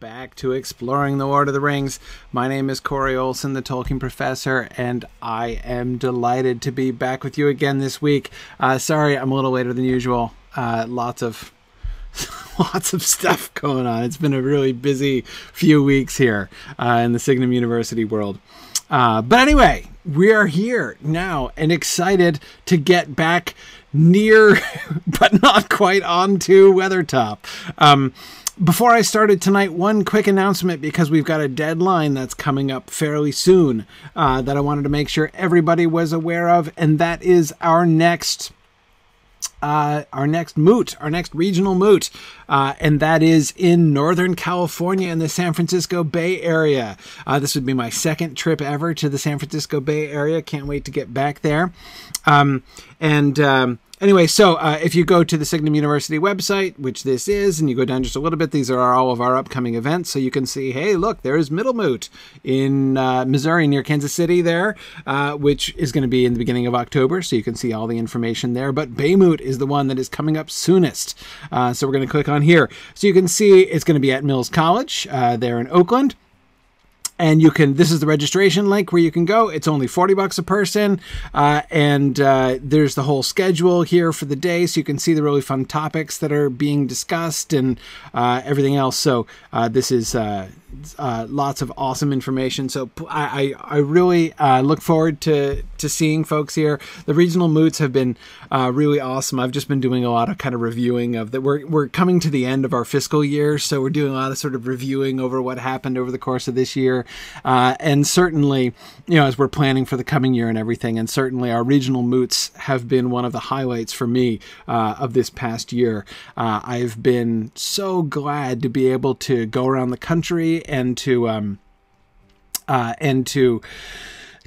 back to exploring the Lord of the Rings. My name is Corey Olsen, the Tolkien Professor, and I am delighted to be back with you again this week. Uh, sorry, I'm a little later than usual. Uh, lots of lots of stuff going on. It's been a really busy few weeks here uh, in the Signum University world. Uh, but anyway, we are here now and excited to get back near, but not quite onto Weathertop. Um, before I started tonight, one quick announcement because we've got a deadline that's coming up fairly soon uh, that I wanted to make sure everybody was aware of, and that is our next. Uh, our next moot, our next regional moot, uh, and that is in Northern California in the San Francisco Bay Area. Uh, this would be my second trip ever to the San Francisco Bay Area. Can't wait to get back there. Um, and um, Anyway, so uh, if you go to the Signum University website, which this is, and you go down just a little bit, these are all of our upcoming events. So you can see, hey, look, there's Middlemoot in uh, Missouri near Kansas City there, uh, which is going to be in the beginning of October. So you can see all the information there. But Baymoot is the one that is coming up soonest. Uh, so we're going to click on here. So you can see it's going to be at Mills College uh, there in Oakland and you can this is the registration link where you can go. It's only 40 bucks a person. Uh, and uh, there's the whole schedule here for the day so you can see the really fun topics that are being discussed and uh, everything else. So uh, this is uh, lots of awesome information. So I, I, I really uh, look forward to, to seeing folks here. The regional moots have been uh, really awesome. I've just been doing a lot of kind of reviewing of that. We're, we're coming to the end of our fiscal year, so we're doing a lot of sort of reviewing over what happened over the course of this year. Uh, and certainly, you know, as we're planning for the coming year and everything, and certainly our regional moots have been one of the highlights for me uh, of this past year. Uh, I've been so glad to be able to go around the country and to um, uh, and to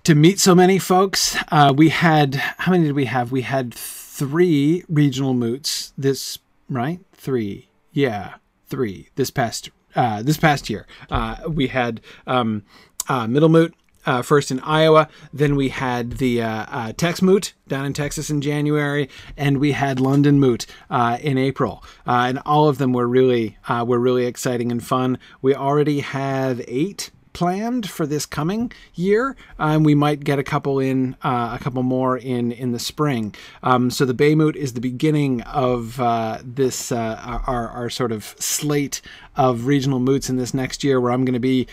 to meet so many folks. Uh, we had how many did we have? We had three regional moots this right three yeah three this past uh, this past year. Uh, we had um, uh, Middle Moot, uh, first in Iowa. Then we had the uh, uh, Tex Moot down in Texas in January, and we had London Moot uh, in April. Uh, and all of them were really uh, were really exciting and fun. We already have eight planned for this coming year, and we might get a couple in, uh, a couple more in in the spring. Um, so the Bay Moot is the beginning of uh, this uh, our our sort of slate of regional moots in this next year, where I'm going to be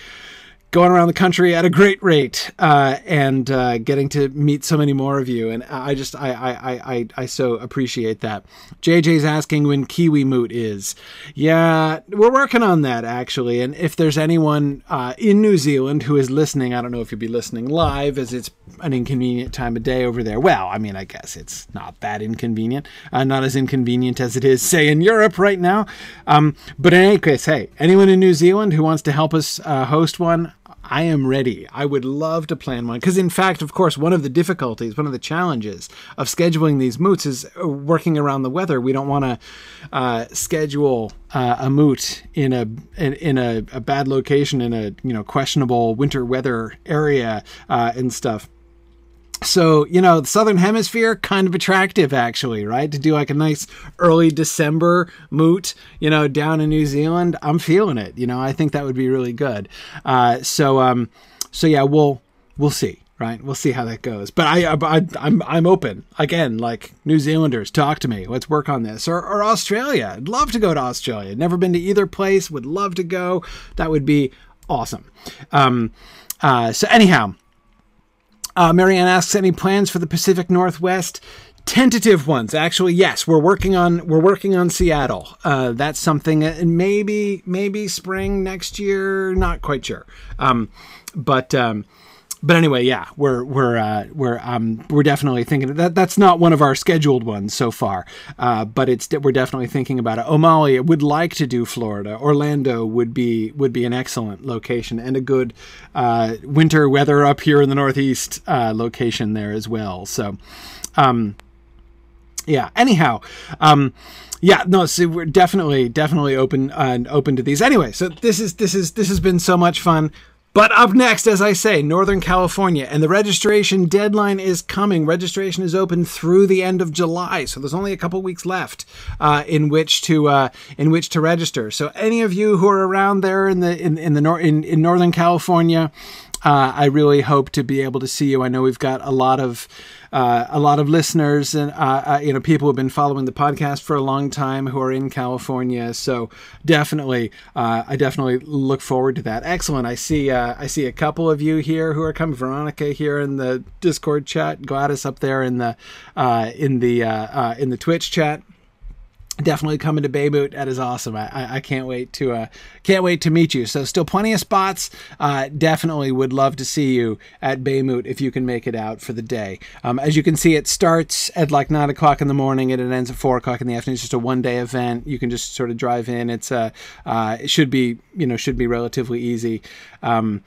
going around the country at a great rate uh, and uh, getting to meet so many more of you. And I just, I, I, I, I so appreciate that. JJ's asking when Kiwi Moot is. Yeah, we're working on that actually. And if there's anyone uh, in New Zealand who is listening, I don't know if you'll be listening live as it's an inconvenient time of day over there. Well, I mean, I guess it's not that inconvenient. Uh, not as inconvenient as it is, say, in Europe right now. Um, but in any case, hey, anyone in New Zealand who wants to help us uh, host one, I am ready. I would love to plan one. Because, in fact, of course, one of the difficulties, one of the challenges of scheduling these moots is uh, working around the weather. We don't want to uh, schedule uh, a moot in a in, in a, a, bad location in a you know questionable winter weather area uh, and stuff so you know the southern hemisphere kind of attractive actually right? To do like a nice early december moot you know down in new zealand i'm feeling it you know? I think that would be really good. Uh, so um so yeah we'll we'll see right? We'll see how that goes. But i, I i'm i'm open. Again like new zealanders talk to me. Let's work on this. Or, or australia. I'd love to go to australia. Never been to either place. Would love to go. That would be awesome. Um uh so anyhow uh, Marianne asks, any plans for the Pacific Northwest? Tentative ones, actually. Yes, we're working on we're working on Seattle. Uh, that's something, and uh, maybe maybe spring next year. Not quite sure. Um, but um, but anyway, yeah, we're we're uh, we're um, we're definitely thinking that that's not one of our scheduled ones so far, uh, but it's we're definitely thinking about it. O'Malley would like to do Florida. Orlando would be would be an excellent location and a good uh, winter weather up here in the Northeast uh, location there as well. So, um, yeah. Anyhow. Um, yeah, no, so we're definitely, definitely open and uh, open to these. Anyway, so this is this is this has been so much fun But up next, as I say, Northern California, and the registration deadline is coming. Registration is open through the end of July, so there's only a couple weeks left uh, in which to uh, in which to register. So any of you who are around there in the in, in the nor- in, in Northern California, uh, I really hope to be able to see you. I know we've got a lot of uh, a lot of listeners and uh, uh, you know people who've been following the podcast for a long time who are in California. So definitely, uh, I definitely look forward to that. Excellent. I see uh, I see a couple of you here who are coming. Veronica here in the Discord chat. Gladys up there in the in the in the Twitch chat definitely coming to Baymoot. That is awesome. I, I can't wait to uh, can't wait to meet you. So still plenty of spots. Uh, definitely would love to see you at Baymoot if you can make it out for the day. Um, as you can see, it starts at like nine o'clock in the morning and it ends at four o'clock in the afternoon. It's just a one day event. You can just sort of drive in. It's uh, uh, it should be you know should be relatively easy. Um,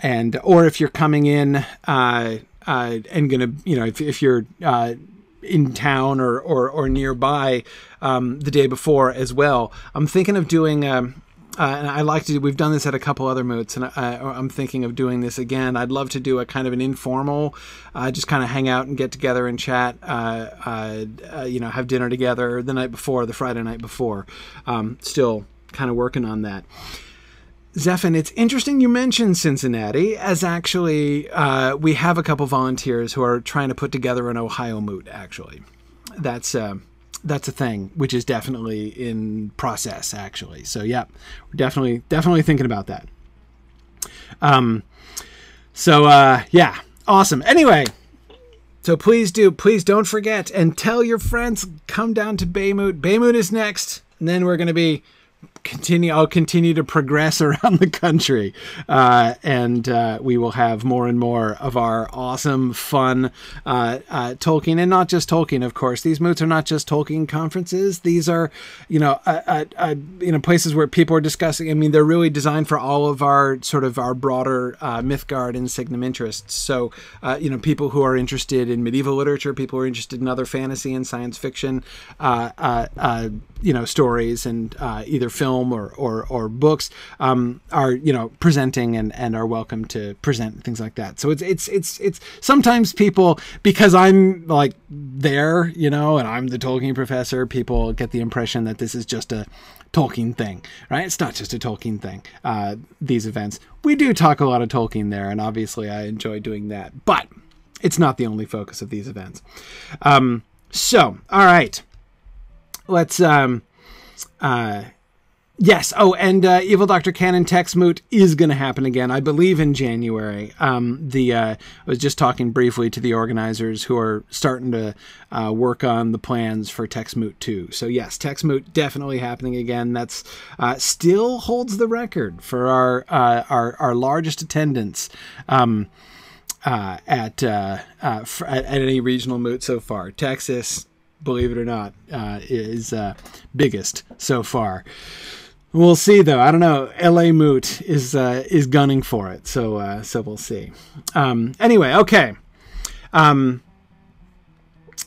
and or if you're coming in uh, uh, and gonna you know if, if you're uh, in town or or, or nearby um, the day before as well. I'm thinking of doing. Um, uh, and I like to. Do, we've done this at a couple other moots, and I, am thinking of doing this again. I'd love to do a kind of an informal, uh, just kind of hang out and get together and chat. Uh, uh, uh you know, have dinner together the night before, the Friday night before. Um, still kind of working on that. Zephin, it's interesting you mentioned Cincinnati, as actually uh, we have a couple volunteers who are trying to put together an Ohio moot. Actually, that's uh, that's a thing, which is definitely in process. Actually, so yeah, we're definitely definitely thinking about that. Um, so uh, yeah, awesome. Anyway, so please do, please don't forget and tell your friends. Come down to Baymoot. Baymoot is next, and then we're going to be continue i'll continue to progress around the country. Uh, and uh, we will have more and more of our awesome fun uh, uh tolkien. And not just tolkien of course. These moots are not just tolkien conferences. These are you know uh, uh, you know places where people are discussing i mean they're really designed for all of our sort of our broader mythgard and signum interests. So you know people who are interested in medieval literature people who are interested in other fantasy and science fiction you know stories and either film film or or, or books um, are you know presenting and, and are welcome to present things like that. So it's it's it's it's sometimes people because I'm like there, you know, and I'm the Tolkien professor. People get the impression that this is just a Tolkien thing, right? It's not just a Tolkien thing. Uh, these events, we do talk a lot of Tolkien there, and obviously I enjoy doing that, but it's not the only focus of these events. Um, so, all right, let's um, uh, Yes. Oh, and uh, Evil Doctor Canon Tex Moot is going to happen again, I believe, in January. Um, the uh, I was just talking briefly to the organizers who are starting to uh, work on the plans for Tex Moot 2. So yes, Tex Moot definitely happening again. That's uh, still holds the record for our uh, our, our largest attendance. Um, uh, at, uh, uh, at any regional moot so far. Texas, believe it or not, uh, is uh, biggest so far. We'll see though. I don't know. L.A. Moot is uh, is gunning for it, so uh, so we'll see. Um, anyway, okay. Um,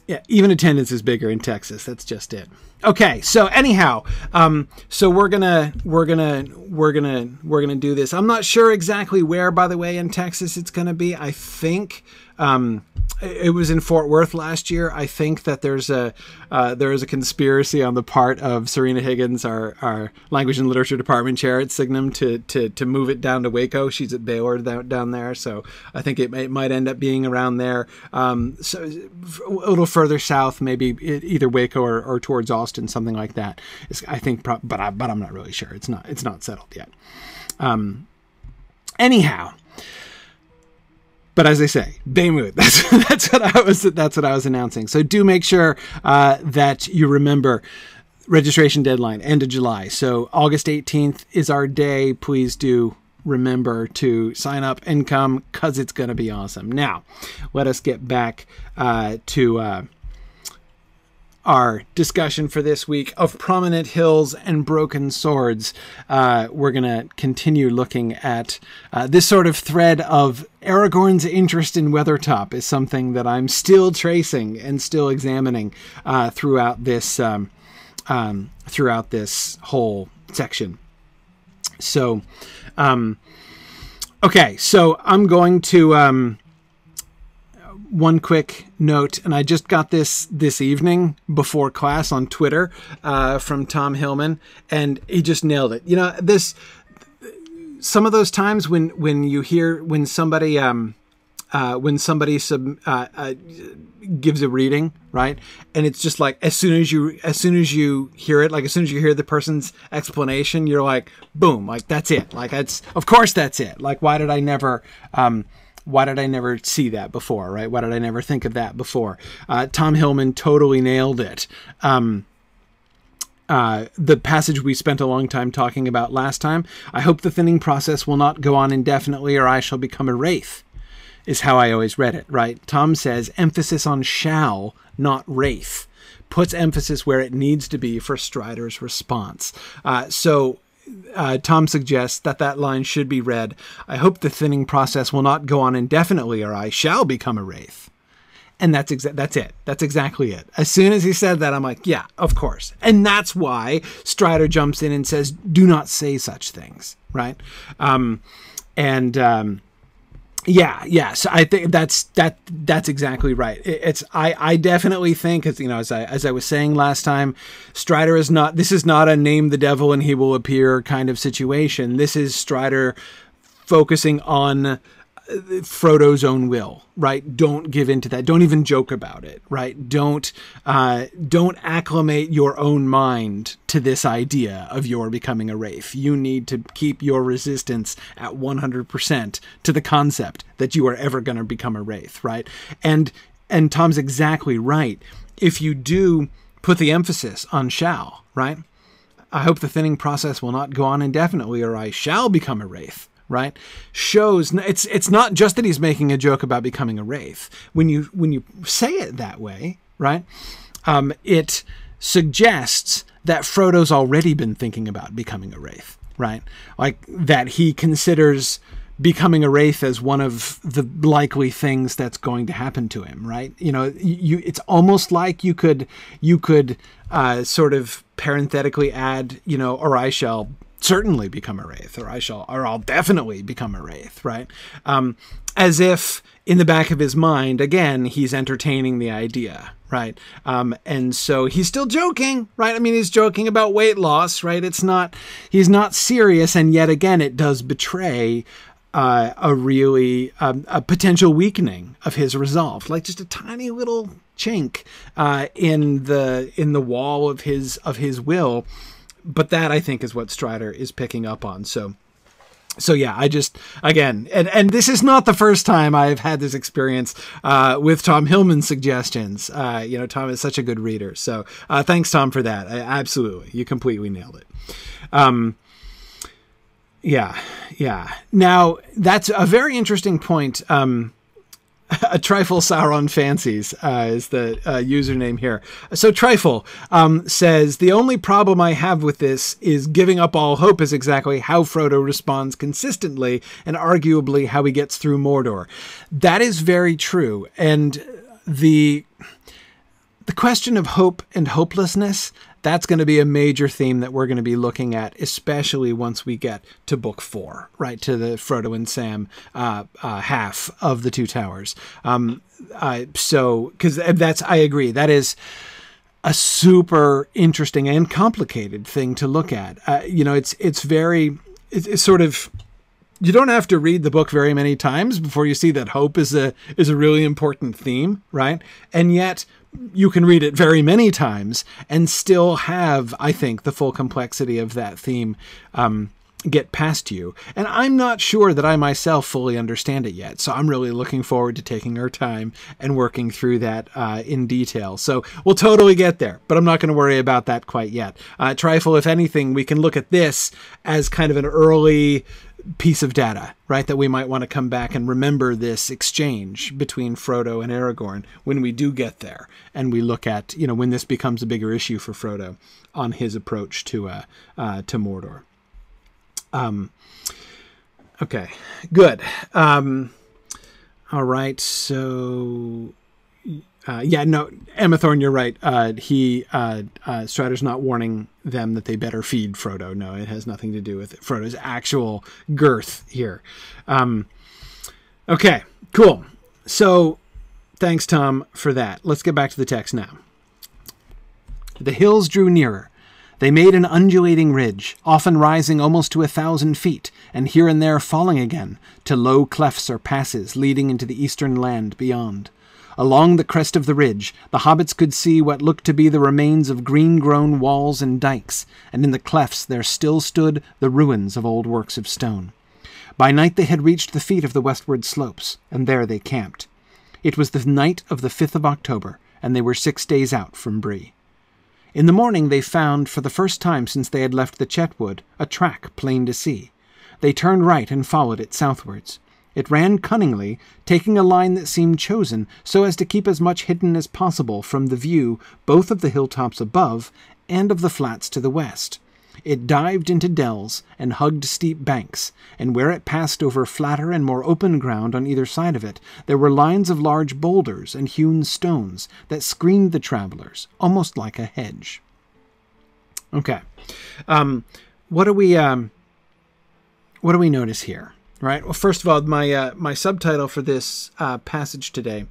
yeah, even attendance is bigger in Texas. That's just it. Okay, so anyhow, um, so we're gonna we're gonna we're gonna we're gonna do this. I'm not sure exactly where, by the way, in Texas it's gonna be. I think um, it was in Fort Worth last year. I think that there's a uh, there is a conspiracy on the part of Sørina Higgins, our, our language and literature department chair at Signum, to to to move it down to Waco. She's at Baylor down there, so I think it, may, it might end up being around there. Um, so a little further south, maybe either Waco or, or towards Austin, something like that. It's, I think, but I, but I'm not really sure. It's not it's not settled yet. Um, anyhow but as I say, Baymoot. That's that's what I was that's what I was announcing. So do make sure uh, that you remember registration deadline end of July. So August 18th is our day. Please do remember to sign up and come because it's going to be awesome. Now, let us get back uh, to. Uh, our discussion for this week of prominent hills and broken swords. Uh, we're going to continue looking at uh, this sort of thread of Aragorn's interest in Weathertop is something that I'm still tracing and still examining uh, throughout this um, um, throughout this whole section. So. Um, Okay, so I'm going to um, one quick note, and I just got this this evening before class on Twitter uh, from Tom Hillman, and he just nailed it. You know, this some of those times when when you hear when somebody um, uh, when somebody sub, uh, uh, gives a reading, right? And it's just like as soon as you as soon as you hear it, like as soon as you hear the person's explanation, you're like, boom, like that's it. Like that's of course that's it. Like why did I never um, why did I never see that before, right? Why did I never think of that before? Uh, Tom Hillman totally nailed it. Um, uh, the passage we spent a long time talking about last time. I hope the thinning process will not go on indefinitely, or I shall become a wraith is how I always read it, right? Tom says emphasis on shall, not wraith, puts emphasis where it needs to be for Strider's response. Uh, so uh, Tom suggests that that line should be read I hope the thinning process will not go on indefinitely, or I shall become a wraith. And that's exa- that's it. That's exactly it. As soon as he said that, I'm like, yeah, of course. And that's why Strider jumps in and says, "Do not say such things." Right? Um, and um, yeah, yeah. So I think that's that that's exactly right. it's I I definitely think as you know as I as I was saying last time, Strider is not this is not a name the devil and he will appear kind of situation. This is Strider focusing on Frodo's own will, right? Don't give in to that. Don't even joke about it, right? Don't uh, don't acclimate your own mind to this idea of your becoming a wraith. You need to keep your resistance at 100% to the concept that you are ever going to become a wraith, right? And and Tom's exactly right. If you do put the emphasis on shall, right? I hope the thinning process will not go on indefinitely, or I shall become a wraith right? Shows it's it's not just that he's making a joke about becoming a wraith. When you when you say it that way right um, it suggests that Frodo's already been thinking about becoming a wraith right? Like that he considers becoming a wraith as one of the likely things that's going to happen to him right? You know you it's almost like you could you could uh, sort of parenthetically add you know or i shall certainly become a wraith, or I shall, or I'll definitely become a wraith, right? Um, as if in the back of his mind, again, he's entertaining the idea, right? Um, and so he's still joking, right? I mean, he's joking about weight loss, right? It's not, he's not serious, and yet again, it does betray uh, a really um, a potential weakening of his resolve, like just a tiny little chink uh, in the in the wall of his of his will but that I think is what Strider is picking up on. So so yeah, I just again, and and this is not the first time I've had this experience uh, with Tom Hillman's suggestions. Uh, you know, Tom is such a good reader, so uh, thanks, Tom, for that. I, absolutely, you completely nailed it. Um, yeah, yeah. Now that's a very interesting point. Um, a trifle Sauron fancies uh, is the uh, username here. So trifle um, says the only problem I have with this is giving up all hope is exactly how Frodo responds consistently and arguably how he gets through Mordor. That is very true, and the the question of hope and hopelessness that's going to be a major theme that we're going to be looking at, especially once we get to book four, right to the Frodo and Sam uh, uh, half of the Two Towers. Um, so, because that's I agree that is a super interesting and complicated thing to look at. Uh, you know, it's it's very it's, it's sort of you don't have to read the book very many times before you see that hope is a is a really important theme, right? And yet you can read it very many times and still have, I think, the full complexity of that theme um, get past you. And I'm not sure that I myself fully understand it yet. So I'm really looking forward to taking our time and working through that uh, in detail. So we'll totally get there, but I'm not going to worry about that quite yet. Uh, Trifle, if anything, we can look at this as kind of an early piece of data, right? That we might want to come back and remember this exchange between Frodo and Aragorn when we do get there, and we look at you know when this becomes a bigger issue for Frodo on his approach to uh, uh to Mordor. Um. Okay, good. Um. All right, so uh, yeah, no, Emma Thorne, you're right. Uh, he uh, uh, Strider's not warning them that they better feed Frodo. No, it has nothing to do with it. Frodo's actual girth here. Um, okay, cool. So, thanks, Tom, for that. Let's get back to the text now. The hills drew nearer. They made an undulating ridge, often rising almost to a thousand feet, and here and there falling again to low clefts or passes leading into the eastern land beyond. Along the crest of the ridge, the hobbits could see what looked to be the remains of green grown walls and dikes, and in the clefts there still stood the ruins of old works of stone. By night they had reached the feet of the westward slopes, and there they camped. It was the night of the fifth of October, and they were six days out from Bree. In the morning they found, for the first time since they had left the Chetwood, a track plain to see. They turned right and followed it southwards. It ran cunningly, taking a line that seemed chosen so as to keep as much hidden as possible from the view both of the hilltops above and of the flats to the west. It dived into dells and hugged steep banks, and where it passed over flatter and more open ground on either side of it, there were lines of large boulders and hewn stones that screened the travelers, almost like a hedge. Okay, um, what do we um, what do we notice here? Right. Well, first of all, my uh, my subtitle for this uh, passage today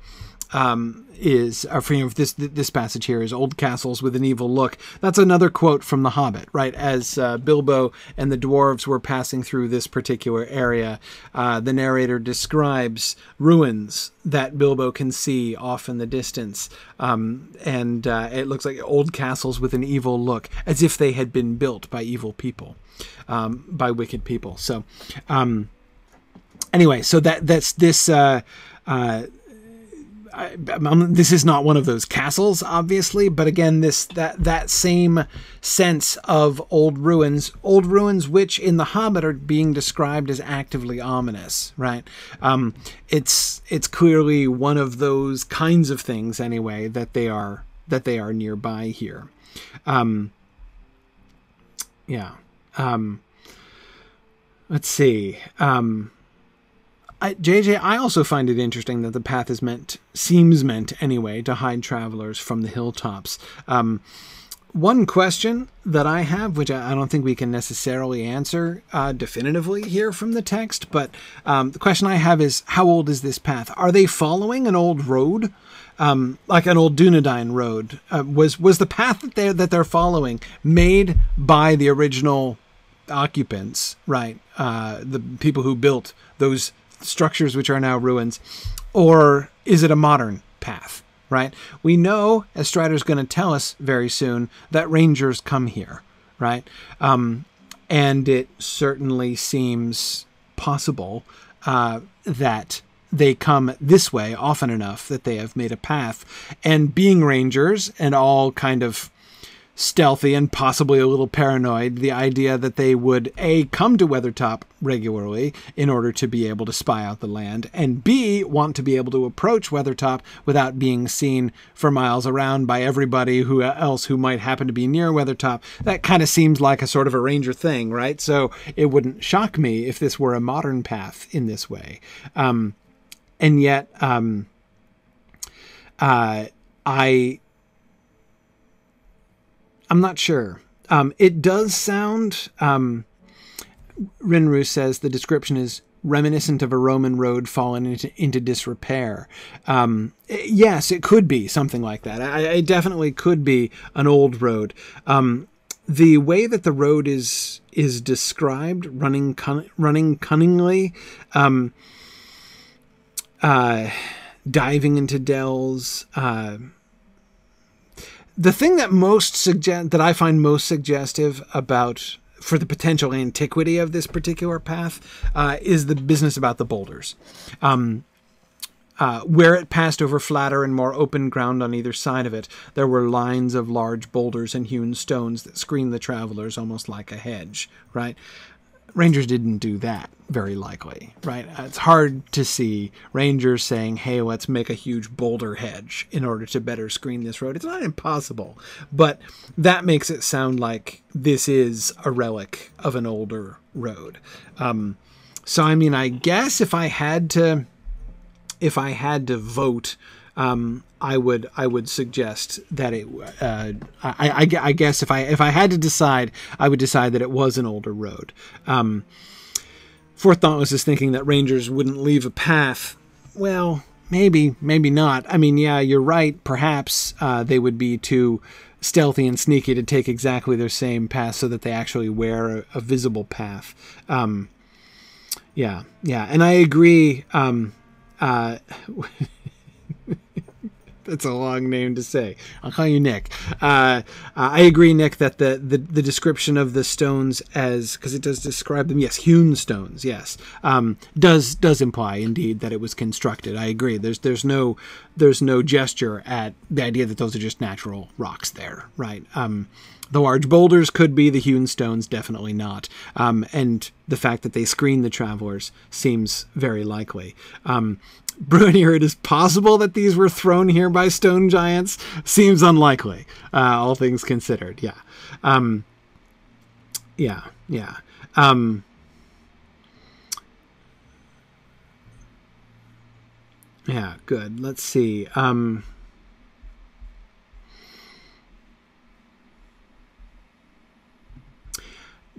um, is uh, for you know, this this passage here is old castles with an evil look. That's another quote from The Hobbit, right? As uh, Bilbo and the dwarves were passing through this particular area, uh, the narrator describes ruins that Bilbo can see off in the distance, um, and uh, it looks like old castles with an evil look, as if they had been built by evil people, um, by wicked people. So, um, anyway, so that that's this. Uh, uh, I, this is not one of those castles, obviously, but again, this that that same sense of old ruins, old ruins which in The Hobbit are being described as actively ominous, right? Um, it's it's clearly one of those kinds of things, anyway, that they are that they are nearby here. Um, yeah. Um, let's see. Um, I, JJ, I also find it interesting that the path is meant, seems meant anyway, to hide travelers from the hilltops. Um, one question that I have, which I don't think we can necessarily answer uh, definitively here from the text, but um, the question I have is how old is this path? Are they following an old road? Um, like an old Dunedain road, uh, was was the path that they're that they're following made by the original occupants, right? Uh, the people who built those structures which are now ruins, or is it a modern path? Right? We know, as Strider's going to tell us very soon, that rangers come here, right? Um, and it certainly seems possible uh, that they come this way often enough that they have made a path. And being rangers and all kind of stealthy and possibly a little paranoid. The idea that they would A, come to Weathertop regularly in order to be able to spy out the land, and B, want to be able to approach Weathertop without being seen for miles around by everybody who else who might happen to be near Weathertop. That kind of seems like a sort of a ranger thing, right? So it wouldn't shock me if this were a modern path in this way. Um, and yet, um, uh, I I'm not sure. Um, it does sound. Um, Rinru says the description is reminiscent of a Roman road fallen into, into disrepair. Um, yes, it could be something like that. I, I definitely could be an old road. Um, the way that the road is is described, running cun- running cunningly, um, uh, diving into dells. Uh, the thing that most suggest that I find most suggestive about for the potential antiquity of this particular path uh, is the business about the boulders. Um, uh, where it passed over flatter and more open ground on either side of it, there were lines of large boulders and hewn stones that screened the travelers almost like a hedge, right? Rangers didn't do that very likely, right? It's hard to see Rangers saying, hey, let's make a huge boulder hedge in order to better screen this road. It's not impossible, but that makes it sound like this is a relic of an older road. Um, so, I mean, I guess if I had to, if I had to vote, um, I would I would suggest that it. Uh, I, I, I, guess if I if I had to decide, I would decide that it was an older road. Um, Fourth Dauntless is thinking that Rangers wouldn't leave a path. Well, maybe, maybe not. I mean, yeah, you're right. Perhaps uh, they would be too stealthy and sneaky to take exactly their same path so that they actually wear a, a visible path. Um, yeah, yeah, and I agree. Um, uh, that's a long name to say. I'll call you Nick. Uh, I agree, Nick, that the, the, the description of the stones as because it does describe them, yes, hewn stones, yes, um, does does imply indeed that it was constructed. I agree. There's there's no there's no gesture at the idea that those are just natural rocks there, right? Um, the large boulders could be the hewn stones, definitely not. Um, and the fact that they screen the travelers seems very likely. Um, Brunir, it is possible that these were thrown here by stone giants. Seems unlikely, uh, all things considered. Yeah. Um, yeah, yeah. Um, yeah, good. Let's see. Um,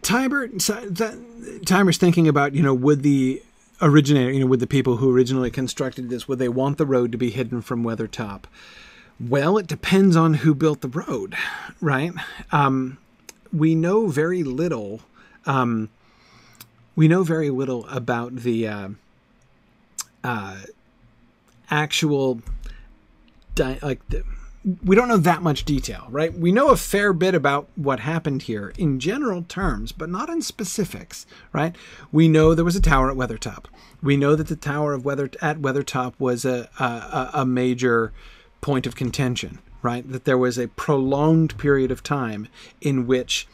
Tiber, Timer's thinking about, you know, would the originator, you know, with the people who originally constructed this, would they want the road to be hidden from Weathertop? Well, it depends on who built the road, right? Um, we know very little. Um, we know very little about the uh, uh, actual, di- like the we don't know that much detail, right? We know a fair bit about what happened here in general terms, but not in specifics, right? We know there was a tower at Weathertop. We know that the tower of Weather at Weathertop was a a, a major point of contention, right? That there was a prolonged period of time in which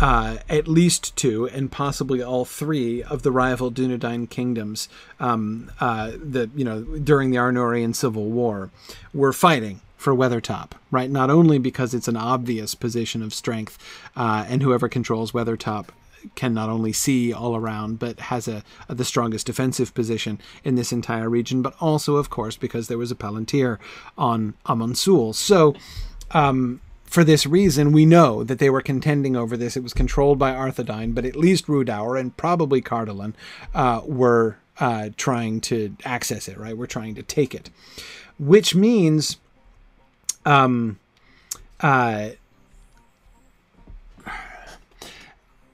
uh, at least two, and possibly all three of the rival Dunedain kingdoms, um, uh, the you know during the Arnorian Civil War, were fighting for Weathertop, right? Not only because it's an obvious position of strength, uh, and whoever controls Weathertop can not only see all around, but has a, a, the strongest defensive position in this entire region, but also, of course, because there was a Palantir on Amon Sul. So, um, for this reason, we know that they were contending over this. It was controlled by Arthedain, but at least Rhudaur and probably Cardolan uh, were uh, trying to access it, right? We're trying to take it. Which means um, uh,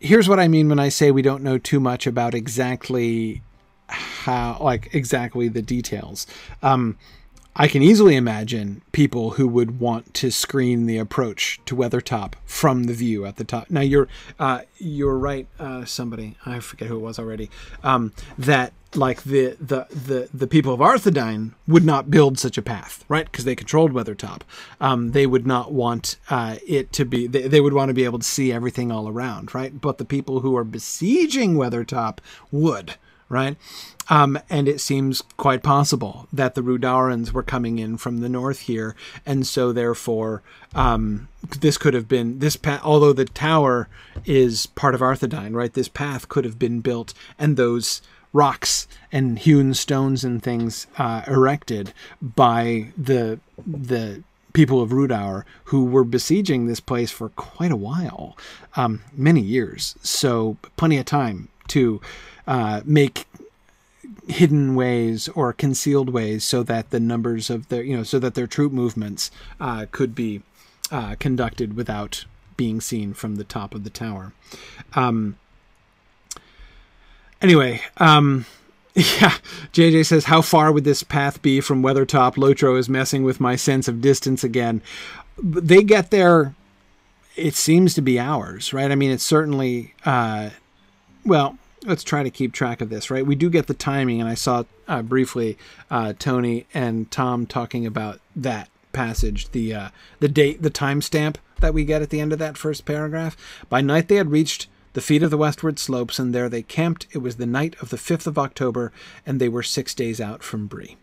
here's what I mean when I say we don't know too much about exactly how, like, exactly the details. Um, I can easily imagine people who would want to screen the approach to Weathertop from the view at the top. Now you're uh, you're right. Uh, somebody I forget who it was already. Um, that like the the the the people of Arthedain would not build such a path, right? Because they controlled Weathertop. Um, they would not want uh, it to be. They, they would want to be able to see everything all around, right? But the people who are besieging Weathertop would right? Um, and it seems quite possible that the Rudarans were coming in from the north here, and so therefore um, this could have been this path. Although the tower is part of Arthedain, right? This path could have been built, and those rocks and hewn stones and things uh, erected by the the people of Rhudaur who were besieging this place for quite a while, um, many years. So plenty of time to uh, make hidden ways or concealed ways so that the numbers of their you know so that their troop movements uh, could be uh, conducted without being seen from the top of the tower. Um, anyway, um, yeah, JJ says, How far would this path be from Weathertop? Lotro is messing with my sense of distance again. They get there, it seems to be hours, right? I mean, it's certainly, uh, well, let's try to keep track of this, right? We do get the timing, and I saw uh, briefly uh, Tony and Tom talking about that passage, the uh, the date, the timestamp that we get at the end of that first paragraph. By night they had reached the feet of the westward slopes, and there they camped. It was the night of the fifth of October, and they were six days out from Bree.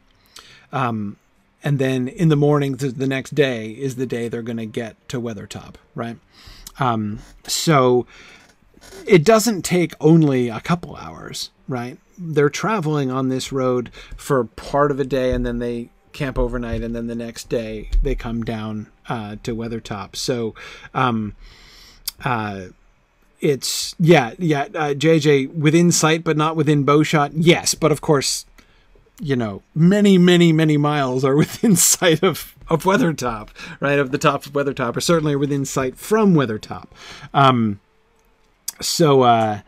Um, and then in the morning, the next day is the day they're going to get to Weathertop, right? Um, so it doesn't take only a couple hours, right? They're traveling on this road for part of a day and then they camp overnight, and then the next day they come down uh, to Weathertop. So, um, uh, it's yeah, yeah. Uh, JJ within sight, but not within bowshot. Yes, but of course, you know, many, many, many miles are within sight of of Weathertop, right? Of the top of Weathertop, or certainly within sight from Weathertop. Um, so, uh,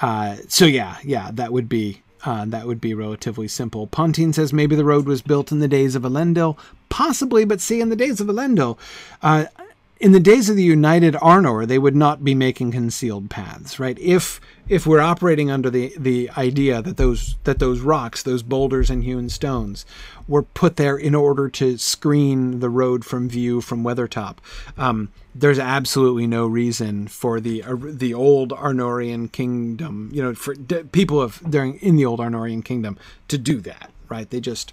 uh, so yeah, yeah, that would be uh, that would be relatively simple. Pontine says maybe the road was built in the days of Elendil. Possibly, but see, in the days of Elendil, uh, in the days of the United Arnor, they would not be making concealed paths, right? If if we're operating under the, the idea that those that those rocks, those boulders and hewn stones, were put there in order to screen the road from view from Weathertop, um, there's absolutely no reason for the uh, the old Arnorian kingdom, you know, for d- people of during in the old Arnorian kingdom to do that, right? They just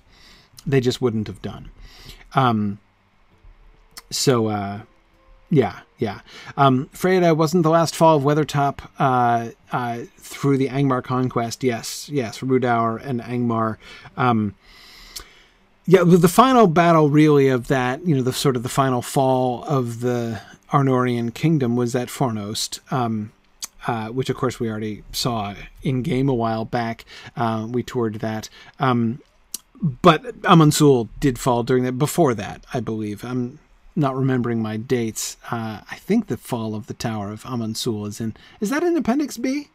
they just wouldn't have done. Um, so uh, yeah, yeah. Um, wasn't the last fall of Weathertop uh, uh, through the Angmar conquest. Yes, yes, Rhudaur and Angmar. Um, yeah, the final battle really of that, you know, the sort of the final fall of the Arnorian kingdom was at Fornost, um, uh, which of course we already saw in game a while back. Uh, we toured that. Um, but Amon Sul did fall during that, before that, I believe. I'm not remembering my dates. Uh, I think the fall of the Tower of Amon Sul is in. Is that in Appendix B?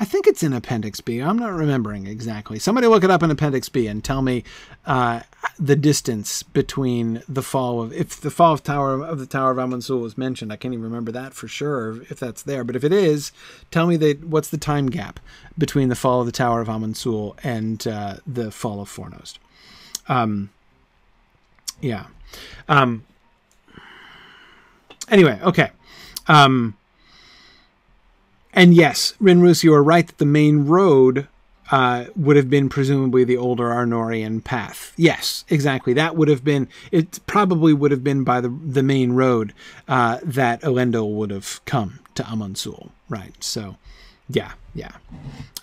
I think it's in Appendix B. I'm not remembering exactly. Somebody look it up in Appendix B and tell me uh, the distance between the fall of if the fall of Tower of the Tower of Amon Sul was mentioned. I can't even remember that for sure if that's there. But if it is, tell me that what's the time gap between the fall of the Tower of Amon Sul and uh, the fall of Fornost. Um, yeah. Um, anyway, okay. Um, and yes, Rinrus, you are right that the main road uh, would have been presumably the older Arnorian path. Yes, exactly. That would have been. It probably would have been by the the main road uh, that Elendil would have come to Amon Sul. Right. So, yeah, yeah.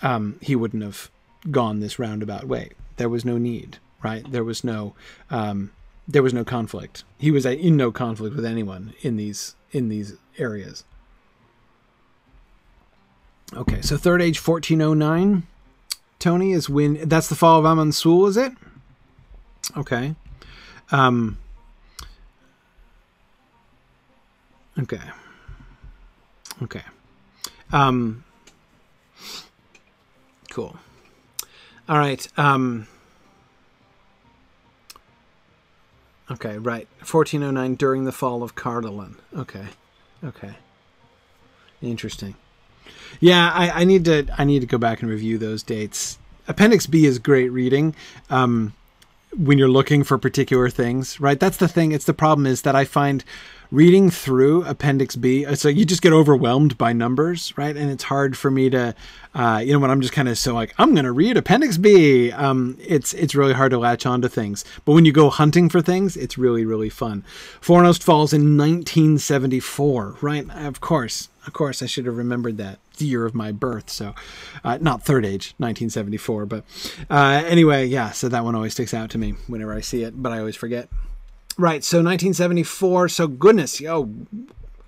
Um, he wouldn't have gone this roundabout way. There was no need. Right. There was no. Um, there was no conflict. He was in no conflict with anyone in these in these areas. Okay, so third age 1409. Tony is when that's the fall of Amon Sul, is it? Okay. Um Okay. Okay. Um Cool. All right. Um Okay, right. 1409 during the fall of Cardolan. Okay. Okay. Interesting. Yeah, I, I, need to I need to go back and review those dates. Appendix B is great reading. Um, when you're looking for particular things, right? That's the thing. It's the problem is that I find reading through Appendix B, so you just get overwhelmed by numbers, right? And it's hard for me to, uh, you know, when I'm just kind of so like I'm going to read Appendix B. Um, it's it's really hard to latch onto things. But when you go hunting for things, it's really really fun. Fornost falls in 1974, right? Of course, of course, I should have remembered that the year of my birth. So, uh, not third age, 1974. But uh, anyway, yeah. So that one always sticks out to me whenever I see it, but I always forget. Right. So 1974. So goodness, yo,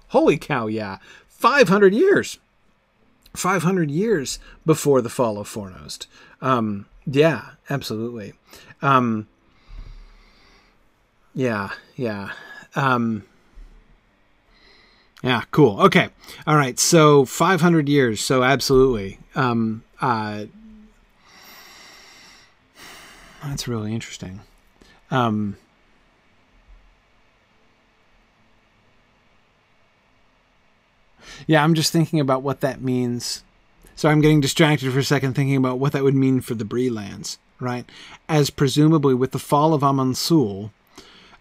holy cow, yeah, 500 years. 500 years before the fall of Fornost. Um, yeah, absolutely. Um, yeah, yeah. Um, yeah, cool. Okay. All right. So 500 years. So absolutely. Um, uh, that's really interesting. Um, yeah, I'm just thinking about what that means. So I'm getting distracted for a second thinking about what that would mean for the Bree lands, right? As presumably with the fall of Amon Sul,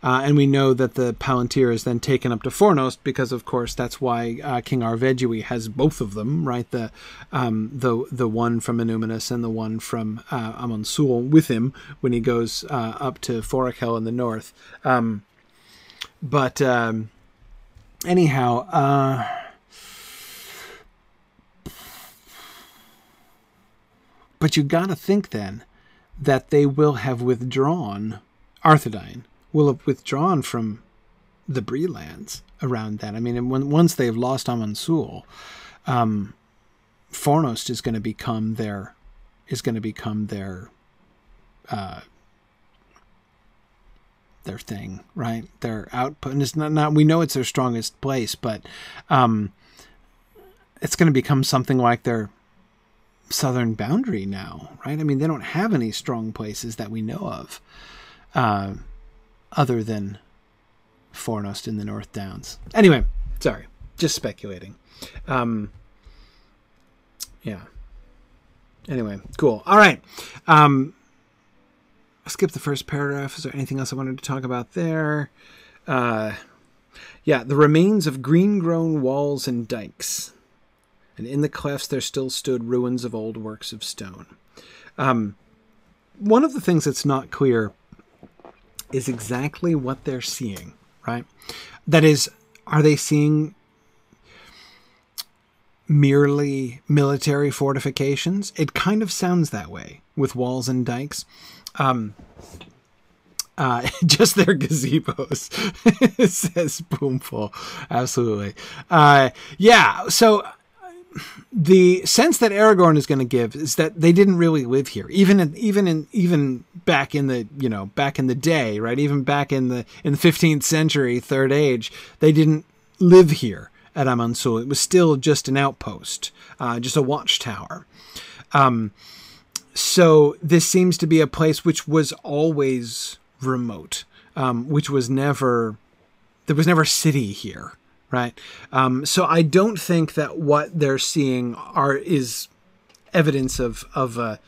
uh, and we know that the Palantir is then taken up to Fornost because, of course, that's why uh, King Arvedui has both of them, right? The um, the the one from Annúminas and the one from uh, Amon Sul with him when he goes uh, up to Forochel in the north. Um, but um, anyhow, but you got to think then that they will have withdrawn Arthedain will have withdrawn from the Bree lands around that. I mean, when, once they've lost Amon Sul, um, Fornost is going to become their is going to become their uh, their thing, right? Their output, and it's not, not we know it's their strongest place, but um, it's going to become something like their southern boundary now, right? I mean, they don't have any strong places that we know of, uh, other than Fornost in the North Downs. Anyway, sorry, just speculating. Um, yeah. Anyway, cool. All right. Um, skip the first paragraph. Is there anything else I wanted to talk about there? Uh, yeah, the remains of green grown walls and dikes. And in the clefts there still stood ruins of old works of stone. Um, one of the things that's not clear is exactly what they're seeing, right? That is, are they seeing merely military fortifications? It kind of sounds that way with walls and dikes. Um, uh, just their gazebos, says Boomful. Absolutely. Uh, yeah, so the sense that Aragorn is going to give is that they didn't really live here, even in, even in even back in the you know back in the day, right? Even back in the in the fifteenth century, Third Age, they didn't live here at Amon Sul. It was still just an outpost, uh, just a watchtower. Um, so this seems to be a place which was always remote, um, which was never there was never a city here, right? Um, so I don't think that what they're seeing are is evidence of of a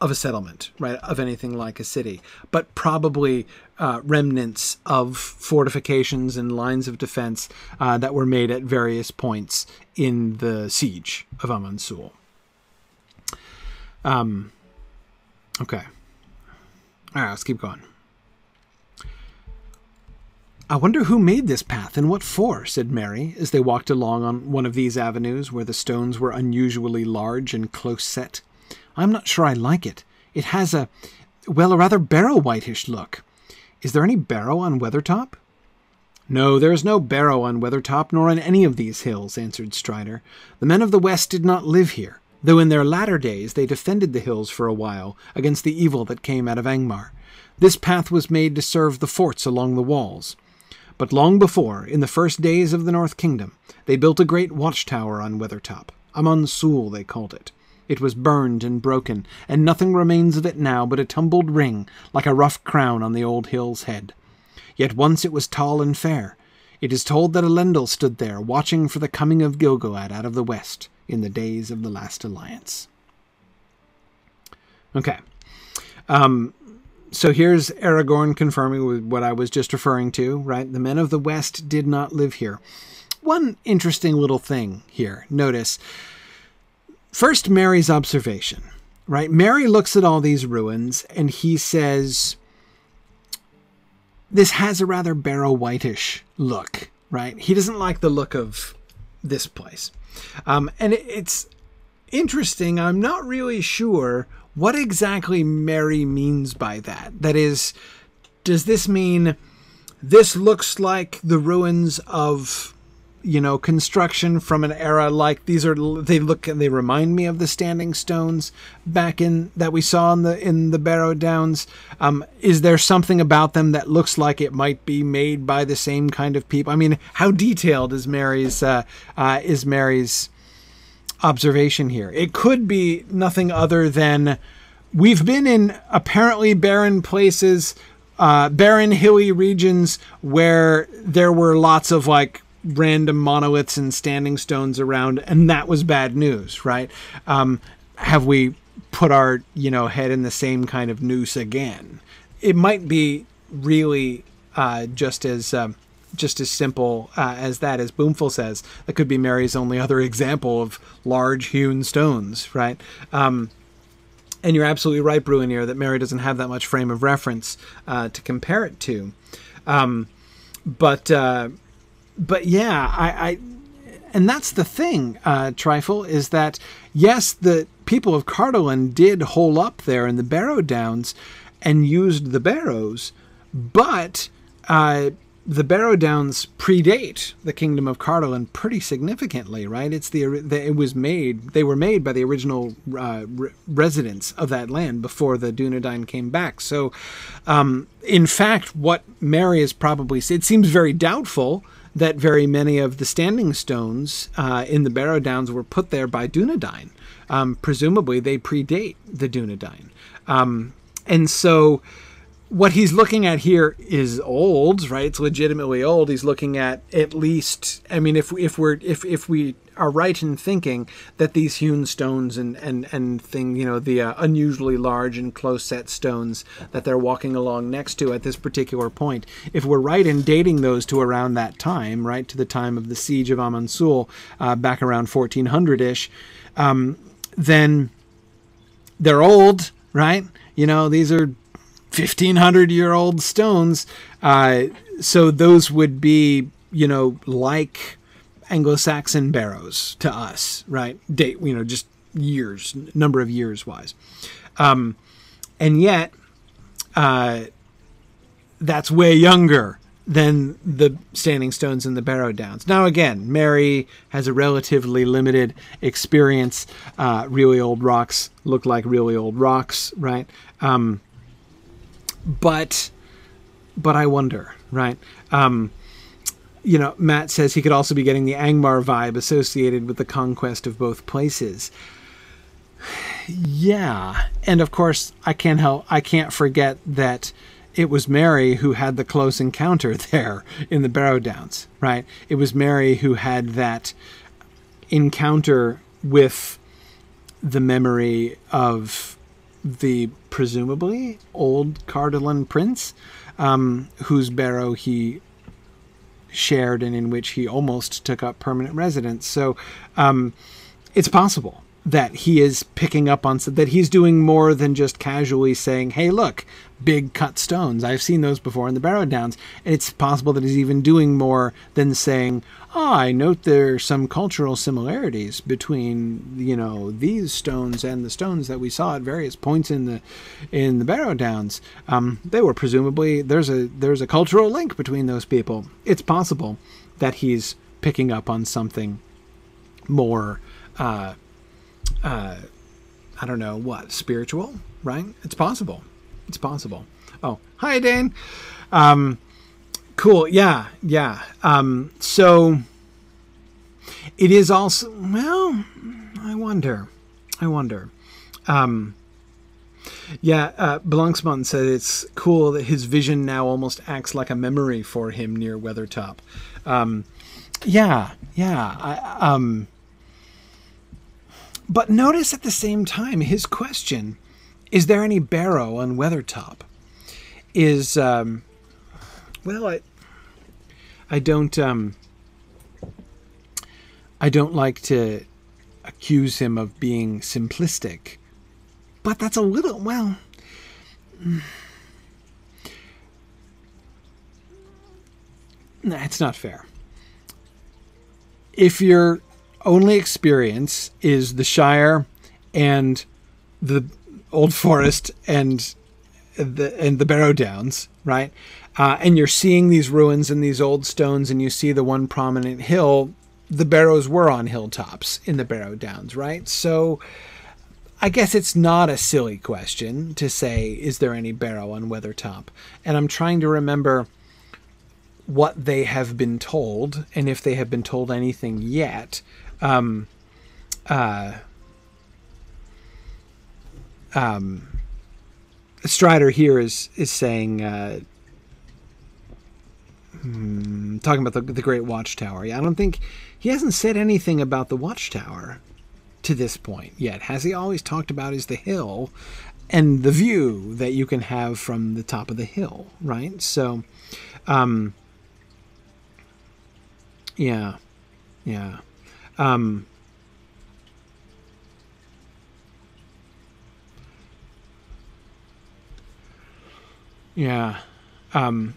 of a settlement, right? Of anything like a city, but probably uh, remnants of fortifications and lines of defense uh, that were made at various points in the siege of Amon Sul. Um, Okay. All right, let's keep going. I wonder who made this path and what for, said Merry, as they walked along on one of these avenues where the stones were unusually large and close set. I'm not sure I like it. It has a, well, a rather barrow wightish look. Is there any barrow on Weathertop? No, there is no barrow on Weathertop, nor on any of these hills, answered Strider. The men of the West did not live here though in their latter days they defended the hills for a while against the evil that came out of Angmar. This path was made to serve the forts along the walls. But long before, in the first days of the North Kingdom, they built a great watchtower on Weathertop. Amon Sul, they called it. It was burned and broken, and nothing remains of it now but a tumbled ring, like a rough crown on the old hill's head. Yet once it was tall and fair. It is told that Elendil stood there, watching for the coming of Gil-galad out of the west in the days of the last alliance. Okay. Um, so here's Aragorn confirming what I was just referring to, right? The men of the West did not live here. One interesting little thing here. Notice first Merry's observation, right? Merry looks at all these ruins and he says, This has a rather barrow wightish look, right? He doesn't like the look of this place. Um, and it's interesting. I'm not really sure what exactly Merry means by that. That is, does this mean this looks like the ruins of you know construction from an era like these are they look they remind me of the standing stones back in that we saw in the in the barrow downs um, is there something about them that looks like it might be made by the same kind of people i mean how detailed is merry's uh, uh, is merry's observation here it could be nothing other than we've been in apparently barren places uh, barren hilly regions where there were lots of like random monoliths and standing stones around, and that was bad news, right? Um, have we put our you know head in the same kind of noose again? It might be really uh, just as um, just as simple uh, as that, as Boomful says. That could be Merry's only other example of large hewn stones, right? Um, and you're absolutely right, Bruinier, that Merry doesn't have that much frame of reference uh, to compare it to. Um, but uh, but yeah, I, I and that's the thing, uh, Trifle, is that yes, the people of Cardolan did hole up there in the Barrow Downs and used the barrows, but uh, the Barrow Downs predate the Kingdom of Cardolan pretty significantly, right? It's the, the it was made they were made by the original uh, re- residents of that land before the Dunedain came back. So, um, in fact, what Merry is probably it seems very doubtful that very many of the standing stones uh, in the Barrow Downs were put there by Dunedain. Um, presumably, they predate the Dunedain, um, and so what he's looking at here is old, right? It's legitimately old. He's looking at at least. I mean, if if we're if if we are right in thinking that these hewn stones and and and thing, you know, the uh, unusually large and close set stones that they're walking along next to at this particular point, if we're right in dating those to around that time, right to the time of the siege of Amon Sul, uh, back around 1400 ish, um, then they're old, right? You know, these are 1500 year old stones. Uh, so those would be, you know, like Anglo-Saxon barrows to us, right? Date, you know, just years, number of years wise. Um, and yet, uh, that's way younger than the standing stones in the Barrow Downs. Now, again, Merry has a relatively limited experience. Uh, really old rocks look like really old rocks, right? Um, but but I wonder, right? Um, you know, Matt says he could also be getting the Angmar vibe associated with the conquest of both places. Yeah, and of course, I can't help I can't forget that it was Merry who had the close encounter there in the Barrow Downs, right? It was Merry who had that encounter with the memory of the presumably old Cardolan prince, um, whose barrow he shared and in which he almost took up permanent residence. So um, it's possible that he is picking up on that he's doing more than just casually saying, "Hey, look, big cut stones. I've seen those before in the Barrow Downs." And it's possible that he's even doing more than saying, "Oh, I note there are some cultural similarities between you know these stones and the stones that we saw at various points in the in the Barrow Downs. Um, they were presumably there's a there's a cultural link between those people. It's possible that he's picking up on something more." Uh, uh, I don't know what spiritual, right? It's possible. It's possible. Oh, hi, Dane. Um, cool. Yeah, yeah. Um, so it is also well. I wonder. I wonder. Um, yeah, uh, Blancsman said it's cool that his vision now almost acts like a memory for him near Weathertop. Um, yeah, yeah. I, um, but notice at the same time his question is there any barrow on Weathertop? Is um, well, I I don't um, I don't like to accuse him of being simplistic, but that's a little well. Nah, it's not fair. If you're only experience is the Shire and the Old Forest and the and the Barrow Downs, right? Uh, and you're seeing these ruins and these old stones, and you see the one prominent hill. The barrows were on hilltops in the Barrow Downs, right? So, I guess it's not a silly question to say, is there any barrow on Weathertop? And I'm trying to remember what they have been told, and if they have been told anything yet um, uh, um, Strider here is is saying, uh, hmm, talking about the, the Great Watchtower. Yeah, I don't think he hasn't said anything about the Watchtower to this point yet. Has he always talked about is the hill and the view that you can have from the top of the hill, right? So, um, yeah, yeah. Um, yeah. Um,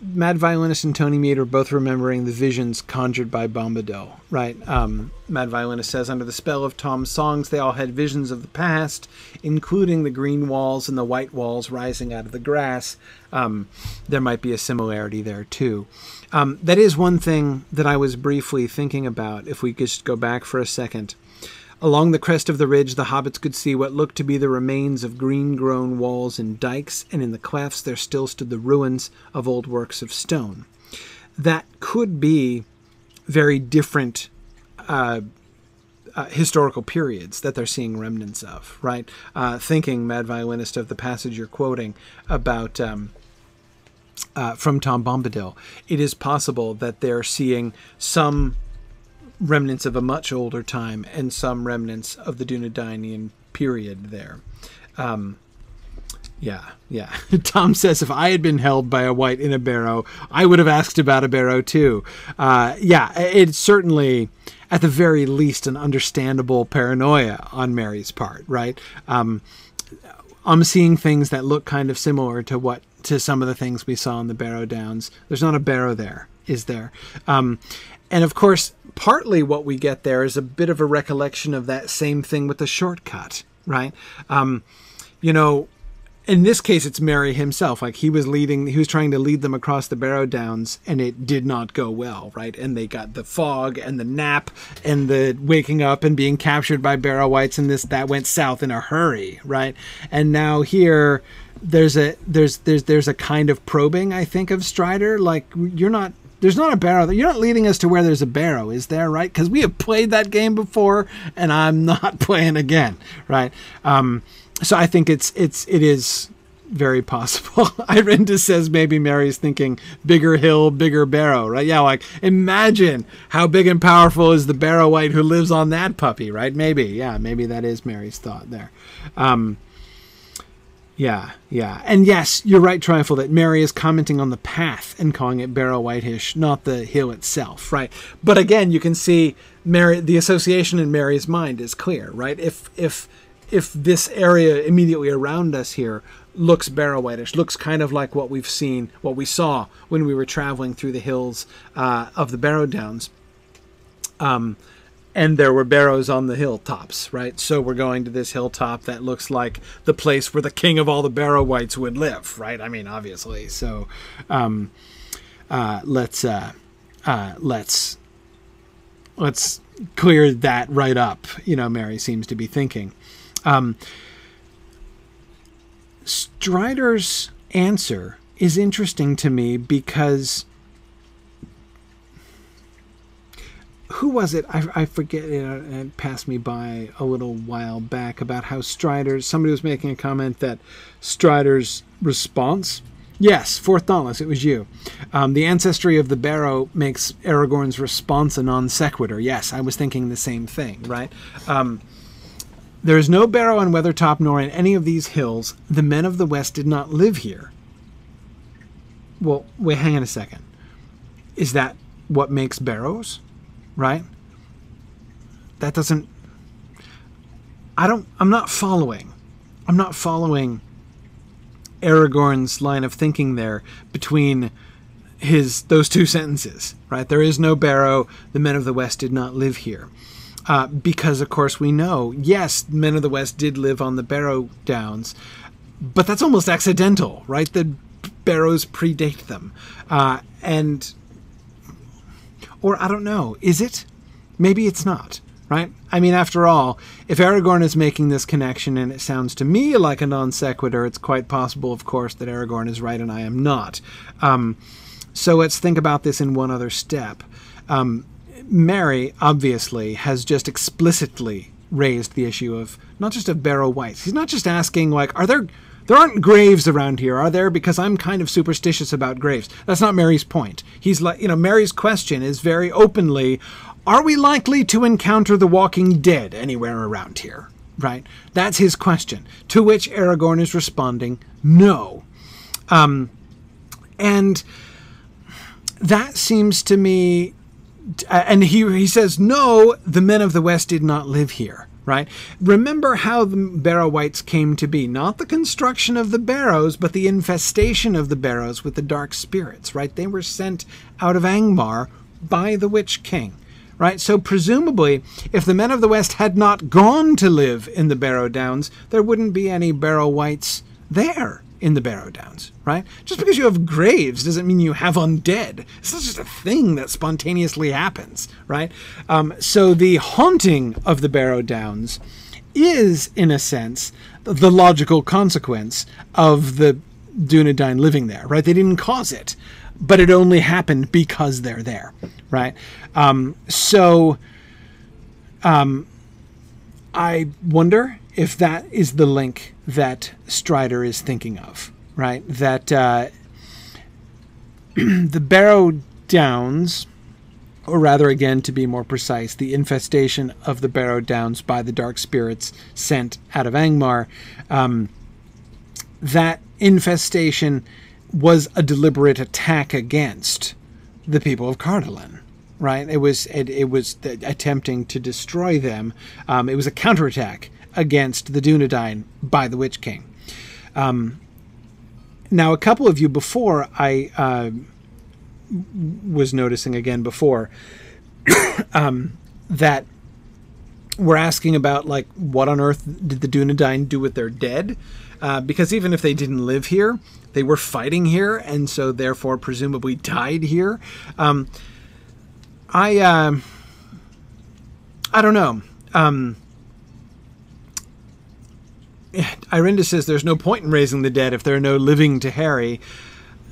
Mad Violinist and Tony Mead are both remembering the visions conjured by Bombadil, right? Um, Mad Violinist says, under the spell of Tom's songs, they all had visions of the past, including the green walls and the white walls rising out of the grass. Um, there might be a similarity there, too. Um, that is one thing that I was briefly thinking about, if we just go back for a second. Along the crest of the ridge, the hobbits could see what looked to be the remains of green grown walls and dikes, and in the clefts there still stood the ruins of old works of stone. That could be very different uh, uh, historical periods that they're seeing remnants of, right? Uh, thinking, Mad Violinist, of the passage you're quoting about. Um, uh, from Tom Bombadil, it is possible that they're seeing some remnants of a much older time and some remnants of the Dunedainian period there. Um, yeah, yeah. Tom says if I had been held by a wight in a barrow, I would have asked about a barrow too. Uh, yeah, it's certainly, at the very least, an understandable paranoia on Merry's part, right? Um, I'm seeing things that look kind of similar to what to some of the things we saw in the Barrow Downs. There's not a barrow there, is there? Um, and of course, partly what we get there is a bit of a recollection of that same thing with the shortcut, right? Um, you know, in this case, it's Merry himself. Like he was leading, he was trying to lead them across the Barrow Downs, and it did not go well, right? And they got the fog and the nap and the waking up and being captured by Barrow Wights, and this that went south in a hurry, right? And now here, there's a there's there's there's a kind of probing, I think, of Strider. Like you're not there's not a barrow. You're not leading us to where there's a barrow, is there? Right? Because we have played that game before, and I'm not playing again. Right? Um, so I think it's it's it is very possible. Irinda says maybe Merry's thinking bigger hill, bigger barrow, right? Yeah, like imagine how big and powerful is the barrow wight who lives on that puppy, right? Maybe, yeah, maybe that is Merry's thought there. Um, yeah, yeah. And yes, you're right, Trifle, that Merry is commenting on the path and calling it Barrow Wightish, not the hill itself, right? But again, you can see Merry the association in Merry's mind is clear, right? If if if this area immediately around us here looks Barrow Wightish, looks kind of like what we've seen, what we saw when we were traveling through the hills uh, of the Barrow Downs. Um, and there were barrows on the hilltops, right? So we're going to this hilltop that looks like the place where the king of all the barrow wights would live, right? I mean, obviously. So um, uh, let's uh, uh, let's let's clear that right up. You know, Merry seems to be thinking. Um, Strider's answer is interesting to me because who was it? I, I forget. It, it, passed me by a little while back about how Strider's. Somebody was making a comment that Strider's response. Yes, Fourth Dauntless, it was you. Um, the ancestry of the Barrow makes Aragorn's response a non sequitur. Yes, I was thinking the same thing, right? Um, there is no Barrow on Weathertop nor in any of these hills. The men of the West did not live here. Well, wait, hang on a second. Is that what makes barrows? Right? That doesn't. I don't. I'm not following. I'm not following Aragorn's line of thinking there between his those two sentences, right? There is no Barrow. The men of the West did not live here. Uh, because, of course, we know, yes, men of the West did live on the Barrow Downs, but that's almost accidental, right? The Barrows predate them. Uh, and or I don't know. Is it? Maybe it's not, right? I mean, after all, if Aragorn is making this connection and it sounds to me like a non sequitur, it's quite possible, of course, that Aragorn is right and I am not. Um, so let's think about this in one other step. Um, Merry, obviously, has just explicitly raised the issue of not just of Barrow Wights. He's not just asking, like, are there there aren't graves around here, are there? Because I'm kind of superstitious about graves. That's not Merry's point. He's like, you know, Merry's question is very openly, are we likely to encounter the walking dead anywhere around here? Right? That's his question. To which Aragorn is responding, no. Um, and that seems to me, and he, he says, no, the men of the West did not live here right? Remember how the Barrow Wights came to be. Not the construction of the barrows, but the infestation of the barrows with the dark spirits, right? They were sent out of Angmar by the Witch King, right? So presumably, if the men of the West had not gone to live in the Barrow Downs, there wouldn't be any Barrow Wights there in the Barrow Downs, right? Just because you have graves doesn't mean you have undead. It's not just a thing that spontaneously happens, right? Um, so the haunting of the Barrow Downs is, in a sense, the logical consequence of the Dunedain living there, right? They didn't cause it, but it only happened because they're there, right? Um, so, um, I wonder if that is the link that Strider is thinking of, right? That uh, the Barrow Downs, or rather, again, to be more precise, the infestation of the Barrow Downs by the dark spirits sent out of Angmar, um, that infestation was a deliberate attack against the people of Cardolan right? It was it, it was attempting to destroy them. Um, it was a counterattack against the Dunedain by the Witch King. Um, now, a couple of you before I uh, was noticing again before um, that we're asking about like what on earth did the Dunedain do with their dead? Uh, because even if they didn't live here, they were fighting here, and so therefore presumably died here. Um, I uh, I don't know. Um, Irinda says there's no point in raising the dead if there are no living to harry.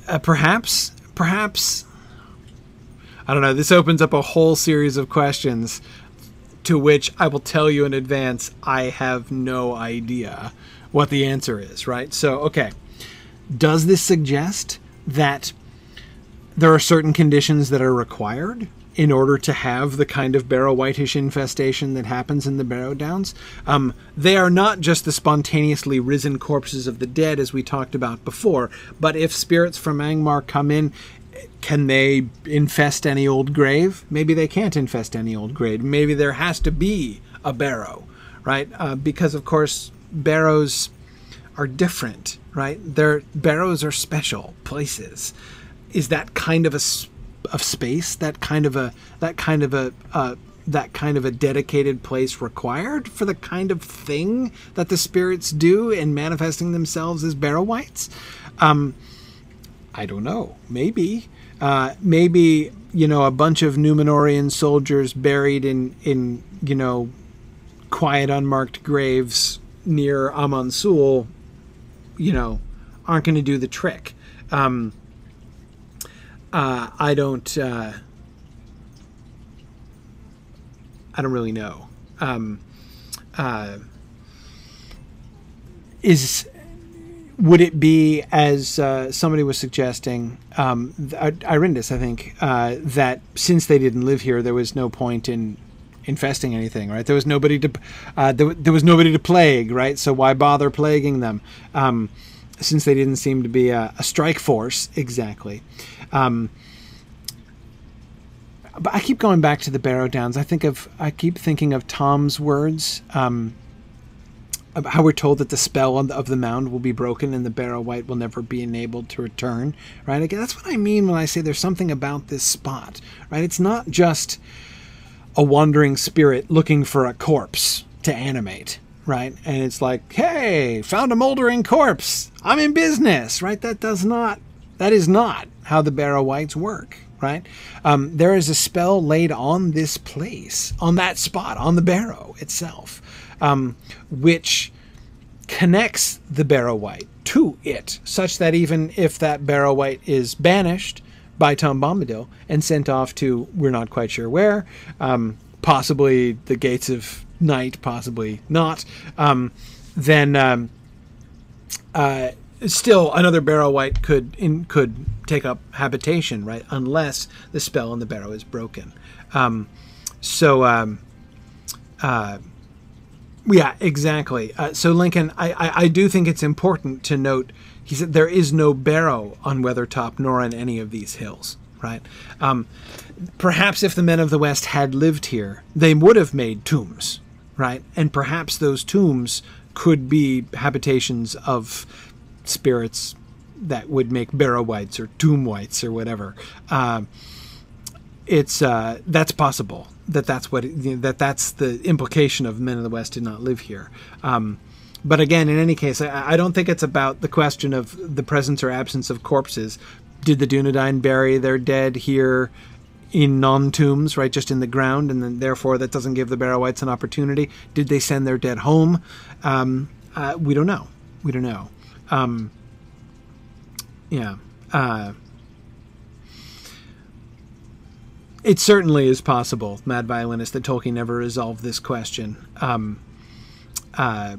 Uh, perhaps, perhaps, I don't know. This opens up a whole series of questions to which I will tell you in advance I have no idea what the answer is, right? So, okay. Does this suggest that there are certain conditions that are required in order to have the kind of barrow wightish infestation that happens in the barrow downs. Um, they are not just the spontaneously risen corpses of the dead, as we talked about before, but if spirits from Angmar come in, can they infest any old grave? Maybe they can't infest any old grave. Maybe there has to be a barrow, right? Uh, because, of course, barrows are different, right? Their barrows are special places. Is that kind of a of space, that kind of a that kind of a uh, that kind of a dedicated place required for the kind of thing that the spirits do in manifesting themselves as Barrow Wights. Um, I don't know. Maybe. Uh, maybe you know a bunch of Numenorian soldiers buried in in you know quiet unmarked graves near Amon Sul, you know, aren't going to do the trick. Um, uh, I don't. Uh, I don't really know. Um, uh, is would it be as uh, somebody was suggesting, um, Irindis, I think, uh, that since they didn't live here, there was no point in infesting anything, right? There was nobody to, uh, there, there, was nobody to plague, right? So why bother plaguing them? Um, since they didn't seem to be a, a strike force exactly. Um, but I keep going back to the Barrow Downs. I think of I keep thinking of Tom's words. Um, how we're told that the spell of the mound will be broken and the barrow Wight will never be enabled to return right again that's what i mean when i say there's something about this spot right it's not just a wandering spirit looking for a corpse to animate right and it's like hey found a moldering corpse i'm in business right that does not that is not how the barrow wights work right? Um, there is a spell laid on this place, on that spot, on the barrow itself, um, which connects the barrow wight to it, such that even if that barrow wight is banished by Tom Bombadil and sent off to we're not quite sure where, um, possibly the gates of night, possibly not, um, then um, uh, still another barrow wight could in, could take up habitation, right? Unless the spell on the barrow is broken. Um, so, um, uh, yeah, exactly. Uh, so, Lincoln, I, I, I, do think it's important to note. He said there is no barrow on Weathertop nor on any of these hills, right? Um, perhaps if the men of the West had lived here, they would have made tombs right? And perhaps those tombs could be habitations of spirits that would make barrow Wights or tomb Wights or whatever. Uh, it's uh, that's possible that that's what you know, that that's the implication of men of the West did not live here. Um, but again, in any case, I, I, don't think it's about the question of the presence or absence of corpses. Did the Dunedain bury their dead here in non-tombs, right, just in the ground, and then therefore that doesn't give the Barrow-wights an opportunity? Did they send their dead home? Um, uh, we don't know. We don't know. Um, yeah. Uh, it certainly is possible, Mad Violinist, that Tolkien never resolved this question. Um, uh,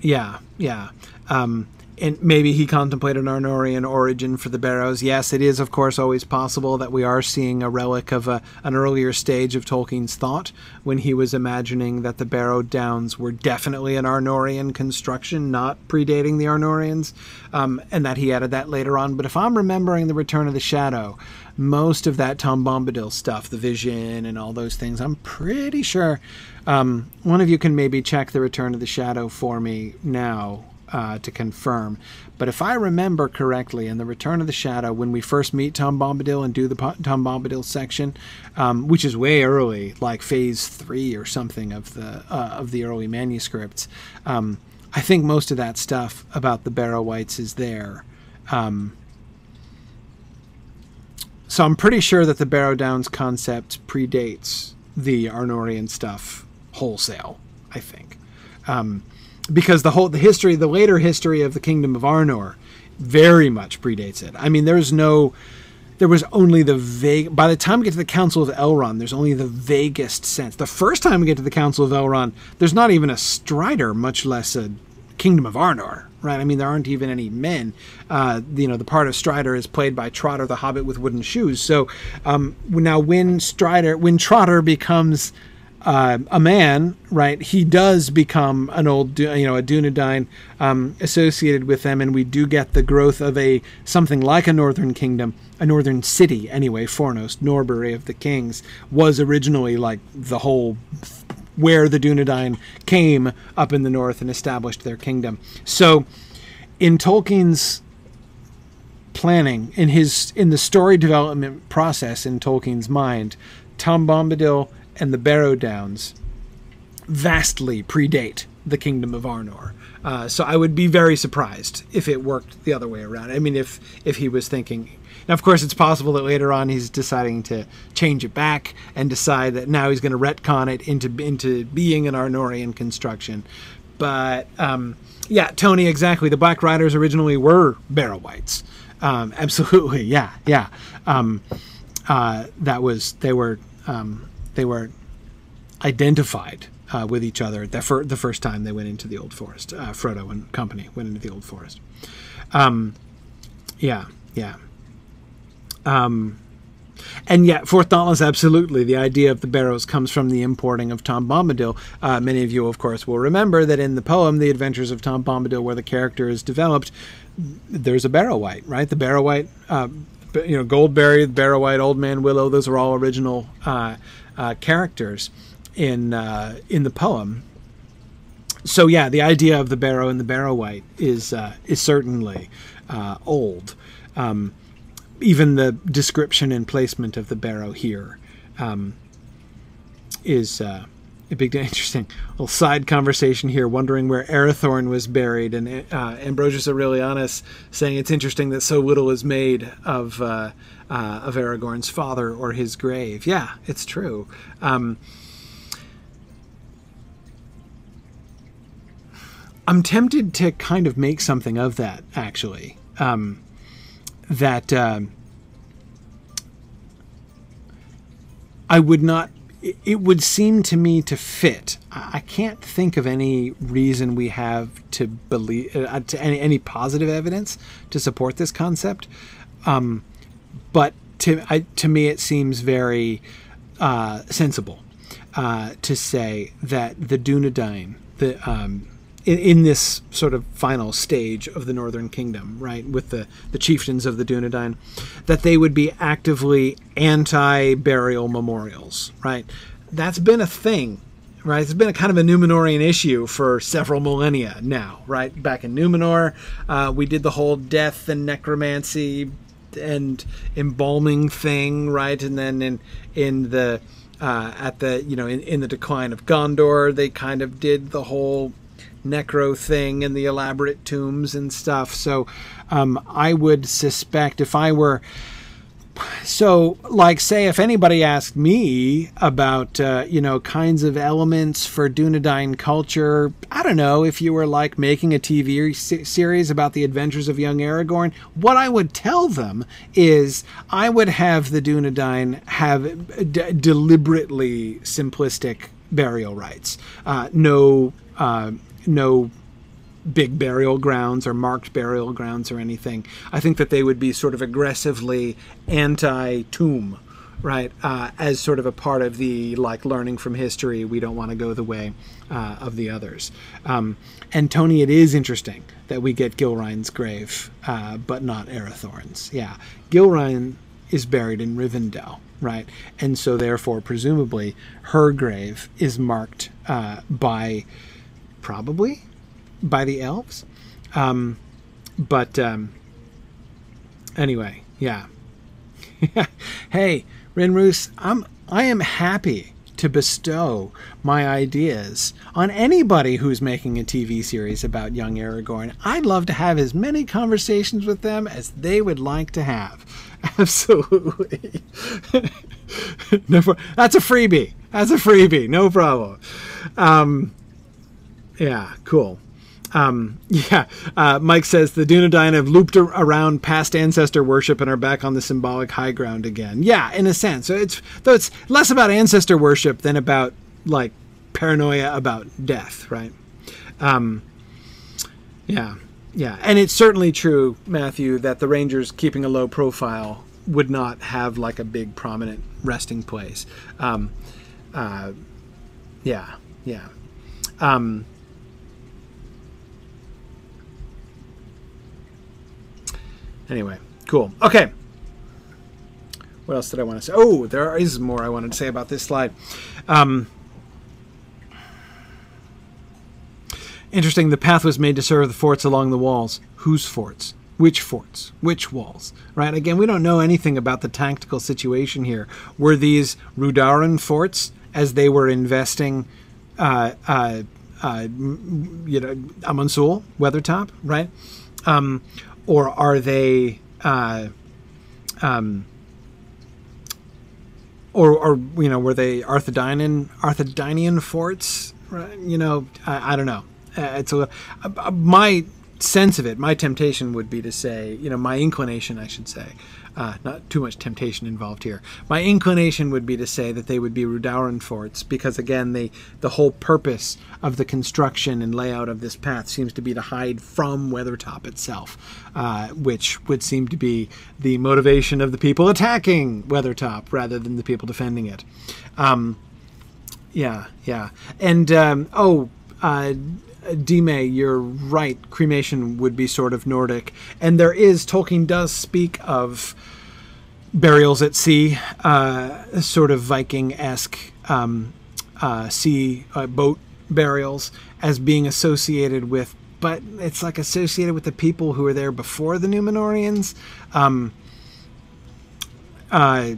yeah, yeah. Um, and maybe he contemplated an Arnorian origin for the Barrows. Yes, it is, of course, always possible that we are seeing a relic of a, an earlier stage of Tolkien's thought when he was imagining that the Barrow Downs were definitely an Arnorian construction, not predating the Arnorians, um, and that he added that later on. But if I'm remembering The Return of the Shadow, most of that Tom Bombadil stuff, the vision and all those things, I'm pretty sure. Um, one of you can maybe check The Return of the Shadow for me now uh, to confirm. But if I remember correctly, in the Return of the Shadow, when we first meet Tom Bombadil and do the Tom Bombadil section, um, which is way early, like Phase Three or something of the uh, of the early manuscripts, um, I think most of that stuff about the Barrow Wights is there. Um, so I'm pretty sure that the Barrow Downs concept predates the Arnorian stuff wholesale. I think. Um, because the whole the history, the later history of the kingdom of Arnor, very much predates it. I mean, there's no, there was only the vague. By the time we get to the Council of Elrond, there's only the vaguest sense. The first time we get to the Council of Elrond, there's not even a Strider, much less a Kingdom of Arnor. Right? I mean, there aren't even any men. Uh, you know, the part of Strider is played by Trotter the Hobbit with wooden shoes. So um, now, when Strider, when Trotter becomes uh, a man, right, he does become an old, you know, a Dunedain um, associated with them, and we do get the growth of a something like a northern kingdom, a northern city, anyway. Fornost, Norbury of the Kings, was originally like the whole where the Dunedain came up in the north and established their kingdom. So, in Tolkien's planning, in his in the story development process in Tolkien's mind, Tom Bombadil and the Barrow Downs vastly predate the Kingdom of Arnor. Uh, so I would be very surprised if it worked the other way around. I mean, if if he was thinking. Now, of course, it's possible that later on he's deciding to change it back and decide that now he's going to retcon it into into being an Arnorian construction. But um, yeah, Tony, exactly. The Black Riders originally were Barrow Wights. Um, absolutely, yeah, yeah. Um, uh, that was they were um, they were identified uh, with each other the, fir- the first time they went into the Old Forest. Uh, Frodo and company went into the Old Forest. Um, yeah, yeah. Um, and yet, Fourth Dauntless, absolutely. The idea of the barrows comes from the importing of Tom Bombadil. Uh, many of you, of course, will remember that in the poem, The Adventures of Tom Bombadil, where the character is developed, there's a barrow wight, right? The barrow wight, uh, you know, Goldberry, the Barrow wight, Old Man Willow, those are all original uh, uh, characters in uh, in the poem. So yeah, the idea of the barrow and the barrow wight is uh, is certainly uh, old. Um, even the description and placement of the barrow here um, is uh, a big interesting little side conversation here, wondering where Arathorn was buried, and uh, Ambrosius Aurelianus saying it's interesting that so little is made of uh, uh, of Aragorn's father or his grave. Yeah, it's true. Um, I'm tempted to kind of make something of that, actually. Um, that um, I would not. It would seem to me to fit. I can't think of any reason we have to believe uh, to any, any positive evidence to support this concept. Um, but to I, to me, it seems very uh, sensible uh, to say that the Dunedain, the um, in, in, this sort of final stage of the Northern Kingdom, right, with the the chieftains of the Dunedain, that they would be actively anti-burial memorials, right? That's been a thing right? It's been a kind of a Numenorian issue for several millennia now, right? Back in Numenor, uh, we did the whole death and necromancy and embalming thing, right? And then in in the uh, at the you know in, in the decline of Gondor, they kind of did the whole necro thing and the elaborate tombs and stuff. So um, I would suspect if I were so like say if anybody asked me about uh, you know kinds of elements for Dunedain culture i don't know if you were like making a tv series about the adventures of young aragorn what i would tell them is i would have the Dunedain have d- deliberately simplistic burial rites. Uh, no uh, no big burial grounds or marked burial grounds or anything. I think that they would be sort of aggressively anti tomb, right? Uh, as sort of a part of the like learning from history. We don't want to go the way uh, of the others. Um, and Tony, it is interesting that we get Gilraen's grave, uh, but not Arathorn's. Yeah, Gilraen is buried in Rivendell, right? And so, therefore, presumably, her grave is marked uh, by probably by the elves. Um, but um, anyway, yeah. hey, Rinroos, I'm I am happy to bestow my ideas on anybody who's making a TV series about young Aragorn. I'd love to have as many conversations with them as they would like to have. Absolutely. no, that's a freebie. That's a freebie. No problem. Um, yeah, cool. Um, yeah, uh, Mike says the Dunedain have looped around past ancestor worship and are back on the symbolic high ground again. Yeah, in a sense. So it's though it's less about ancestor worship than about like paranoia about death, right? Um, yeah, yeah, and it's certainly true, Matthew, that the Rangers keeping a low profile would not have like a big prominent resting place. Um, uh, yeah, yeah. Um, Anyway, cool. Okay. What else did I want to say? Oh, there is more I wanted to say about this slide. Um, interesting. The path was made to serve the forts along the walls. Whose forts? Which forts? Which walls? Right? Again, we don't know anything about the tactical situation here. Were these Rhudauran forts as they were investing, uh, uh, uh, you know, Amon Sul, Weathertop, right? Um, or are they uh, um, or, or you know were they Arthedainian Arthedainian forts? You know I, I don't know. Uh, it's a, uh, my sense of it my temptation would be to say you know my inclination I should say uh, not too much temptation involved here. My inclination would be to say that they would be Rhudauran forts because, again, they, the whole purpose of the construction and layout of this path seems to be to hide from Weathertop itself, uh, which would seem to be the motivation of the people attacking Weathertop rather than the people defending it. Um, yeah, yeah. And, um, oh, uh, Dime, you're right. Cremation would be sort of Nordic, and there is Tolkien does speak of burials at sea, uh, sort of Viking esque um, uh, sea uh, boat burials as being associated with, but it's like associated with the people who were there before the Numenorians. Um, uh,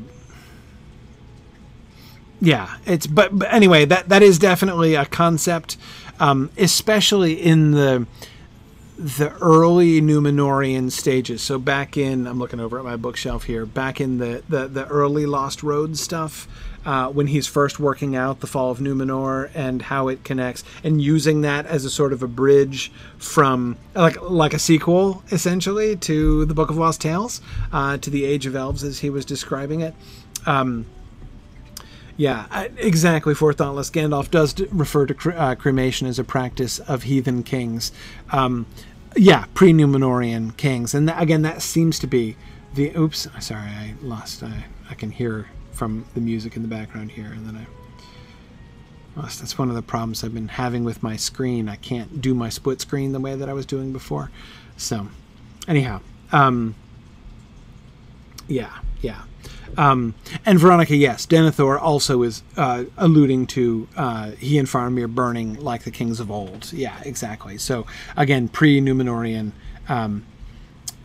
yeah, it's but, but anyway, that that is definitely a concept um, especially in the the early Numenorian stages. So back in, I'm looking over at my bookshelf here. Back in the the, the early Lost Road stuff, uh, when he's first working out the fall of Numenor and how it connects, and using that as a sort of a bridge from like like a sequel essentially to the Book of Lost Tales, uh, to the Age of Elves as he was describing it. Um, yeah, exactly. Fourth Dauntless, Gandalf does refer to cre- uh, cremation as a practice of heathen kings. Um, yeah, pre Numenorian kings. And again, that seems to be the. Oops, sorry, I lost. I, I can hear from the music in the background here, and then I lost. That's one of the problems I've been having with my screen. I can't do my split screen the way that I was doing before. So, anyhow, um, yeah, yeah. Um, and Veronica, yes, Denethor also is uh, alluding to uh, he and Faramir burning like the kings of old. Yeah, exactly. So again, pre-Numenorian um,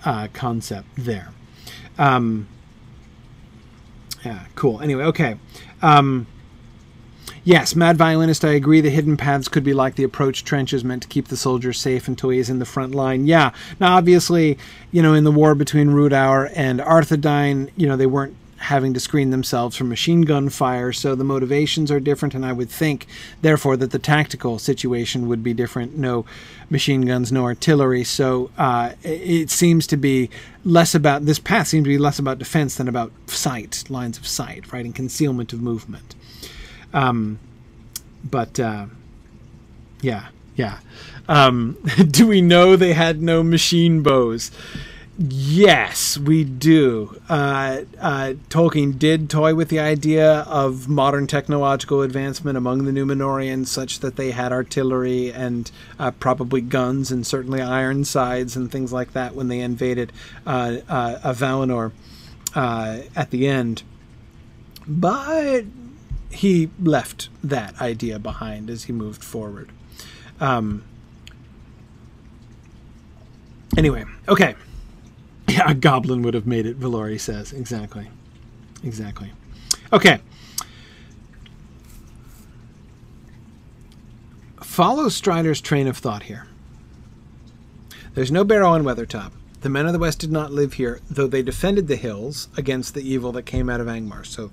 uh, concept there. Um, yeah, cool. Anyway, okay. Um, Yes, mad violinist, I agree. The hidden paths could be like the approach trenches meant to keep the soldier safe until he is in the front line. Yeah. Now, obviously, you know, in the war between Rhudaur and Arthedain, you know, they weren't having to screen themselves from machine gun fire, so the motivations are different, and I would think, therefore, that the tactical situation would be different. No machine guns, no artillery, so uh, it seems to be less about this path seems to be less about defense than about sight, lines of sight, right, and concealment of movement. Um, but uh, yeah, yeah. Um, do we know they had no machine bows? Yes, we do. Uh, uh, Tolkien did toy with the idea of modern technological advancement among the Numenoreans, such that they had artillery and uh, probably guns and certainly Ironsides and things like that when they invaded uh, uh, Valinor uh, at the end. But he left that idea behind as he moved forward. Um, anyway, okay. Yeah, a goblin would have made it, Valori says. Exactly. Exactly. Okay. Follow Strider's train of thought here. There's no barrow in Weathertop. The men of the West did not live here, though they defended the hills against the evil that came out of Angmar. So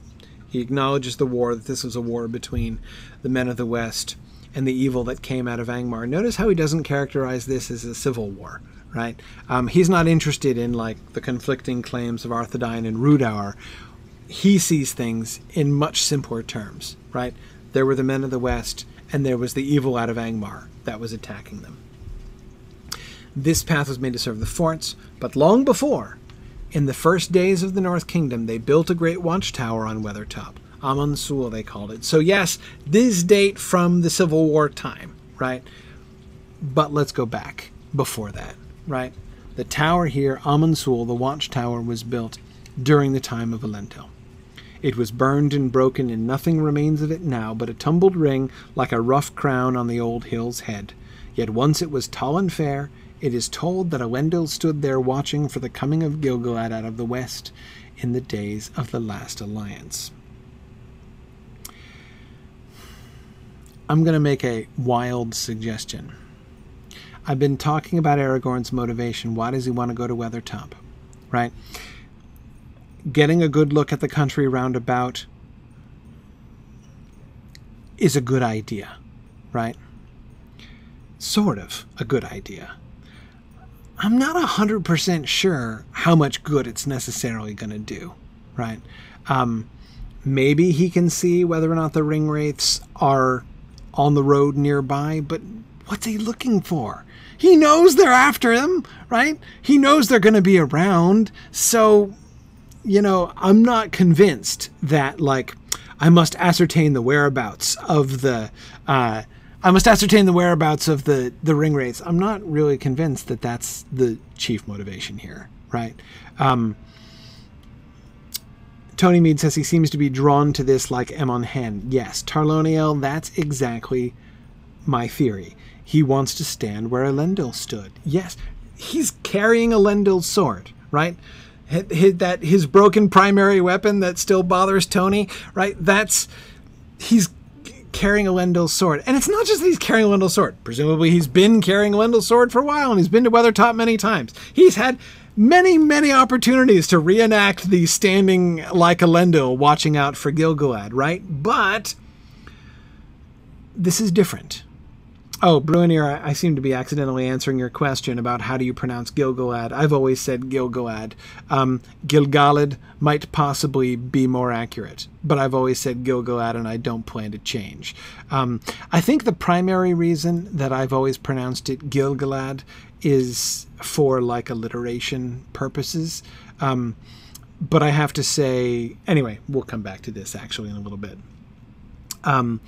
he acknowledges the war, that this was a war between the men of the West and the evil that came out of Angmar. Notice how he doesn't characterize this as a civil war, right? Um, he's not interested in like the conflicting claims of Arthedain and Rhudaur. He sees things in much simpler terms, right? There were the men of the West, and there was the evil out of Angmar that was attacking them. This path was made to serve the forts, but long before, in the first days of the North Kingdom, they built a great watchtower on Weathertop. Amon Sul, they called it. So, yes, this date from the Civil War time, right? But let's go back before that, right? The tower here, Amon Sul, the watchtower, was built during the time of Elendil. It was burned and broken, and nothing remains of it now but a tumbled ring like a rough crown on the old hill's head. Yet once it was tall and fair, it is told that Elendil stood there watching for the coming of Gil-galad out of the west in the days of the last alliance. I'm going to make a wild suggestion. I've been talking about Aragorn's motivation. Why does he want to go to Weathertop? Right? Getting a good look at the country roundabout is a good idea, right? Sort of a good idea. I'm not 100% sure how much good it's necessarily going to do, right? Um, maybe he can see whether or not the ring wraiths are on the road nearby, but what's he looking for? He knows they're after him, right? He knows they're going to be around. So, you know, I'm not convinced that, like, I must ascertain the whereabouts of the uh, I must ascertain the whereabouts of the the ring wraiths. I'm not really convinced that that's the chief motivation here, right? Um, Tony Mead says he seems to be drawn to this like Amon Hen. Yes, Tarloniel, that's exactly my theory. He wants to stand where Elendil stood. Yes, he's carrying Elendil's sword, right? His, that his broken primary weapon that still bothers Tony, right? That's he's carrying Elendil's sword. And it's not just that he's carrying Elendil's sword. Presumably he's been carrying Elendil's sword for a while and he's been to Weathertop many times. He's had many, many opportunities to reenact the standing like Elendil watching out for Gil-galad, right? But this is different. Oh, Bruinir, I, I, seem to be accidentally answering your question about how do you pronounce Gil-galad. I've always said Gilgalad. Um, Gilgalad might possibly be more accurate, but I've always said Gil-galad and I don't plan to change. Um, I think the primary reason that I've always pronounced it Gil-galad is for like alliteration purposes. Um, but I have to say, anyway, we'll come back to this actually in a little bit. Um,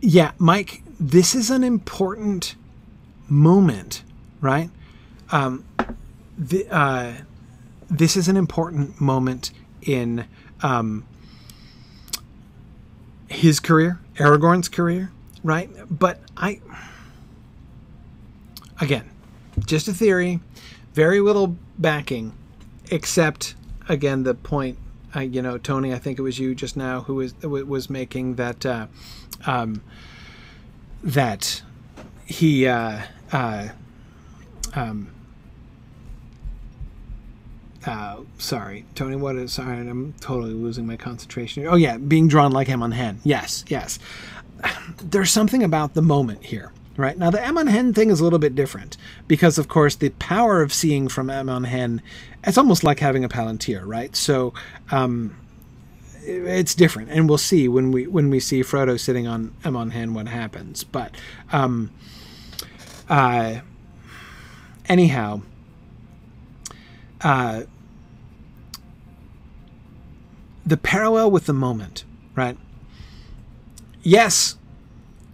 yeah, Mike, this is an important moment, right? Um, the, uh, this is an important moment in um, his career, Aragorn's career, right? But I, again, just a theory, very little backing, except again the point. Uh, you know, Tony, I think it was you just now who was was making that uh, um, that he uh, uh um, uh, sorry, Tony. What is? Sorry, I'm totally losing my concentration. Oh yeah, being drawn like Amon Hen. Yes, yes. There's something about the moment here, right? Now the Amon Hen thing is a little bit different because, of course, the power of seeing from Amon Hen, it's almost like having a palantir, right? So. Um, it's different, and we'll see when we when we see Frodo sitting on Amon Hen what happens. But um, uh, anyhow, uh, the parallel with the moment, right? Yes,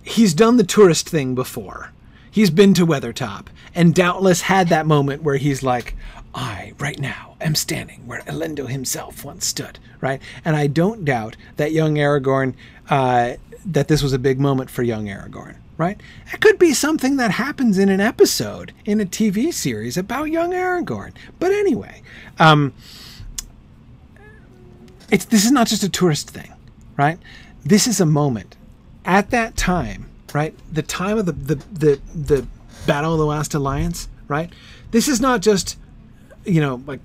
he's done the tourist thing before. He's been to Weathertop and doubtless had that moment where he's like, I, right now, am standing where Elendil himself once stood, right? And I don't doubt that young Aragorn, uh, that this was a big moment for young Aragorn, right? It could be something that happens in an episode in a TV series about young Aragorn. But anyway, um, it's this is not just a tourist thing, right? This is a moment at that time, right? The time of the the the, the Battle of the Last Alliance, right? This is not just, you know, like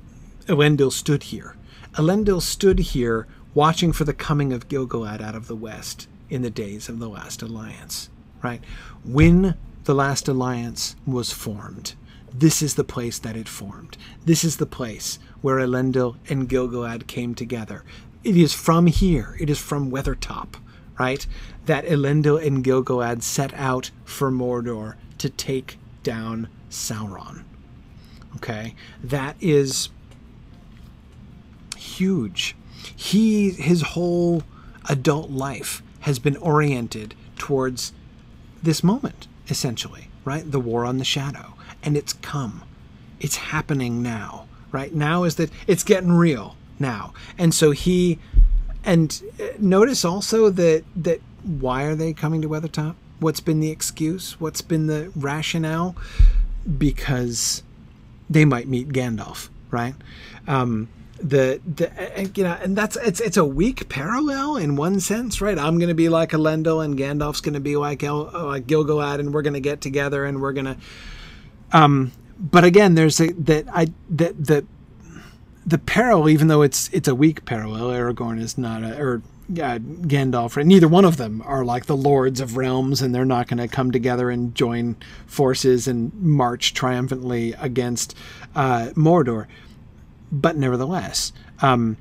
Elendil stood here. Elendil stood here watching for the coming of Gil-galad out of the west in the days of the Last Alliance right? When the last alliance was formed, this is the place that it formed. This is the place where Elendil and Gil-galad came together. It is from here, it is from Weathertop, right? That Elendil and Gil-galad set out for Mordor to take down Sauron. Okay? That is huge. He his whole adult life has been oriented towards this moment, essentially, right? The war on the shadow. And it's come. It's happening now, right? Now is that it's getting real now. And so he, and uh, notice also that, that why are they coming to Weathertop? What's been the excuse? What's been the rationale? Because they might meet Gandalf, right? Um, the the you know and that's it's it's a weak parallel in one sense right i'm going to be like elendil and gandalf's going to be like El, uh, gilgalad and we're going to get together and we're going to um but again there's a that i that the the parallel even though it's it's a weak parallel aragorn is not a or uh, Gandalf, and Neither one of them are like the lords of realms, and they're not going to come together and join forces and march triumphantly against uh, Mordor but nevertheless, um,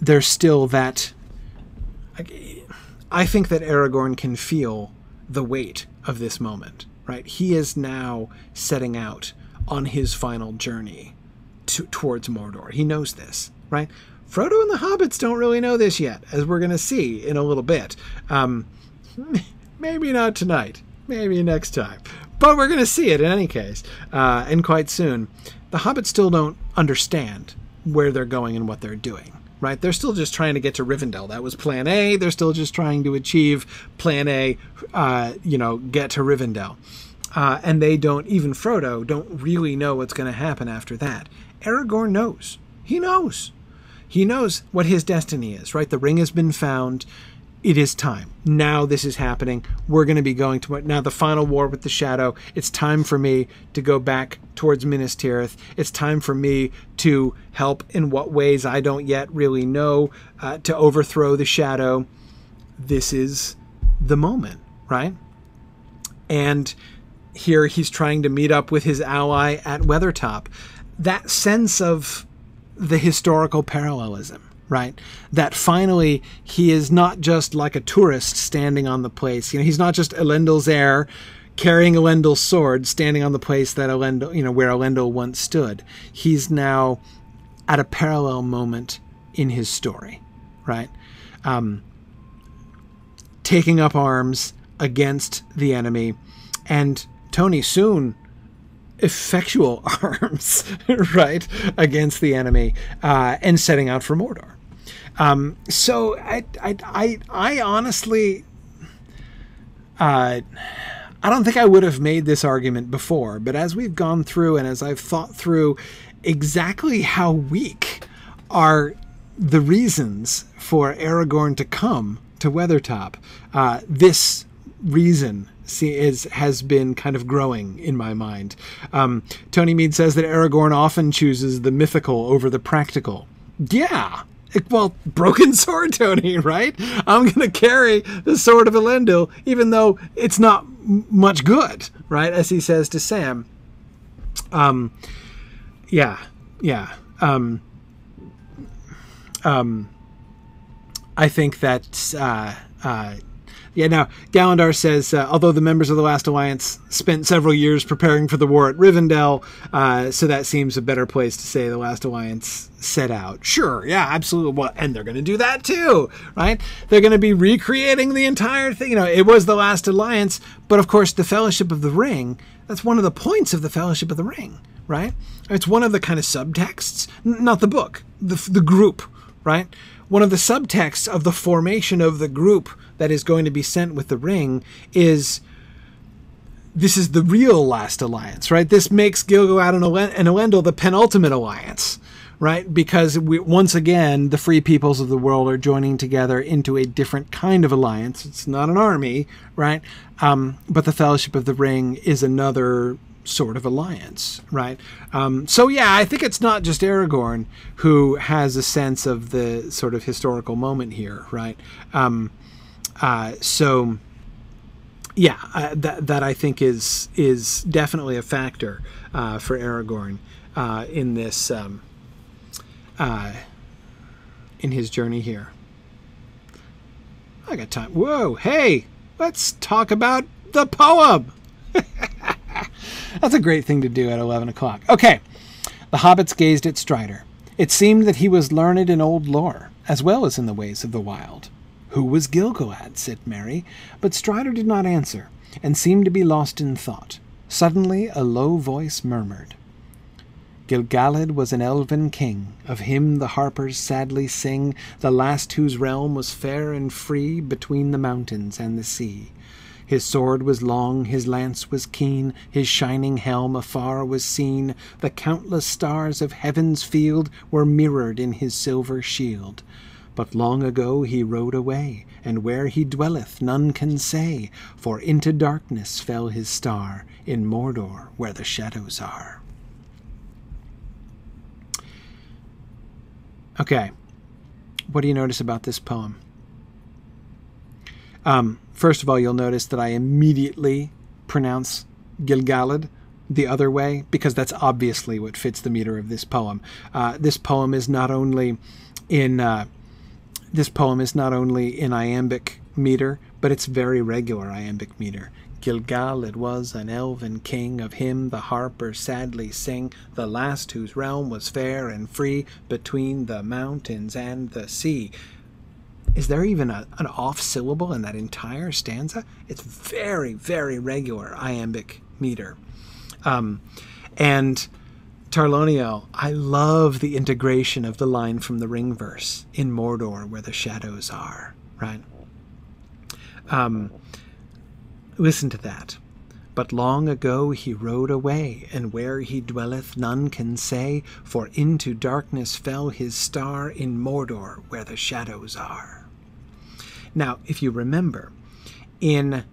there's still that. I think that Aragorn can feel the weight of this moment, right? He is now setting out on his final journey to, towards Mordor. He knows this, right? Frodo and the hobbits don't really know this yet, as we're going to see in a little bit. Um, maybe not tonight, maybe next time, but we're going to see it in any case, uh, and quite soon. The hobbits still don't understand where they're going and what they're doing right? They're still just trying to get to Rivendell. That was Plan A. They're still just trying to achieve Plan A, uh, you know, get to Rivendell. Uh, and they don't, even Frodo, don't really know what's going to happen after that. Aragorn knows. He knows. He knows what his destiny is, right? The ring has been found it is time. Now this is happening. We're going to be going to now the final war with the shadow. It's time for me to go back towards Minas Tirith. It's time for me to help in what ways I don't yet really know uh, to overthrow the shadow. This is the moment, right? And here he's trying to meet up with his ally at Weathertop. That sense of the historical parallelism right? That finally he is not just like a tourist standing on the place. You know, he's not just Elendil's heir carrying Elendil's sword, standing on the place that Elendil, you know, where Elendil once stood. He's now at a parallel moment in his story, right? Um, taking up arms against the enemy, and Tony soon effectual arms, right, against the enemy uh, and setting out for Mordor. Um, so I, I, I, I honestly, uh, I don't think I would have made this argument before, but as we've gone through and as I've thought through exactly how weak are the reasons for Aragorn to come to Weathertop, uh, this reason is has been kind of growing in my mind. Um, Tony Mead says that Aragorn often chooses the mythical over the practical. Yeah. Well, broken sword, Tony, right? I'm going to carry the sword of Elendil, even though it's not much good, right? As he says to Sam. Um, yeah, yeah. Um, um, I think that uh, uh, yeah, now, Gallandar says, uh, although the members of the Last Alliance spent several years preparing for the war at Rivendell, uh, so that seems a better place to say the Last Alliance set out. Sure, yeah, absolutely. Well, and they're going to do that too, right? They're going to be recreating the entire thing. You know, it was the Last Alliance, but of course, the Fellowship of the Ring, that's one of the points of the Fellowship of the Ring, right? It's one of the kind of subtexts, not the book, the, the group, right? One of the subtexts of the formation of the group that is going to be sent with the ring is this is the real last alliance, right? This makes Gil-galad and, Elendil the penultimate alliance, right? Because we, once again, the free peoples of the world are joining together into a different kind of alliance. It's not an army, right? Um, but the Fellowship of the Ring is another sort of alliance, right? Um, so yeah, I think it's not just Aragorn who has a sense of the sort of historical moment here, right? Um, uh, so yeah, uh, that that I think is is definitely a factor uh, for Aragorn uh, in this um, uh, in his journey here. I got time. Whoa, hey, let's talk about the poem. That's a great thing to do at eleven o'clock. Okay, the hobbits gazed at Strider. It seemed that he was learned in old lore, as well as in the ways of the wild. Who was Gil-galad? said Merry, but Strider did not answer, and seemed to be lost in thought. Suddenly a low voice murmured, Gil-galad was an elven king, of him the harpers sadly sing, the last whose realm was fair and free between the mountains and the sea. His sword was long, his lance was keen, his shining helm afar was seen, the countless stars of heaven's field were mirrored in his silver shield. But long ago he rode away, and where he dwelleth none can say, for into darkness fell his star, in Mordor where the shadows are. Okay, what do you notice about this poem? Um, first of all, you'll notice that I immediately pronounce Gil-galad the other way because that's obviously what fits the meter of this poem. Uh, this poem is not only in uh, this poem is not only in iambic meter, but it's very regular iambic meter. Gil-galad was an elven king, of him the harpers sadly sing, the last whose realm was fair and free between the mountains and the sea. Is there even a, an off syllable in that entire stanza? It's very, very regular iambic meter. Um, and Tarloniel, I love the integration of the line from the ring verse in Mordor where the shadows are, right? Um, listen to that. But long ago he rode away, and where he dwelleth none can say, for into darkness fell his star in Mordor where the shadows are. Now, if you remember, in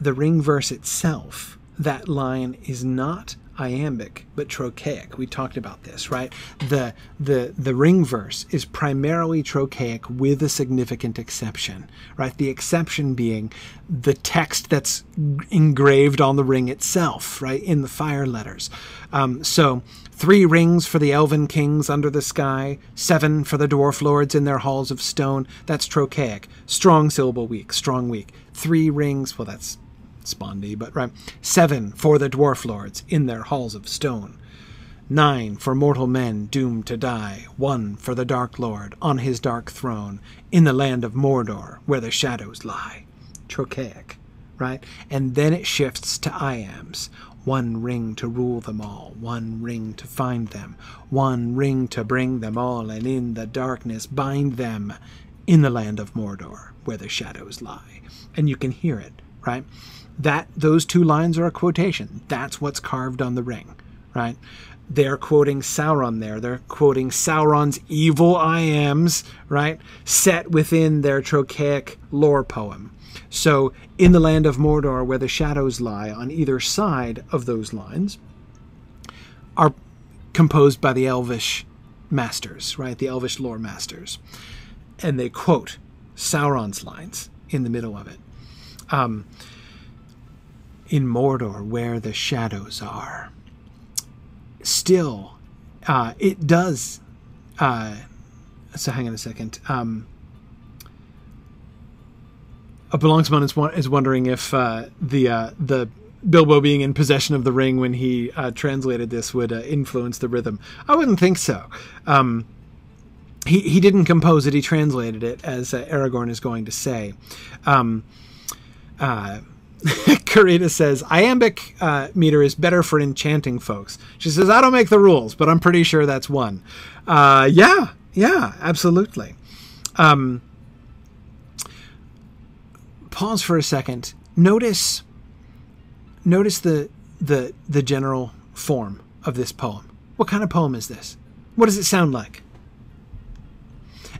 the ring verse itself, that line is not iambic but trochaic. We talked about this, right? The the the ring verse is primarily trochaic with a significant exception, right? The exception being the text that's engraved on the ring itself, right, in the fire letters. Um, so three rings for the elven kings under the sky, seven for the dwarf lords in their halls of stone. That's trochaic. Strong syllable weak, strong weak. Three rings, well, that's spondee, but right. Seven for the dwarf lords in their halls of stone. Nine for mortal men doomed to die. One for the Dark Lord on his dark throne in the land of Mordor where the shadows lie. Trochaic, right? And then it shifts to iambs. One ring to rule them all, one ring to find them, one ring to bring them all, and in the darkness bind them in the land of Mordor, where the shadows lie. And you can hear it, right? That those two lines are a quotation. That's what's carved on the ring, right? They're quoting Sauron there. They're quoting Sauron's evil iambs, right? Set within their trochaic lore poem. So, in the land of Mordor, where the shadows lie on either side of those lines, are composed by the Elvish masters, right? The Elvish lore masters. And they quote Sauron's lines in the middle of it. Um, in Mordor, where the shadows are. Still, uh, it does. Uh, so, hang on a second. Um, a Belongsman is, is wondering if uh, the uh, the Bilbo being in possession of the ring when he uh, translated this would uh, influence the rhythm. I wouldn't think so. Um, he he didn't compose it; he translated it, as Aragorn is going to say. Um, Karita says iambic uh, meter is better for enchanting folks. She says I don't make the rules, but I'm pretty sure that's one. Uh, yeah, yeah, absolutely. Um, pause for a second. Notice notice the the the general form of this poem. What kind of poem is this? What does it sound like?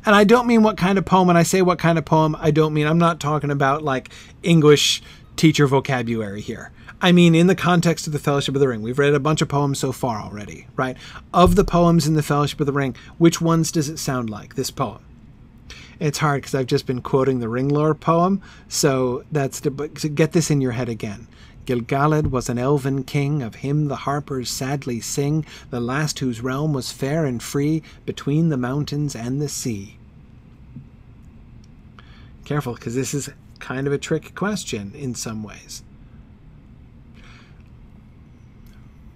And I don't mean what kind of poem. When I say what kind of poem, I don't mean I'm not talking about like English teacher vocabulary here. I mean, in the context of the Fellowship of the Ring, we've read a bunch of poems so far already, right? Of the poems in the Fellowship of the Ring, which ones does it sound like, this poem? It's hard because I've just been quoting the Ringlore poem, so that's to, get this in your head again. Gil-galad was an elven king, of him the harpers sadly sing, the last whose realm was fair and free, between the mountains and the sea. Careful, because this is kind of a trick question in some ways.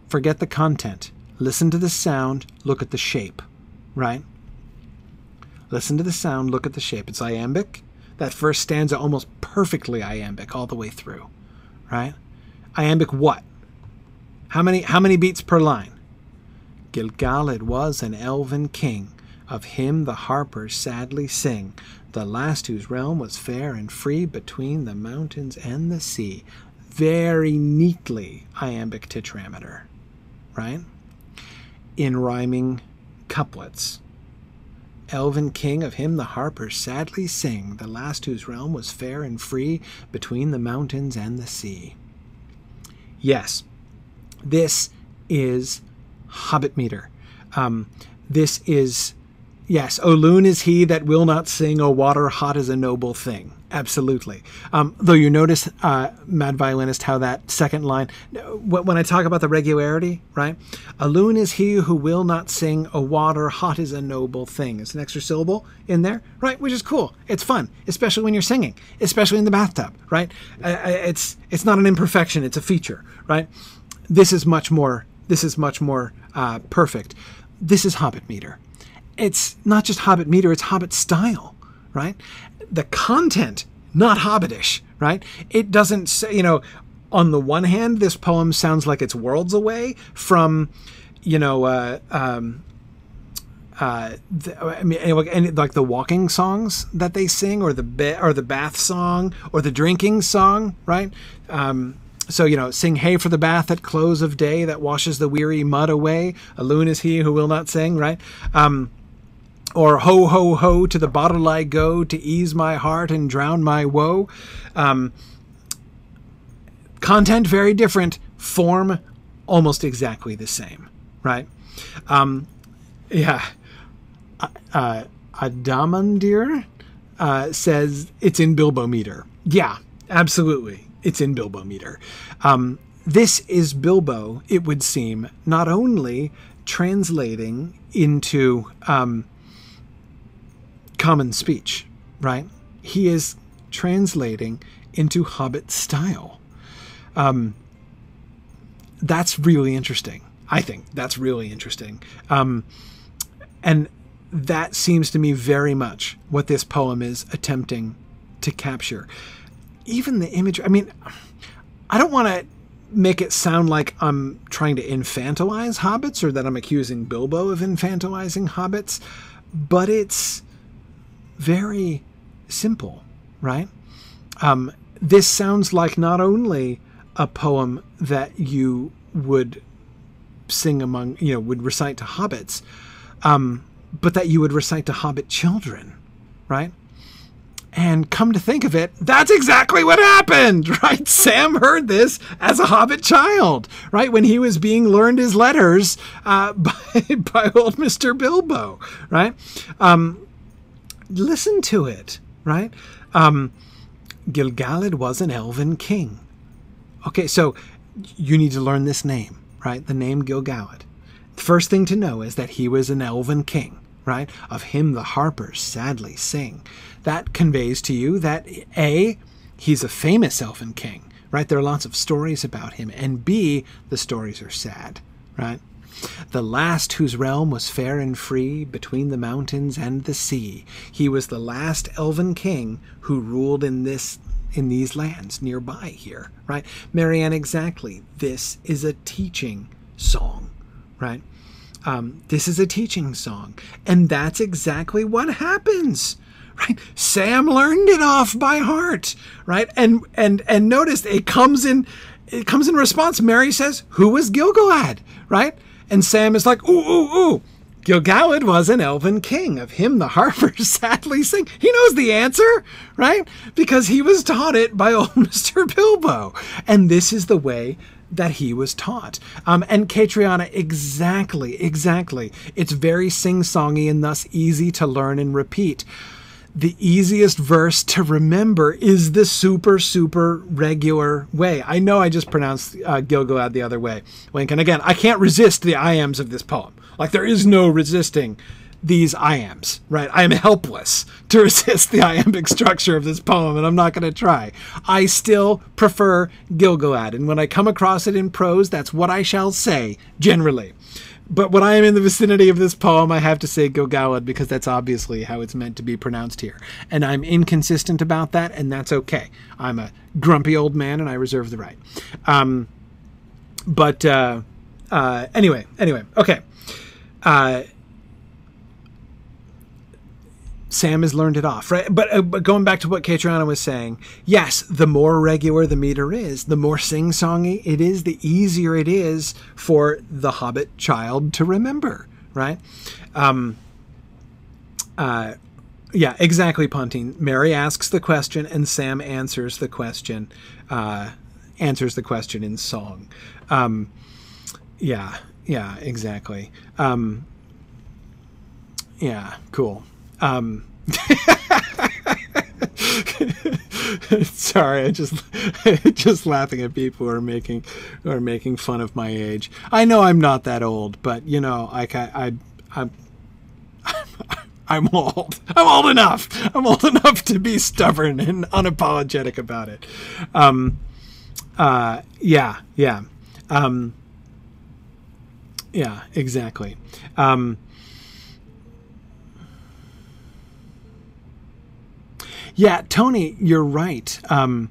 Forget the content. Listen to the sound, look at the shape, right? Listen to the sound, look at the shape. It's iambic. That first stanza almost perfectly iambic all the way through, right? Iambic what? How many how many beats per line? Gil-galad was an elven king, of him the harpers sadly sing, the last whose realm was fair and free between the mountains and the sea. Very neatly iambic tetrameter, right? In rhyming couplets. Elven king, of him the harpers sadly sing, the last whose realm was fair and free between the mountains and the sea. Yes, this is Hobbit meter. Um, this is, yes, Olun is he that will not sing, O water hot is a noble thing. Absolutely. Um, though you notice, uh, Mad Violinist, how that second line, when I talk about the regularity, right? Olun is he who will not sing, a water hot is a noble thing. It's an extra syllable in there, right? Which is cool. It's fun, especially when you're singing, especially in the bathtub, right? Uh, it's it's not an imperfection; it's a feature, right? This is much more. This is much more uh, perfect. This is Hobbit meter. It's not just Hobbit meter; it's Hobbit style, right? the content not hobbitish, right? It doesn't say, you know, on the one hand, this poem sounds like it's worlds away from, you know, uh, um, uh, the, I mean, like the walking songs that they sing, or the be- or the bath song, or the drinking song, right? Um, so you know, sing "Hey for the bath at close of day that washes the weary mud away." A loon is he who will not sing, right? Um, or ho ho ho to the bottle I go to ease my heart and drown my woe. Um, content very different, form almost exactly the same, right? Um, yeah. Uh, uh, Adamandir uh, says it's in Bilbo meter. Yeah, absolutely. It's in Bilbo meter. Um, this is Bilbo, it would seem, not only translating into um, common speech, right? He is translating into Hobbit style. Um, that's really interesting. I think that's really interesting. Um, and that seems to me very much what this poem is attempting to capture. Even the image, I mean, I don't want to make it sound like I'm trying to infantilize hobbits or that I'm accusing Bilbo of infantilizing hobbits, but it's very simple, right? Um, this sounds like not only a poem that you would sing among, you know, would recite to hobbits, um, but that you would recite to hobbit children, right? And come to think of it, that's exactly what happened, right? Sam heard this as a hobbit child, right? When he was being learned his letters uh, by, by old Mr. Bilbo, right? Um, listen to it, right? Um, Gilgalad was an elven king. Okay, so you need to learn this name, right? The name Gilgalad. The First thing to know is that he was an elven king, right? Of him the harpers sadly sing. That conveys to you that A, he's a famous elven king, right? There are lots of stories about him. And B, the stories are sad, right? The last whose realm was fair and free between the mountains and the sea. He was the last elven king who ruled in this in these lands nearby here, right? Marianne, exactly. This is a teaching song, right? Um, this is a teaching song. And that's exactly what happens. Right? Sam learned it off by heart, right? And and and notice it comes in it comes in response. Merry says, Who was Gilgalad? Right? And Sam is like, ooh, ooh, ooh. Gilgalad was an elven king. Of him the harpers sadly sing. He knows the answer, right? Because he was taught it by old Mr. Bilbo. And this is the way that he was taught. Um, and Catriona, exactly, exactly. It's very sing-songy and thus easy to learn and repeat the easiest verse to remember is the super, super regular way. I know I just pronounced uh, Gilgalad the other way, Wink. And again, I can't resist the iambs of this poem. Like, there is no resisting these iambs, right? I am helpless to resist the iambic structure of this poem, and I'm not going to try. I still prefer Gilgalad, and when I come across it in prose, that's what I shall say, generally. But when I am in the vicinity of this poem, I have to say Gilgalad because that's obviously how it's meant to be pronounced here. And I'm inconsistent about that, and that's okay. I'm a grumpy old man, and I reserve the right. Um, but uh, uh, anyway, anyway, okay. Uh, Sam has learned it off, right? But, uh, but going back to what Catriona was saying, yes, the more regular the meter is, the more sing-songy it is, the easier it is for the Hobbit child to remember, right? Um, uh, yeah, exactly, Pontine. Merry asks the question, and Sam answers the question. Uh, answers the question in song. Um, yeah, yeah, exactly. Um, yeah, cool. Um, sorry, I just just laughing at people who are making who are making fun of my age. I know I'm not that old, but you know, like I, I I'm I'm old. I'm old enough. I'm old enough to be stubborn and unapologetic about it. Um, uh, yeah, yeah, um, yeah, exactly. Um, Yeah, Tony, you're right. Um,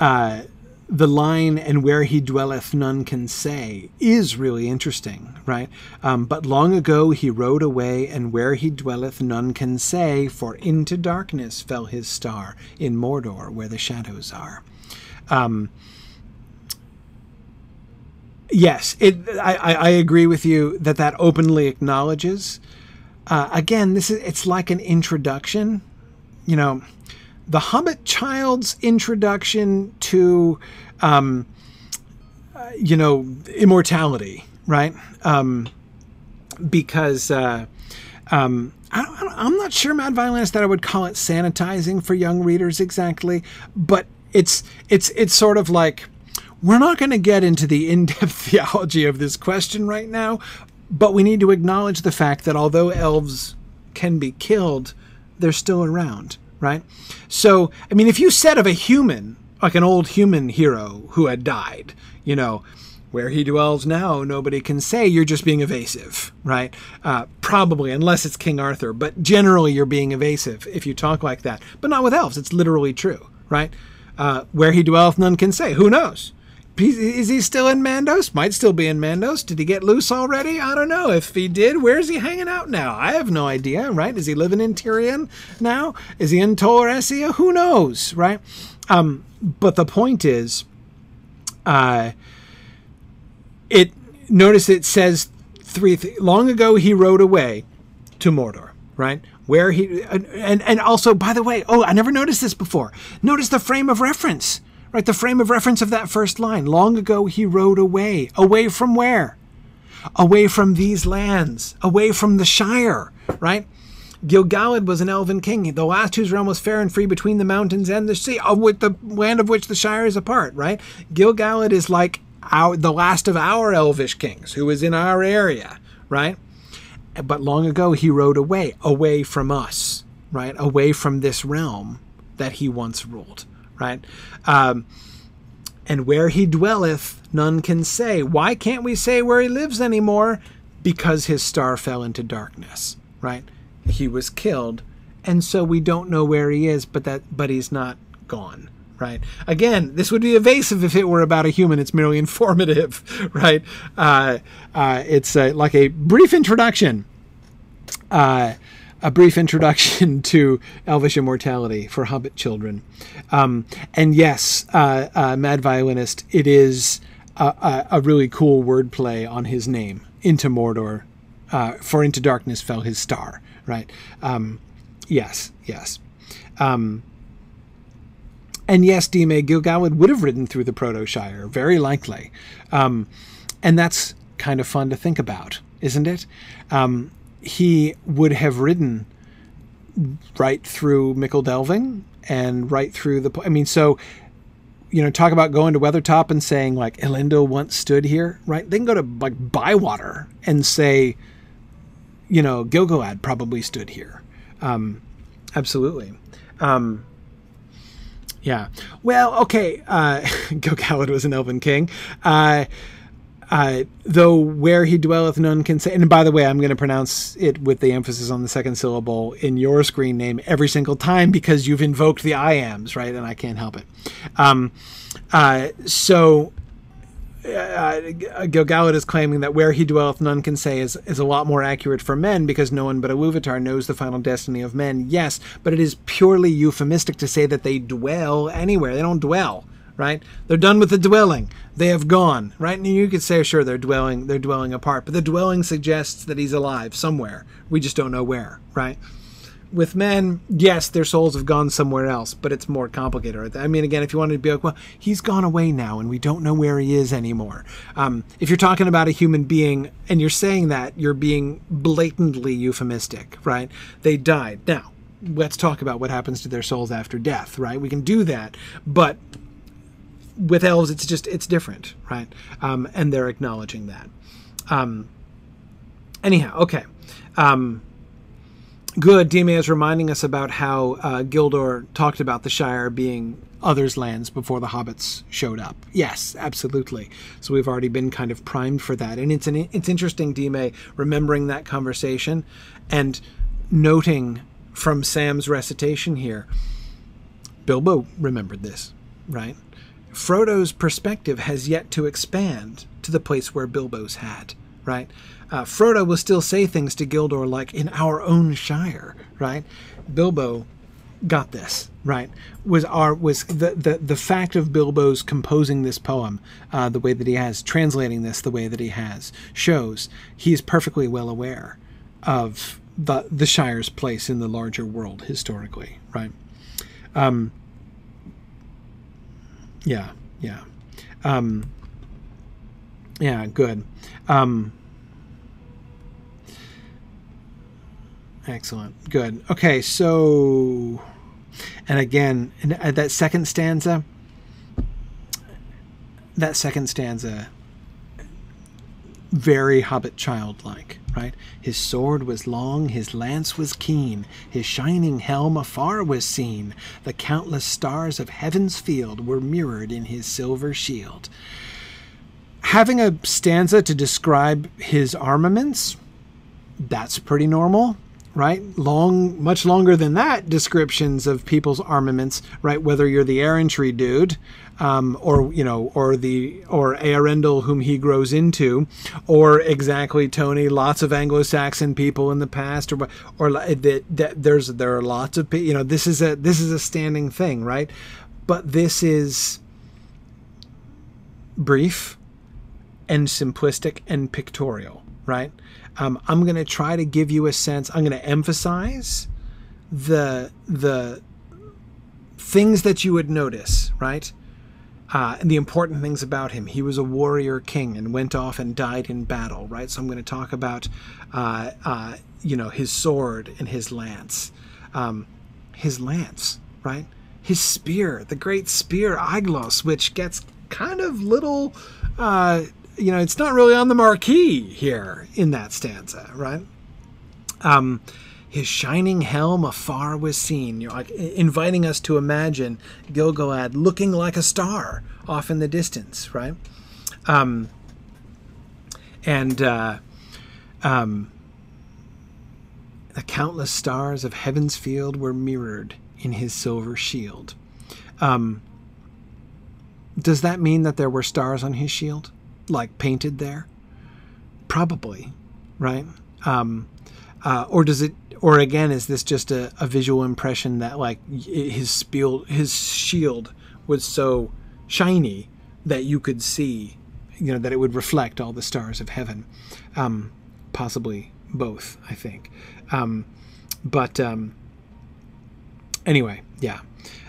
uh, the line "and where he dwelleth none can say" is really interesting, right? Um, but long ago he rode away, and where he dwelleth none can say, for into darkness fell his star in Mordor, where the shadows are. Um, yes, it. I, I agree with you that that openly acknowledges. Uh, again, this is it's like an introduction you know, the Hobbit child's introduction to, um, uh, you know, immortality, right? Um, because uh, um, I am not sure, Mad Violinist, that I would call it sanitizing for young readers exactly, but it's it's it's sort of like we're not going to get into the in-depth theology of this question right now, but we need to acknowledge the fact that although elves can be killed, they're still around, right? So, I mean, if you said of a human, like an old human hero who had died, you know, where he dwells now, nobody can say you're just being evasive, right? Uh, probably, unless it's King Arthur, but generally you're being evasive if you talk like that. But not with elves, it's literally true, right? Uh, where he dwelleth, none can say. Who knows? Is he still in Mandos? Might still be in Mandos. Did he get loose already? I don't know. If he did, where's he hanging out now? I have no idea, right? Is he living in Tirion now? Is he in Tol Eressëa? Who knows, right? Um, but the point is, uh, it notice it says three. Th- long ago, he rode away to Mordor, right? Where he and and also, by the way, oh, I never noticed this before. Notice the frame of reference Right, the frame of reference of that first line. Long ago he rode away. Away from where? Away from these lands. Away from the Shire, right? Gil-galad was an elven king, the last whose realm was fair and free between the mountains and the sea, of which the land of which the Shire is a part, right? Gil-galad is like our, the last of our elvish kings, who is in our area, right? But long ago he rode away, away from us, right? Away from this realm that he once ruled right? Um, and where he dwelleth, none can say. Why can't we say where he lives anymore? Because his star fell into darkness, right? He was killed, and so we don't know where he is, but that but he's not gone, right? Again, this would be evasive if it were about a human. It's merely informative, right? Uh, uh, it's uh, like a brief introduction. Uh, a brief introduction to Elvish immortality for Hobbit children. Um, and yes, uh, uh, Mad Violinist, it is a, a, a, really cool wordplay on his name, Into Mordor. Uh, for Into Darkness fell his star, right? Um, yes, yes. Um, and yes, Dime Gil-galad would have ridden through the Proto Shire, very likely. Um, and that's kind of fun to think about, isn't it? Um, he would have ridden right through Michel Delving and right through the. I mean, so you know, talk about going to Weathertop and saying like Elendil once stood here, right? They can go to like Bywater and say, you know, Gil-galad probably stood here. Um, absolutely. Um, yeah. Well, okay. Uh, Gil-galad was an Elven king. Uh, uh, though where he dwelleth none can say. And by the way, I'm going to pronounce it with the emphasis on the second syllable in your screen name every single time because you've invoked the iambs, right? And I can't help it. Um, uh, so uh, Gil-galad is claiming that where he dwelleth none can say is, is a lot more accurate for men because no one but Iluvatar knows the final destiny of men. Yes, but it is purely euphemistic to say that they dwell anywhere. They don't dwell right? They're done with the dwelling. They have gone, right? And you could say, sure, they're dwelling, they're dwelling apart, but the dwelling suggests that he's alive somewhere. We just don't know where, right? With men, yes, their souls have gone somewhere else, but it's more complicated. I mean, again, if you wanted to be like, well, he's gone away now, and we don't know where he is anymore. Um, if you're talking about a human being and you're saying that, you're being blatantly euphemistic, right? They died. Now, let's talk about what happens to their souls after death, right? We can do that, but with elves, it's just it's different, right? Um, and they're acknowledging that. Um, anyhow, okay. Um, good. Dime is reminding us about how uh, Gildor talked about the Shire being others' lands before the hobbits showed up. Yes, absolutely. So we've already been kind of primed for that, and it's an it's interesting, Dime, remembering that conversation and noting from Sam's recitation here. Bilbo remembered this, right? Frodo's perspective has yet to expand to the place where Bilbo's had, right? Uh, Frodo will still say things to Gildor like, in our own Shire, right? Bilbo got this, right? Was our was the the, the fact of Bilbo's composing this poem uh, the way that he has, translating this the way that he has, shows he is perfectly well aware of the the Shire's place in the larger world historically, right? Um, yeah, yeah. Um, yeah, good. Um, excellent. Good. Okay, so, and again, uh, that second stanza, that second stanza, very Hobbit childlike right? His sword was long, his lance was keen, his shining helm afar was seen. The countless stars of heaven's field were mirrored in his silver shield. Having a stanza to describe his armaments, that's pretty normal. Right? Long, much longer than that, descriptions of people's armaments, right? Whether you're the errantry dude, um, or you know, or the or Eärendil whom he grows into, or exactly Tony. Lots of Anglo-Saxon people in the past, or or that, that there's there are lots of you know this is a this is a standing thing, right? But this is brief and simplistic and pictorial, right? Um, I'm going to try to give you a sense. I'm going to emphasize the the things that you would notice, right? Uh, and the important things about him. He was a warrior king and went off and died in battle, right? So I'm going to talk about, uh, uh, you know, his sword and his lance. Um, his lance, right? His spear, the great spear Aiglos, which gets kind of little uh, you know, it's not really on the marquee here in that stanza, right? Um, his shining helm afar was seen, you know, like inviting us to imagine Gil-galad looking like a star off in the distance, right? Um, and uh, um, the countless stars of heaven's field were mirrored in his silver shield. Um, does that mean that there were stars on his shield? Like painted there? Probably, right? Um, uh, or does it? Or again, is this just a, a visual impression that like his spiel, his shield was so shiny that you could see, you know, that it would reflect all the stars of heaven? Um, possibly both, I think. Um, but um, anyway, yeah.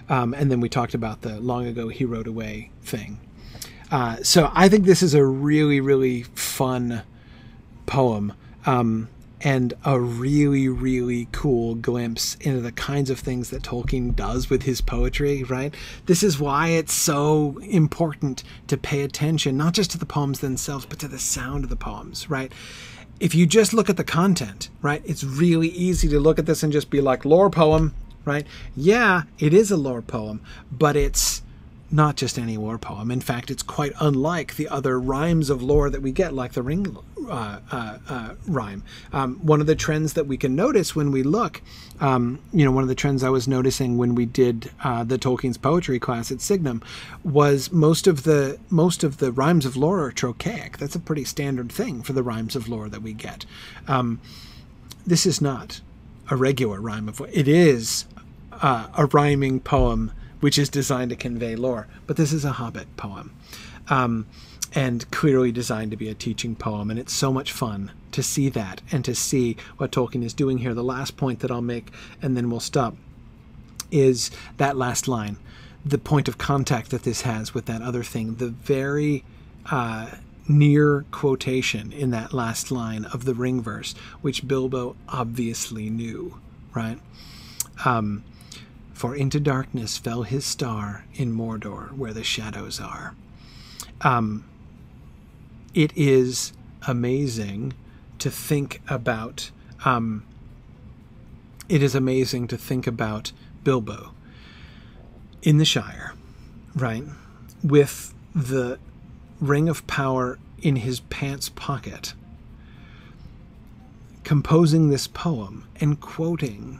Um, and then we talked about the long ago he rode away thing. Uh, so I think this is a really, really fun poem. Um, and a really, really cool glimpse into the kinds of things that Tolkien does with his poetry, right? This is why it's so important to pay attention, not just to the poems themselves, but to the sound of the poems, right? If you just look at the content, right, it's really easy to look at this and just be like, lore poem, right? Yeah, it is a lore poem, but it's not just any war poem. In fact, it's quite unlike the other rhymes of lore that we get, like the ring uh, uh, uh, rhyme. Um, one of the trends that we can notice when we look, um, you know, one of the trends I was noticing when we did uh, the Tolkien's poetry class at Signum was most of the most of the rhymes of lore are trochaic. That's a pretty standard thing for the rhymes of lore that we get. Um, this is not a regular rhyme of it is uh, a rhyming poem which is designed to convey lore. But this is a Hobbit poem. Um, and clearly designed to be a teaching poem. And it's so much fun to see that and to see what Tolkien is doing here. The last point that I'll make, and then we'll stop, is that last line, the point of contact that this has with that other thing, the very uh, near quotation in that last line of the ring verse, which Bilbo obviously knew, right? Um, for into darkness fell his star in Mordor, where the shadows are. Um, it is amazing to think about. Um, it is amazing to think about Bilbo in the Shire, right, with the ring of power in his pants pocket, composing this poem and quoting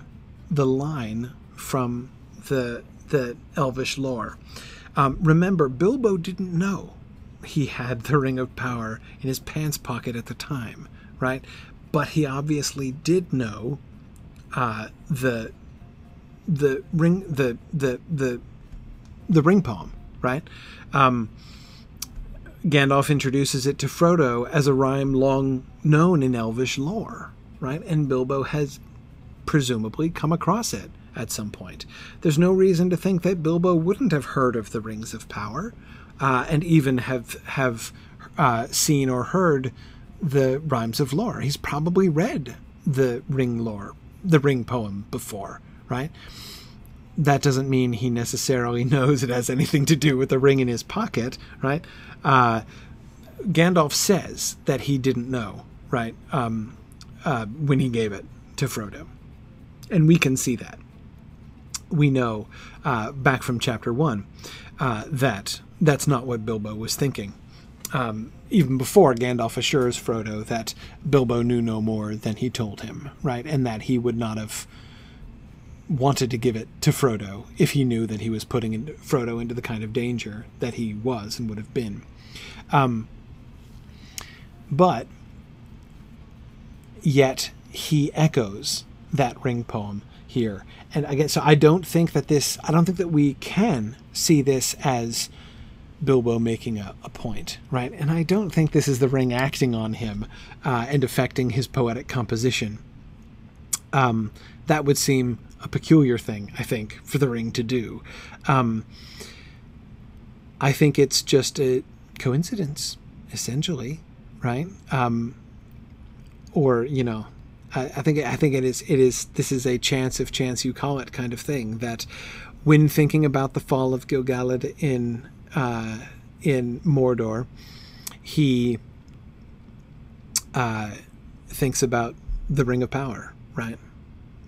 the line from the the elvish lore. Um, remember, Bilbo didn't know he had the Ring of Power in his pants pocket at the time, right? But he obviously did know uh, the the ring the the the the ring poem, right? Um, Gandalf introduces it to Frodo as a rhyme long known in Elvish lore, right? And Bilbo has presumably come across it at some point. There's no reason to think that Bilbo wouldn't have heard of the Rings of Power, uh, and even have have uh, seen or heard the rhymes of lore. He's probably read the ring lore, the ring poem before, right? That doesn't mean he necessarily knows it has anything to do with the ring in his pocket, right? Uh, Gandalf says that he didn't know, right, um, uh, when he gave it to Frodo. And we can see that we know uh, back from chapter one uh, that that's not what Bilbo was thinking. um, even before Gandalf assures Frodo that Bilbo knew no more than he told him, right, and that he would not have wanted to give it to Frodo if he knew that he was putting in, Frodo into the kind of danger that he was and would have been. Um, but yet he echoes that ring poem here. And again, so I don't think that this, I don't think that we can see this as Bilbo making a, a point, right? And I don't think this is the ring acting on him uh, and affecting his poetic composition. Um, that would seem a peculiar thing, I think, for the ring to do. Um, I think it's just a coincidence, essentially, right? Um, or you know, I, I think I think it is it is this is a chance if chance you call it kind of thing that when thinking about the fall of Gil-galad in uh, in Mordor, he uh, thinks about the Ring of Power, right?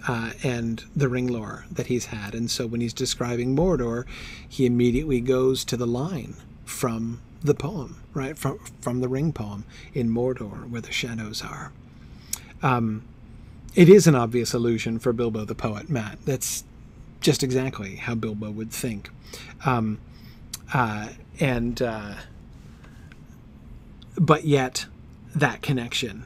Uh, and the ring lore that he's had. And so when he's describing Mordor, he immediately goes to the line from the poem, right? From, from the ring poem in Mordor, where the shadows are. Um, it is an obvious allusion for Bilbo the poet, Matt. That's just exactly how Bilbo would think. Um, uh, and, uh, but yet, that connection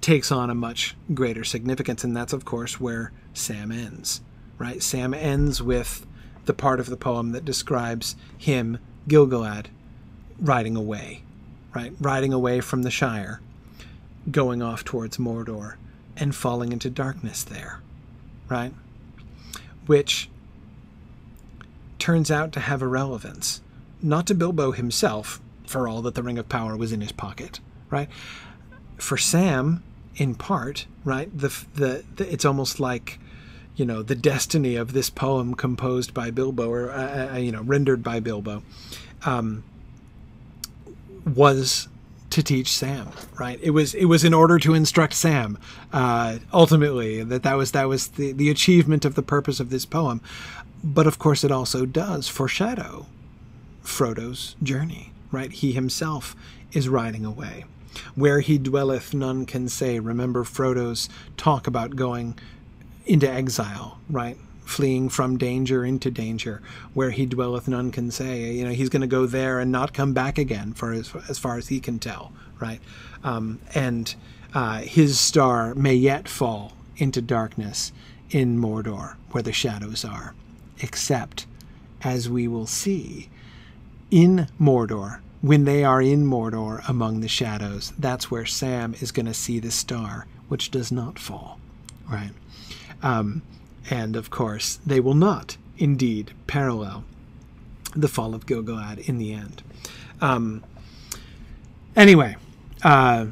takes on a much greater significance. And that's, of course, where Sam ends, right? Sam ends with the part of the poem that describes him, Gil-galad, riding away, right? Riding away from the Shire, going off towards Mordor, and falling into darkness there, right? Which turns out to have a relevance, not to Bilbo himself, for all that the Ring of Power was in his pocket, right? For Sam, in part, right? The, the, the it's almost like you know the destiny of this poem composed by Bilbo or uh, uh, you know rendered by Bilbo um, was to teach Sam, right? It was it was in order to instruct Sam. Uh, ultimately, that that was that was the the achievement of the purpose of this poem. But of course, it also does foreshadow Frodo's journey, right? He himself is riding away. Where he dwelleth, none can say. Remember Frodo's talk about going into exile, right? Fleeing from danger into danger. Where he dwelleth, none can say. You know, he's going to go there and not come back again, for as, as far as he can tell, right? Um, and uh, his star may yet fall into darkness in Mordor, where the shadows are. Except, as we will see, in Mordor, when they are in Mordor among the shadows, that's where Sam is going to see the star, which does not fall, right? Um, and of course, they will not indeed parallel the fall of Gil-galad in the end. Um, anyway, uh,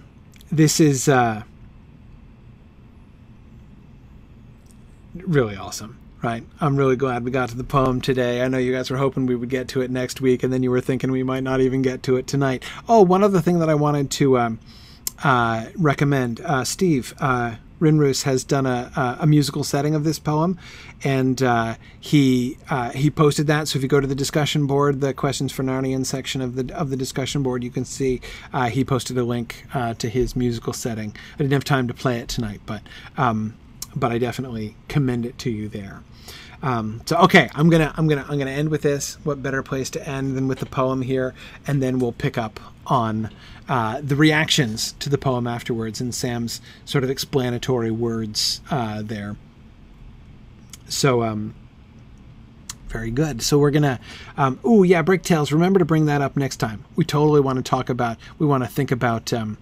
this is uh, really awesome right? I'm really glad we got to the poem today. I know you guys were hoping we would get to it next week, and then you were thinking we might not even get to it tonight. Oh, one other thing that I wanted to um, uh, recommend uh, Steve. Rinrus has done a, a, musical setting of this poem, and uh, he uh, he posted that. So if you go to the discussion board, the questions for Narnian section of the of the discussion board, you can see uh, he posted a link uh, to his musical setting. I didn't have time to play it tonight, but um, but I definitely commend it to you there. Um, so okay, I'm gonna I'm gonna I'm gonna end with this. What better place to end than with the poem here, and then we'll pick up on uh, the reactions to the poem afterwards and Sam's sort of explanatory words uh, there. So um, very good. So we're gonna, um, oh yeah, Bricktails. Remember to bring that up next time. We totally want to talk about. We want to think about um,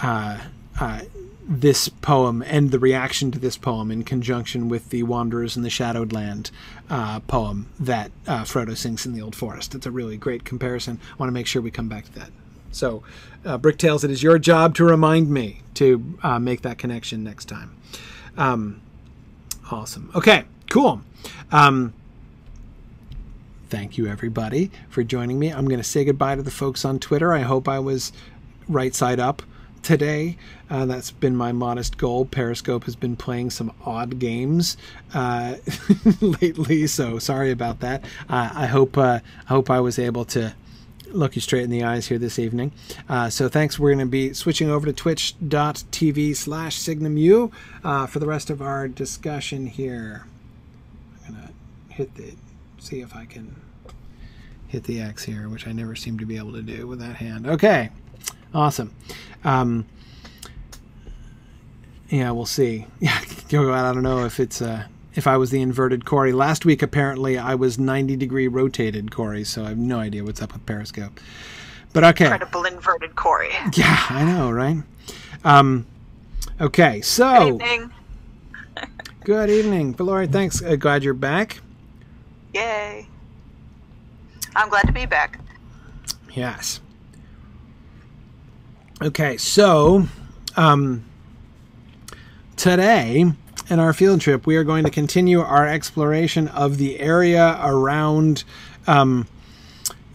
uh, uh, this poem and the reaction to this poem in conjunction with the Wanderers in the Shadowed Land uh, poem that uh, Frodo sings in the Old Forest. It's a really great comparison. I want to make sure we come back to that. So, uh, Bricktails, it is your job to remind me to uh, make that connection next time. Um, awesome. Okay, cool. Um, thank you, everybody, for joining me. I'm going to say goodbye to the folks on Twitter. I hope I was right side up today. Uh, that's been my modest goal. Periscope has been playing some odd games uh, lately, so sorry about that. Uh, I hope uh, I hope I was able to look you straight in the eyes here this evening. Uh, so thanks. We're going to be switching over to twitch.tv slash signumu uh, for the rest of our discussion here. I'm going to hit the, see if I can hit the X here, which I never seem to be able to do with that hand. Okay, awesome. Um, yeah, we'll see. Yeah. I don't know if it's uh, if I was the inverted Corey. Last week, apparently, I was 90 degree rotated Corey, so I have no idea what's up with Periscope. But okay. Incredible inverted Corey. Yeah, I know, right? Um, okay, so. Good evening. good evening. Valori, thanks. Uh, glad you're back. Yay. I'm glad to be back. Yes. Okay, so um, today in our field trip, we are going to continue our exploration of the area around um,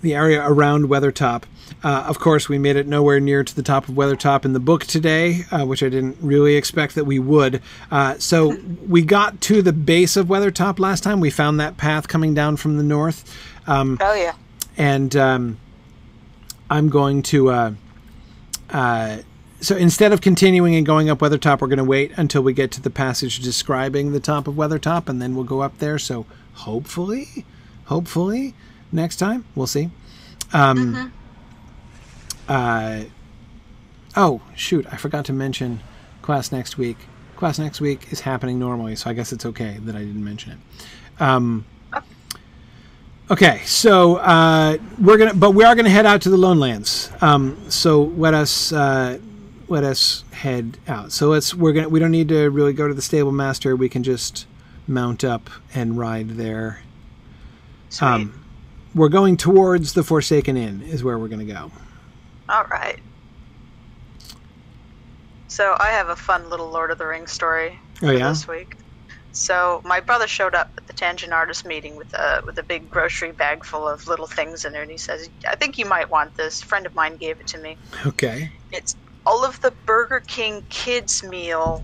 the area around Weathertop. Uh, of course, we made it nowhere near to the top of Weathertop in the book today, uh, which I didn't really expect that we would. Uh, so we got to the base of Weathertop last time. We found that path coming down from the north. Um, oh yeah. And um, I'm going to uh, uh, so instead of continuing and going up Weathertop, we're going to wait until we get to the passage describing the top of Weathertop, and then we'll go up there. So hopefully, hopefully, next time we'll see. Um, mm-hmm. uh, oh shoot, I forgot to mention class next week. Class next week is happening normally, so I guess it's okay that I didn't mention it. Um, Okay, so uh, we're gonna, but we are gonna head out to the Lone Lands. Um, so let us uh, let us head out. So let's we're gonna we don't need to really go to the stable master. We can just mount up and ride there. Sweet. Um, we're going towards the Forsaken Inn. Is where we're gonna go. All right. So I have a fun little Lord of the Rings story oh, yeah? this week. So my brother showed up at the Tangent Artist meeting with a with a big grocery bag full of little things in there, and he says, "I think you might want this." A friend of mine gave it to me. Okay. It's all of the Burger King kids meal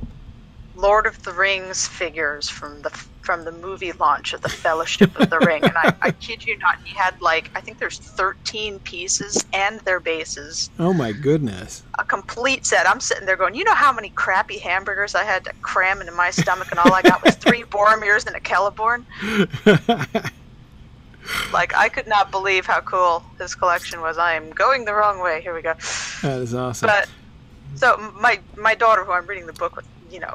Lord of the Rings figures from the from the movie launch of the Fellowship of the Ring, and I, I kid you not, he had like I think there's 13 pieces and their bases. Oh my goodness! A complete set. I'm sitting there going, you know how many crappy hamburgers I had to cram into my stomach, and all I got was three Boromirs and a Celeborn. like I could not believe how cool his collection was. I am going the wrong way. Here we go. That is awesome. But so my my daughter, who I'm reading the book with, you know,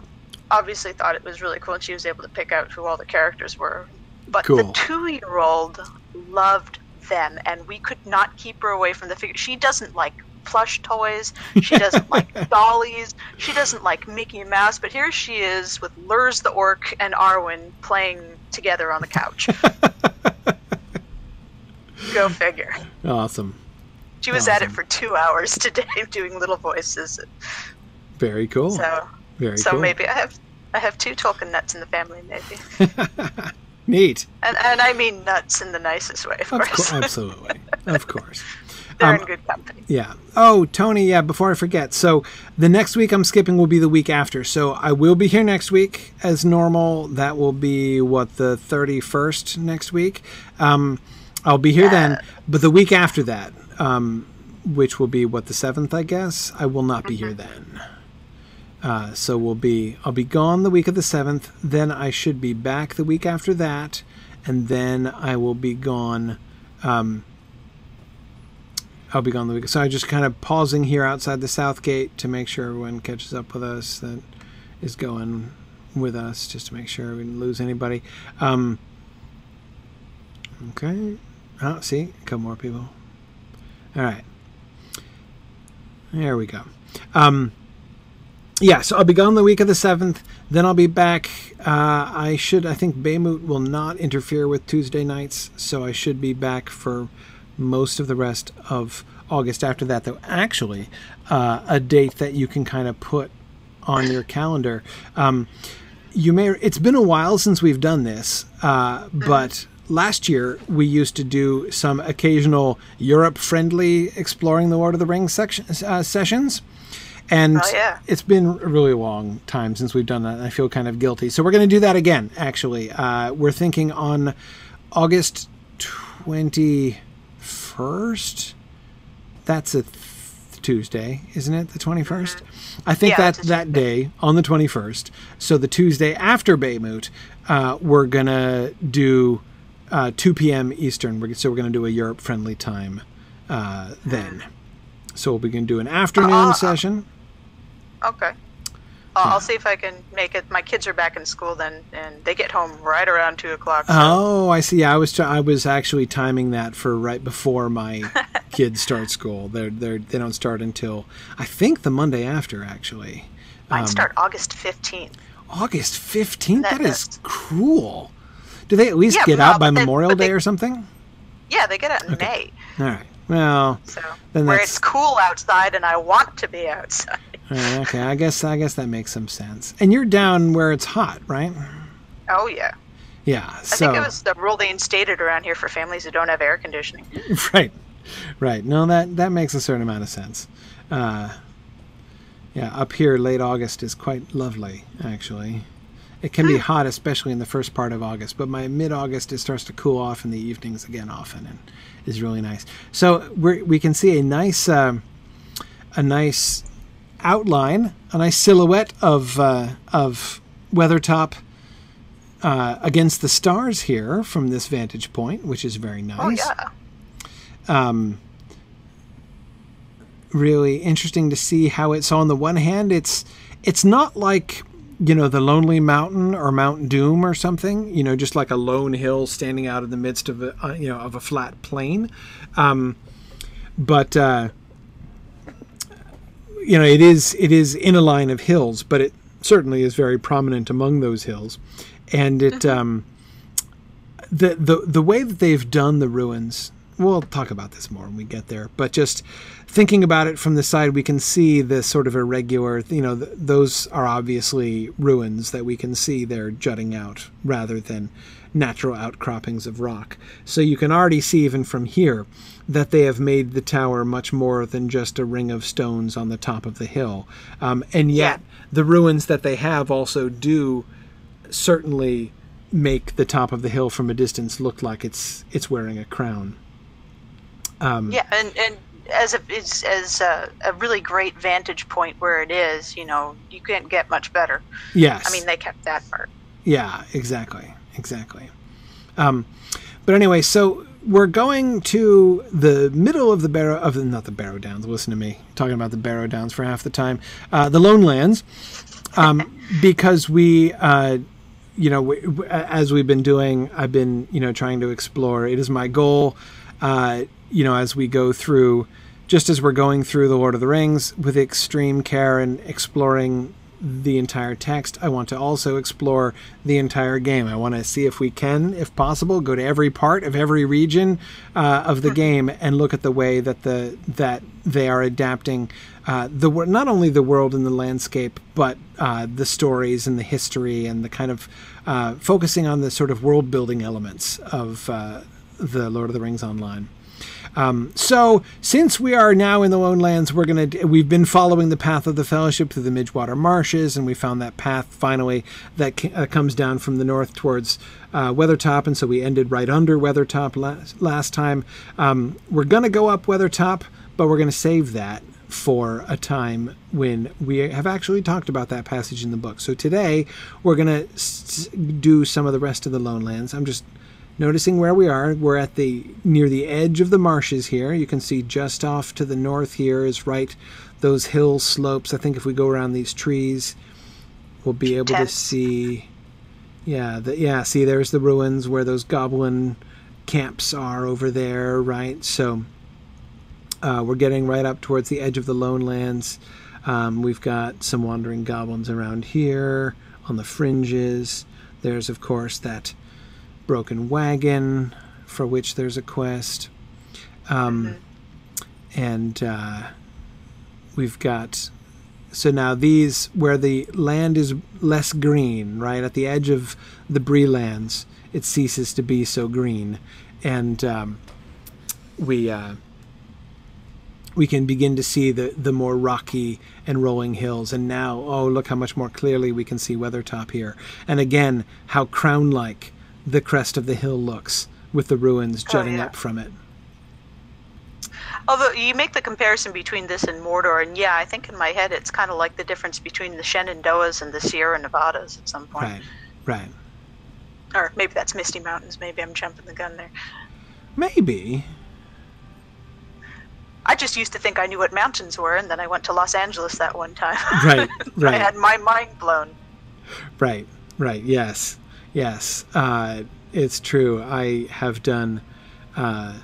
obviously thought it was really cool, and she was able to pick out who all the characters were. But cool. the two-year-old loved them, and we could not keep her away from the figure. She doesn't like plush toys. She doesn't like dollies. She doesn't like Mickey Mouse. But here she is with Lurtz the Orc and Arwen playing together on the couch. Go figure. Awesome. She was awesome. at it for two hours today, doing little voices. Very cool. So very so cool. maybe I have I have two Tolkien nuts in the family, maybe. Neat. And and I mean nuts in the nicest way, of, of course. Co- absolutely, of course. They're um, in good company. Yeah. Oh, Tony. Yeah. Before I forget, so the next week I'm skipping will be the week after. So I will be here next week as normal. That will be what the 31st next week. Um, I'll be here yeah. then. But the week after that, um, which will be what the seventh, I guess, I will not be mm-hmm. here then. Uh, so we'll be I'll be gone the week of the seventh. Then I should be back the week after that, and then I will be gone. Um, I'll be gone the week. So I'm just kind of pausing here outside the south gate to make sure everyone catches up with us that is going with us, just to make sure we didn't lose anybody. Um, okay. Oh, see, a couple more people. All right. There we go. Um, yeah, so I'll be gone the week of the 7th. Then I'll be back. Uh, I should, I think Bay Moot will not interfere with Tuesday nights, so I should be back for most of the rest of August after that, though. Actually, uh, a date that you can kind of put on your calendar. Um, you may, it's been a while since we've done this, uh, but last year we used to do some occasional Europe friendly exploring the Lord of the Rings section, uh, sessions. And oh, yeah. it's been a really long time since we've done that. And I feel kind of guilty. So we're going to do that again, actually. Uh, we're thinking on August 21st. That's a th- Tuesday, isn't it? The 21st? Mm-hmm. I think yeah, that that day on the 21st. So the Tuesday after Bay Moot, uh, we're going to do uh, 2 p.m. Eastern. So we're going to do a Europe friendly time uh, then. So we'll be going to do an afternoon uh, session. Okay. I'll, I'll see if I can make it. My kids are back in school then, and they get home right around two o'clock. So. Oh, I see. I was I was actually timing that for right before my kids start school. They're they they don't start until I think the Monday after. Actually, mine um, start August fifteenth. August fifteenth. That, that is cruel. Do they at least yeah, get no, out by Memorial they, Day or something? Yeah, they get out in okay. May. All right. Well, so then where it's cool outside and I want to be outside. Right, okay, I guess I guess that makes some sense. And you're down where it's hot, right? Oh yeah. Yeah. I think it was the rule they instated around here for families who don't have air conditioning. right. Right. No, that that makes a certain amount of sense. Uh, yeah, up here, late August is quite lovely, actually. It can be hot, especially in the first part of August, but by mid-August it starts to cool off in the evenings again, often, and is really nice. So we we can see a nice, uh, a nice outline, a nice silhouette of uh, of Weathertop uh, against the stars here from this vantage point, which is very oh, nice. Oh yeah. Um, really interesting to see how it's on the one hand, it's it's not like you know the Lonely Mountain or Mount Doom or something. You know, just like a lone hill standing out in the midst of a uh, you know of a flat plain. Um, but uh, you know, it is it is in a line of hills, but it certainly is very prominent among those hills, and it mm-hmm. um, the the the way that they've done the ruins. We'll talk about this more when we get there, but just thinking about it from the side, we can see the sort of irregular. You know, th- those are obviously ruins that we can see they're jutting out rather than natural outcroppings of rock. So you can already see even from here that they have made the tower much more than just a ring of stones on the top of the hill. Um, and yet, yeah. the ruins that they have also do certainly make the top of the hill from a distance look like it's it's wearing a crown. Um, yeah, and, and as a it's as a, a, really great vantage point where it is, you know, you can't get much better. Yes, I mean they kept that part. Yeah, exactly, exactly. Um, but anyway, so we're going to the middle of the Barrow of the, not the Barrow Downs. Listen to me talking about the Barrow Downs for half the time. Uh, the Lone Lands, um, because we, uh, you know, we, as we've been doing, I've been you know trying to explore. It is my goal, uh, you know, as we go through, just as we're going through the Lord of the Rings with extreme care and exploring the entire text. I want to also explore the entire game. I want to see if we can, if possible, go to every part of every region uh, of the game and look at the way that the that they are adapting uh, the not only the world and the landscape, but uh, the stories and the history and the kind of uh, focusing on the sort of world building elements of uh, the Lord of the Rings Online. Um, so, since we are now in the Lone Lands, we're gonna we've been following the path of the Fellowship through the Midgewater Marshes, and we found that path finally that uh, comes down from the north towards uh, Weathertop, and so we ended right under Weathertop last, last time. Um, we're gonna go up Weathertop, but we're gonna save that for a time when we have actually talked about that passage in the book. So today we're going to do some of the rest of the Lone Lands. I'm just Noticing where we are, we're at the near the edge of the marshes here. You can see just off to the north here is right those hill slopes. I think if we go around these trees, we'll be able to see. Yeah, the, yeah. See, there's the ruins where those goblin camps are over there, right? So uh, we're getting right up towards the edge of the lone lands. Um, we've got some wandering goblins around here on the fringes. There's, of course, that broken wagon for which there's a quest. Um, mm-hmm. And uh, we've got. So now these, where the land is less green, right, at the edge of the Bree lands, it ceases to be so green. And um, we. Uh, we can begin to see the, the more rocky and rolling hills. And now, oh, look how much more clearly we can see Weathertop here. And again, how crown like the crest of the hill looks with the ruins oh, jutting oh, yeah. up from it. Although you make the comparison between this and Mordor, and yeah, I think in my head it's kind of like the difference between the Shenandoahs and the Sierra Nevadas at some point. Right, right. Or maybe that's Misty Mountains. Maybe I'm jumping the gun there. Maybe. I just used to think I knew what mountains were, and then I went to Los Angeles that one time. Right, right. I had my mind blown. Right, right. Yes, yes. Uh, it's true. I have done uh,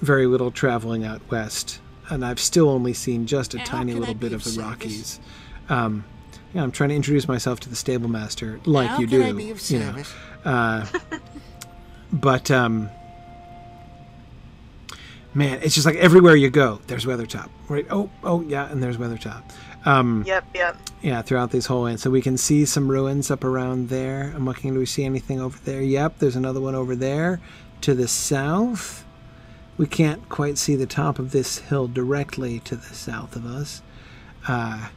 very little traveling out west, and I've still only seen just a tiny little bit of, the Rockies. Um, yeah, I'm trying to introduce myself to the stable master, like How you do. I be of you know, uh, but um, man, it's just like everywhere you go, there's Weathertop. Right? Oh, oh, yeah, and there's Weathertop. Um, Yep, yep. yeah, throughout these whole land. So we can see some ruins up around there. I'm looking. Do we see anything over there? Yep, there's another one over there to the south. We can't quite see the top of this hill directly to the south of us. Uh,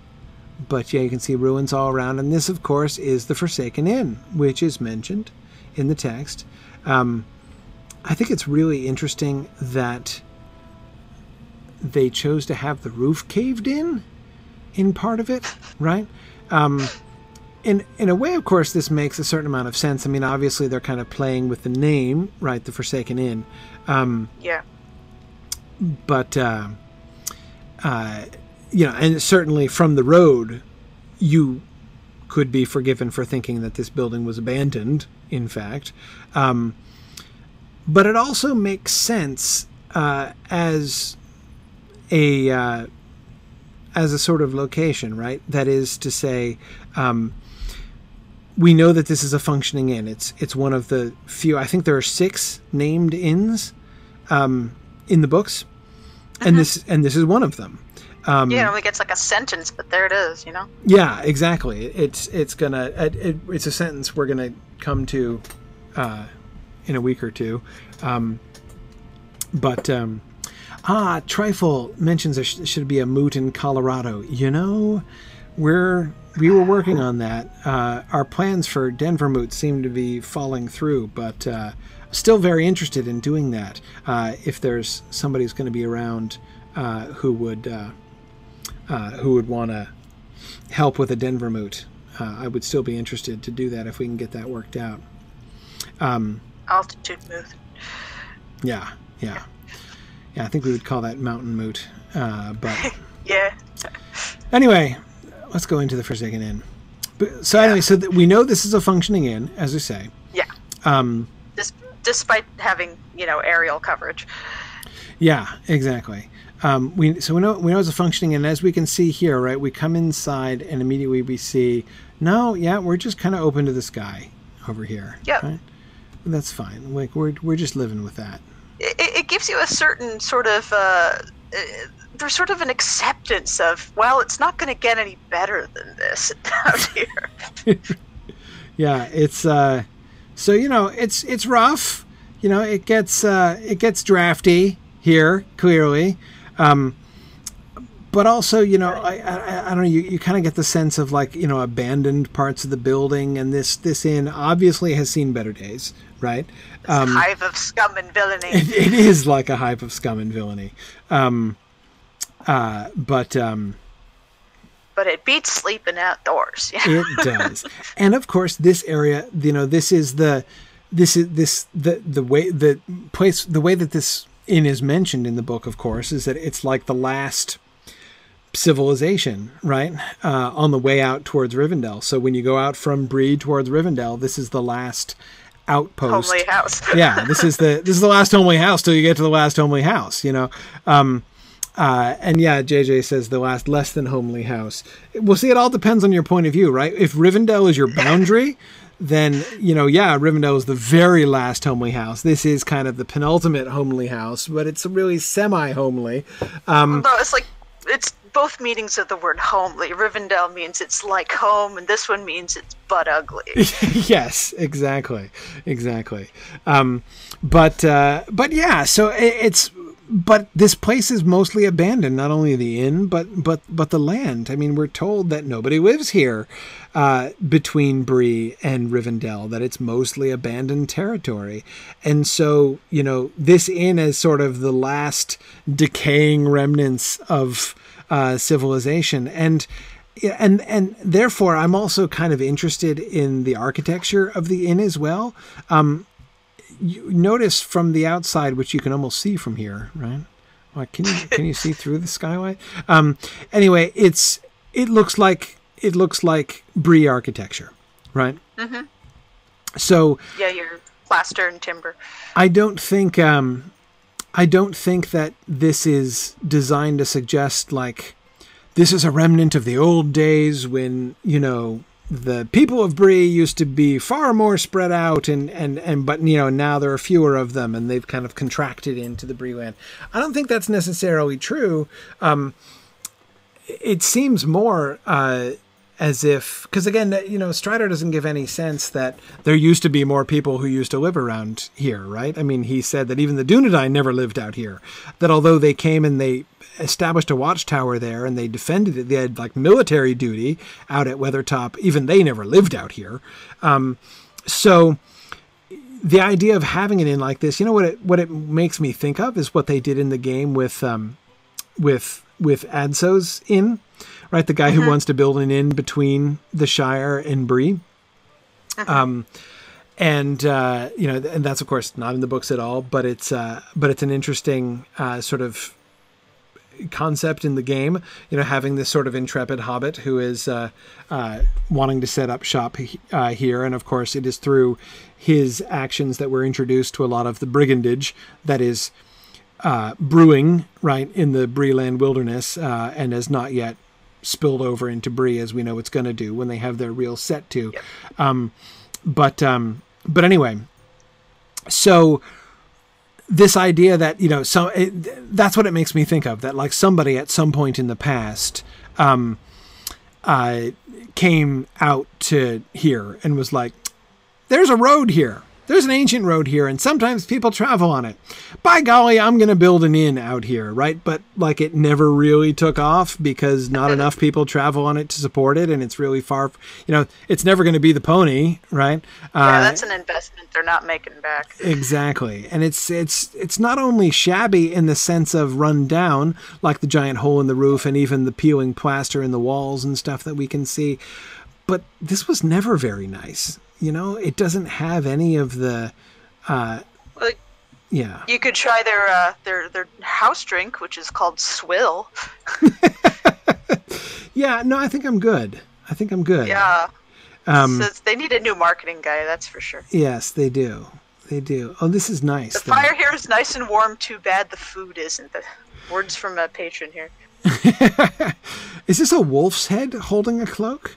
but yeah, you can see ruins all around. And this, of course, is the Forsaken Inn, which is mentioned in the text. Um, I think it's really interesting that they chose to have the roof caved in in part of it, right? Um, in in a way, of course, this makes a certain amount of sense. I mean, obviously, they're kind of playing with the name, right? The Forsaken Inn. Um, Yeah. but uh, uh, you know, and certainly from the road, you could be forgiven for thinking that this building was abandoned. In fact, um, but it also makes sense uh, as a uh, as a sort of location, right? That is to say. Um, we know that this is a functioning inn. It's it's one of the few. I think there are six named inns um, in the books, and this and this is one of them. Um, Yeah, it only gets like a sentence, but there it is, you know? yeah, exactly. It's it's gonna it, it, it's a sentence we're gonna come to uh, in a week or two. Um, but um, ah, Trifle mentions there sh- should be a moot in Colorado. You know, we're we were working on that. Uh, our plans for Denver moot seem to be falling through, but uh, still very interested in doing that. Uh, if there's somebody who's going to be around uh, who would uh, uh, who would want to help with a Denver moot, uh, I would still be interested to do that if we can get that worked out. Um, Altitude moot. Yeah, yeah, yeah. I think we would call that mountain moot. Uh, but Yeah. anyway, let's go into the Forsaken Inn. But, so anyway, so th- we know this is a functioning inn, as we say. Yeah. Um, Dis- despite having, you know, aerial coverage. Yeah, exactly. Um, we so we know we know it's a functioning, and as we can see here, right, we come inside and immediately we see, no, yeah, we're just kind of open to the sky over here. Yep. Right? That's fine. Like we're we're just living with that. It, it gives you a certain sort of, uh, uh, there's sort of an acceptance of, well, it's not going to get any better than this out here. Yeah, it's uh, so you know it's it's rough. You know, it gets uh, it gets drafty here clearly. Um, but also, you know, I, I, I don't know. You, you kind of get the sense of like you know abandoned parts of the building, and this this inn obviously has seen better days, right? Um, Hive of scum and villainy. it, it is like a hive of scum and villainy. Um, uh, but um, but it beats sleeping outdoors. it does, and of course, this area, you know, this is the this is this the the way the place the way that this inn is mentioned in the book, of course, is that it's like the last civilization, right? Uh, on the way out towards Rivendell. So when you go out from Bree towards Rivendell, this is the last outpost. Homely house. yeah, this is the this is the last homely house till you get to the last homely house. You know. Um, uh, and yeah, JJ says the last less than homely house. Well, see, it all depends on your point of view, right? If Rivendell is your boundary, then you know, yeah, Rivendell is the very last homely house. This is kind of the penultimate homely house, but it's really semi-homely. Um, No, it's like it's both meanings of the word homely. Rivendell means it's like home, and this one means it's butt ugly. yes, exactly, exactly. Um, but uh, but yeah, so it, it's but this place is mostly abandoned. Not only the inn, but but but the land. I mean, we're told that nobody lives here uh, between Bree and Rivendell. That it's mostly abandoned territory, and so you know this inn is sort of the last decaying remnants of uh, civilization, and and and therefore I'm also kind of interested in the architecture of the inn as well. Um, you notice from the outside, which you can almost see from here, right? Like, can you can you see through the skylight? Um, anyway, it's it looks like it looks like Bree architecture, right? Mm-hmm. So yeah, your plaster and timber. I don't think um, I don't think that this is designed to suggest like this is a remnant of the old days when you know the people of Bree used to be far more spread out, and, and, and but you know now there are fewer of them, and they've kind of contracted into the Bree land. I don't think that's necessarily true. Um, it seems more uh, as if because again you know strider doesn't give any sense that there used to be more people who used to live around here right? I mean he said that even the dunedain never lived out here that although they came and they established a watchtower there and they defended it they had like military duty out at weathertop even they never lived out here. Um, so the idea of having it in like this you know what it what it makes me think of is what they did in the game with um, with with adso's inn right? The guy mm-hmm. who wants to build an inn between the Shire and Bree. Mm-hmm. Um, and uh, you know, and that's of course not in the books at all, but it's uh, but it's an interesting uh, sort of concept in the game. You know, having this sort of intrepid hobbit who is uh, uh, wanting to set up shop uh, here, and of course, it is through his actions that we're introduced to a lot of the brigandage that is brewing right in the Breeland wilderness, and has not yet spilled over into Bree, as we know it's going to do when they have their real set to. Yep. Um, but um, but anyway, so this idea that you know, so it, that's what it makes me think of. That like somebody at some point in the past. Um, uh, came out to here and was like, "There's a road here. There's an ancient road here, and sometimes people travel on it. By golly, I'm going to build an inn out here, right? But like it never really took off because not enough people travel on it to support it, and it's really far. You know, it's never going to be the pony, right? Yeah, uh, that's an investment they're not making back. Exactly, and it's it's it's not only shabby in the sense of run down, like the giant hole in the roof and even the peeling plaster in the walls and stuff that we can see, but this was never very nice you know, it doesn't have any of the. Uh, well, yeah. You could try their uh, their their house drink, which is called Swill. yeah, no, I think I'm good. I think I'm good. Yeah. Um, so they need a new marketing guy, that's for sure. Yes, they do. They do. Oh, this is nice. The though. fire here is nice and warm. Too bad the food isn't. The words from a patron here. is this a wolf's head holding a cloak?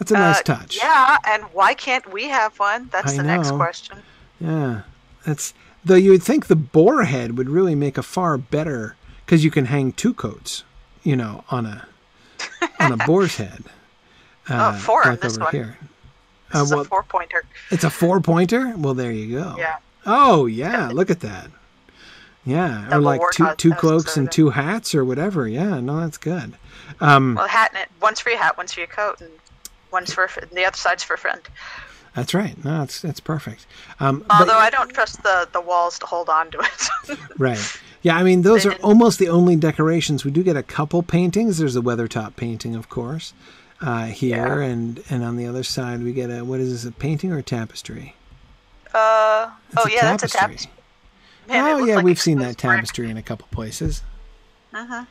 That's a nice uh, touch. Yeah, and why can't we have one? That's I the know. next question. Yeah, that's though you would think the boar head would really make a far better because you can hang two coats, you know, on a on a boar's head. Uh, oh, four like this over one. Here. This uh, well, a four pointer. It's a four pointer. Well, there you go. Yeah. Oh yeah, look at that. Yeah, Double or like two two cloaks and two hats or whatever. Yeah, no, that's good. Um, well, hat and it, one's for your hat, one's for your coat, and One's for the other side's for a friend. That's right. No, that's that's perfect. Um, Although but, I don't trust the the walls to hold on to it. right. Yeah, I mean those they are didn't. almost the only decorations. We do get a couple paintings. There's a Weathertop painting, of course, uh, here, yeah. and and on the other side we get a what is this? A painting or a tapestry? Uh oh yeah, tapestry. that's a tapestry. Man, oh yeah, like we've seen that tapestry in a couple places. Uh huh.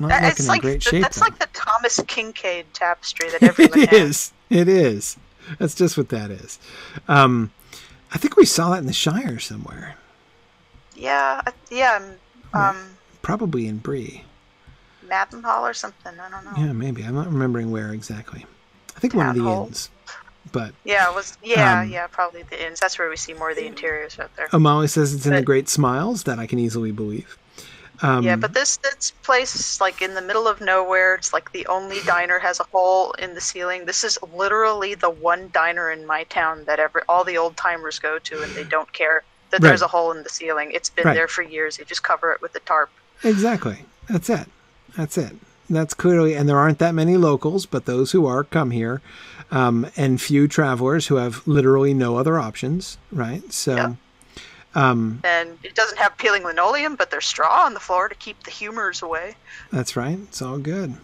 Not it's like great the, shape. That's though. like the Thomas Kinkade tapestry that everyone It is. It is. That's just what that is. Um, I think we saw that in the Shire somewhere. Yeah, yeah. Um, Probably in Bree. Hall or something. I don't know. Yeah, maybe. I'm not remembering where exactly. I think one of the inns. But yeah, it was yeah, um, yeah, probably the inns. That's where we see more of the interiors out there. Amali says it's in the Great Smials. That I can easily believe. Um, yeah, but this this place is like in the middle of nowhere. It's like the only diner has a hole in the ceiling. This is literally the one diner in my town that every all the old timers go to, and they don't care that there's a hole in the ceiling. It's been right. there for years. You just cover it with a tarp. Exactly. That's it. That's it. That's clearly, and there aren't that many locals, but those who are come here, um, and few travelers who have literally no other options, right? So. Yeah. Um, and it doesn't have peeling linoleum, but there's straw on the floor to keep the humors away. That's right. It's all good.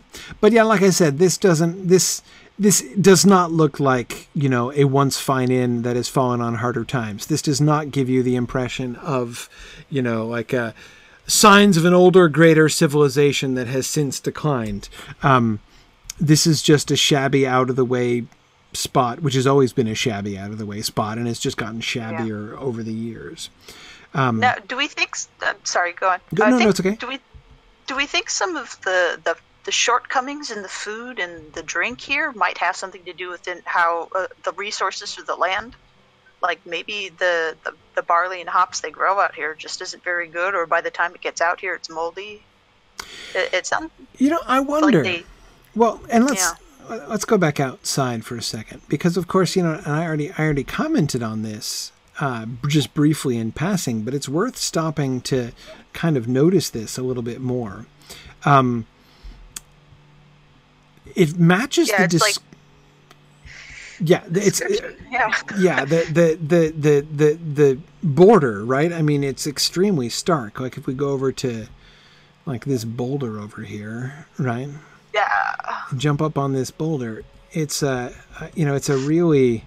But yeah, like I said, this doesn't this this does not look like you know a once fine inn that has fallen on harder times. This does not give you the impression of you know like a signs of an older, greater civilization that has since declined. Um, this is just a shabby, out of the way spot, which has always been a shabby, out of the way spot, and it's just gotten shabbier yeah. over the years. Um, now, do we think? Uh, sorry, go on. no, think, no, it's okay. Do we do we think some of the, the the shortcomings in the food and the drink here might have something to do with how uh, the resources for the land? like maybe the, the, the barley and hops they grow out here just isn't very good, or by the time it gets out here, it's moldy. It, it sounds. You know, I wonder. Like they, well, and let's yeah. Let's go back outside for a second because, of course, you know, and I already I already commented on this uh, just briefly in passing, but it's worth stopping to kind of notice this a little bit more. Um, it matches yeah, the. Dis- like yeah, it's yeah, yeah. The, the the the the the border, right? I mean, it's extremely stark. Like if we go over to like this boulder over here, right? Yeah. Jump up on this boulder. It's a you know, it's a really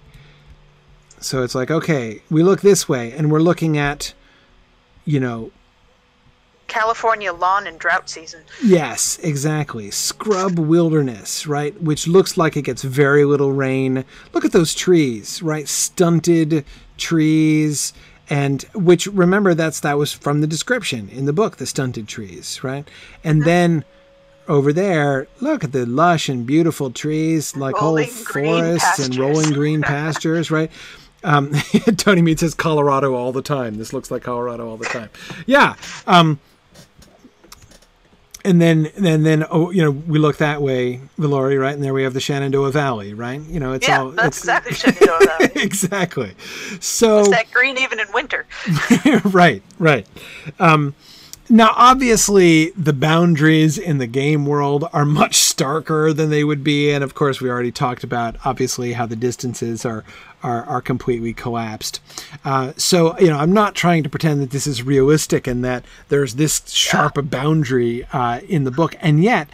so it's like okay, we look this way and we're looking at you know California lawn and drought season. Yes, exactly. Scrub wilderness, right? Which looks like it gets very little rain. Look at those trees, right? Stunted trees and which remember that's that was from the description in the book the stunted trees right and mm-hmm. then over there look at the lush and beautiful trees like rolling whole forests and rolling green pastures right? Um, Tony Mead says Colorado all the time. This looks like Colorado all the time. Yeah. Um, and then and then oh you know we look that way Villory right? And there we have the Shenandoah Valley right? You know it's yeah, all that's exactly Shenandoah Valley. Exactly. So it's that green even in winter. Right right. Um, now, obviously, the boundaries in the game world are much starker than they would be, and of course, we already talked about obviously how the distances are are, are completely collapsed. Uh, so, you know, I'm not trying to pretend that this is realistic and that there's this sharp a boundary uh, in the book, and yet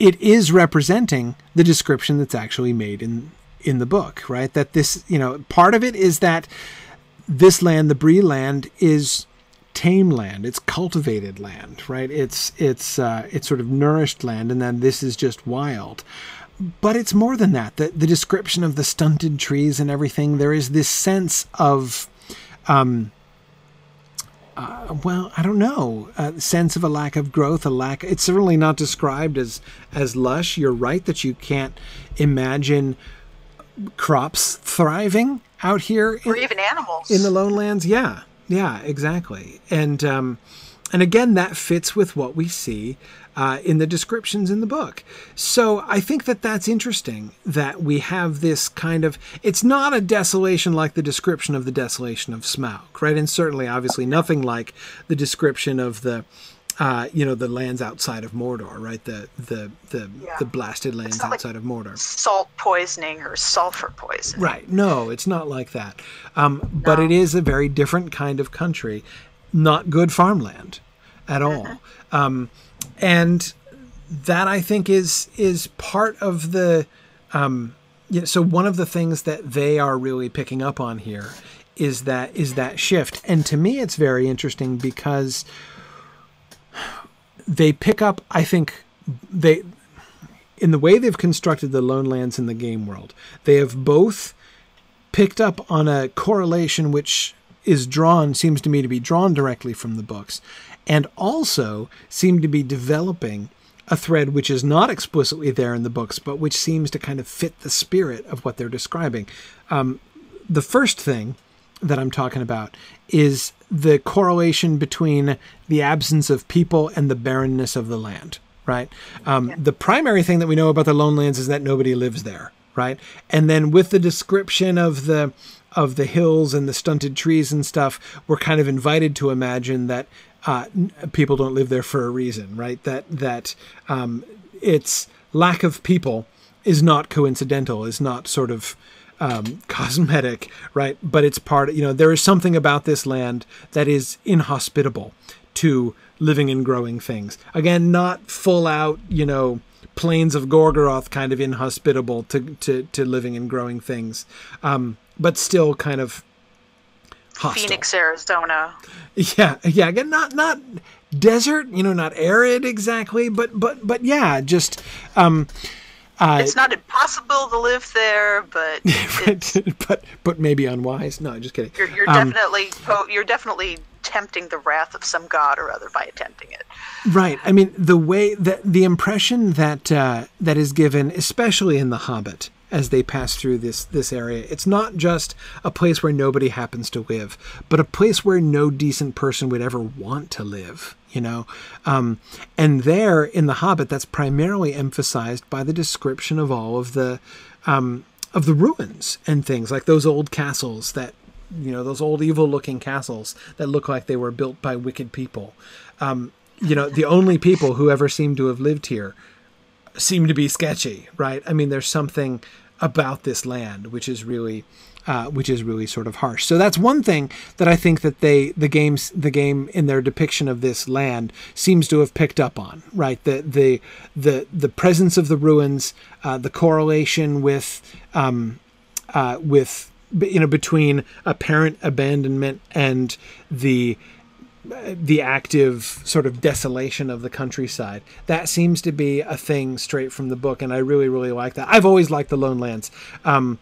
it is representing the description that's actually made in in the book, right? That this, you know, part of it is that this land, the Bree land, is tame land. It's cultivated land, right? It's it's uh, it's sort of nourished land, and then this is just wild. But it's more than that. The the description of the stunted trees and everything. There is this sense of, um, uh, well, I don't know, a sense of a lack of growth, a lack. It's certainly not described as as lush. You're right that you can't imagine crops thriving out here, or even animals in the lone lands. Yeah, yeah, exactly. And um, and again, that fits with what we see uh, in the descriptions in the book. So I think that that's interesting that we have this kind of. It's not a desolation like the description of the desolation of Smaug, right? And certainly, obviously, nothing like the description of the. Uh, you know the lands outside of Mordor, right? The the the, yeah. the blasted lands outside like of Mordor. Salt poisoning or sulfur poisoning. Right. No, it's not like that. Um, no. But it is a very different kind of country, not good farmland at all. Mm-hmm. Um, and that I think is is part of the. Um, you know, so one of the things that they are really picking up on here is that is that shift, and to me, it's very interesting because they pick up. I think they in the way they've constructed the lone lands in the game world, they have both picked up on a correlation which is drawn seems to me to be drawn directly from the books and also seem to be developing a thread which is not explicitly there in the books, but which seems to kind of fit the spirit of what they're describing. Um, the first thing that I'm talking about is the correlation between the absence of people and the barrenness of the land, right? Um, yeah. The primary thing that we know about the Lone Lands is that nobody lives there, right? And then with the description of the of the hills and the stunted trees and stuff, we're kind of invited to imagine that uh, people don't live there for a reason, right? That that um, its lack of people is not coincidental, is not sort of um, cosmetic, right? But it's part. You know, there is something about this land that is inhospitable to living and growing things. Again, not full out, you know, plains of Gorgoroth kind of inhospitable to to, to living and growing things, um, but still kind of hostile. Phoenix, Arizona. Yeah, yeah. Again, not not desert, you know, not arid exactly, but but but yeah, just. Um, uh, it's not impossible to live there, but but but maybe unwise. No, just kidding. You're, you're um, definitely you're definitely tempting the wrath of some god or other by attempting it. Right. I mean, the way that the impression that uh, that is given, especially in The Hobbit, as they pass through this this area. It's not just a place where nobody happens to live, but a place where no decent person would ever want to live. You know, um, and there in the Hobbit, that's primarily emphasized by the description of all of the um, of the ruins and things like those old castles that you know those old evil looking castles that look like they were built by wicked people. Um, you know, the only people who ever seem to have lived here seem to be sketchy, right? I mean, there's something about this land, which is really uh, which is really sort of harsh. So that's one thing that I think that they the games the game in their depiction of this land seems to have picked up on right the the the the presence of the ruins, uh, the correlation with um, uh, with you know between apparent abandonment and the the active sort of desolation of the countryside. That seems to be a thing straight from the book, and I really, really like that. I've always liked the Lone Lands. Um,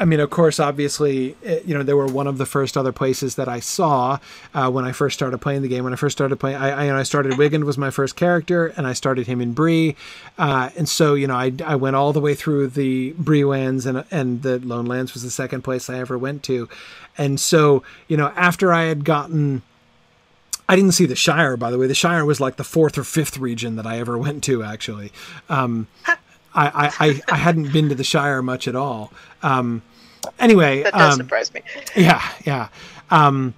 I mean, of course, obviously, eh, you know, they were one of the first other places that I saw uh, when I first started playing the game. When I first started playing, I, I, you know, I started Wiggend was my first character, and I started him in Bree, uh, and so you know, I, I went all the way through the Bree lands, and and the Lone Lands was the second place I ever went to, and so you know, after I had gotten I didn't see the Shire, by the way. The Shire was like the fourth or fifth region that I ever went to, actually. Um, I, I, I, hadn't been to the Shire much at all. Um, anyway. That does um, surprise me. Yeah, yeah. Um,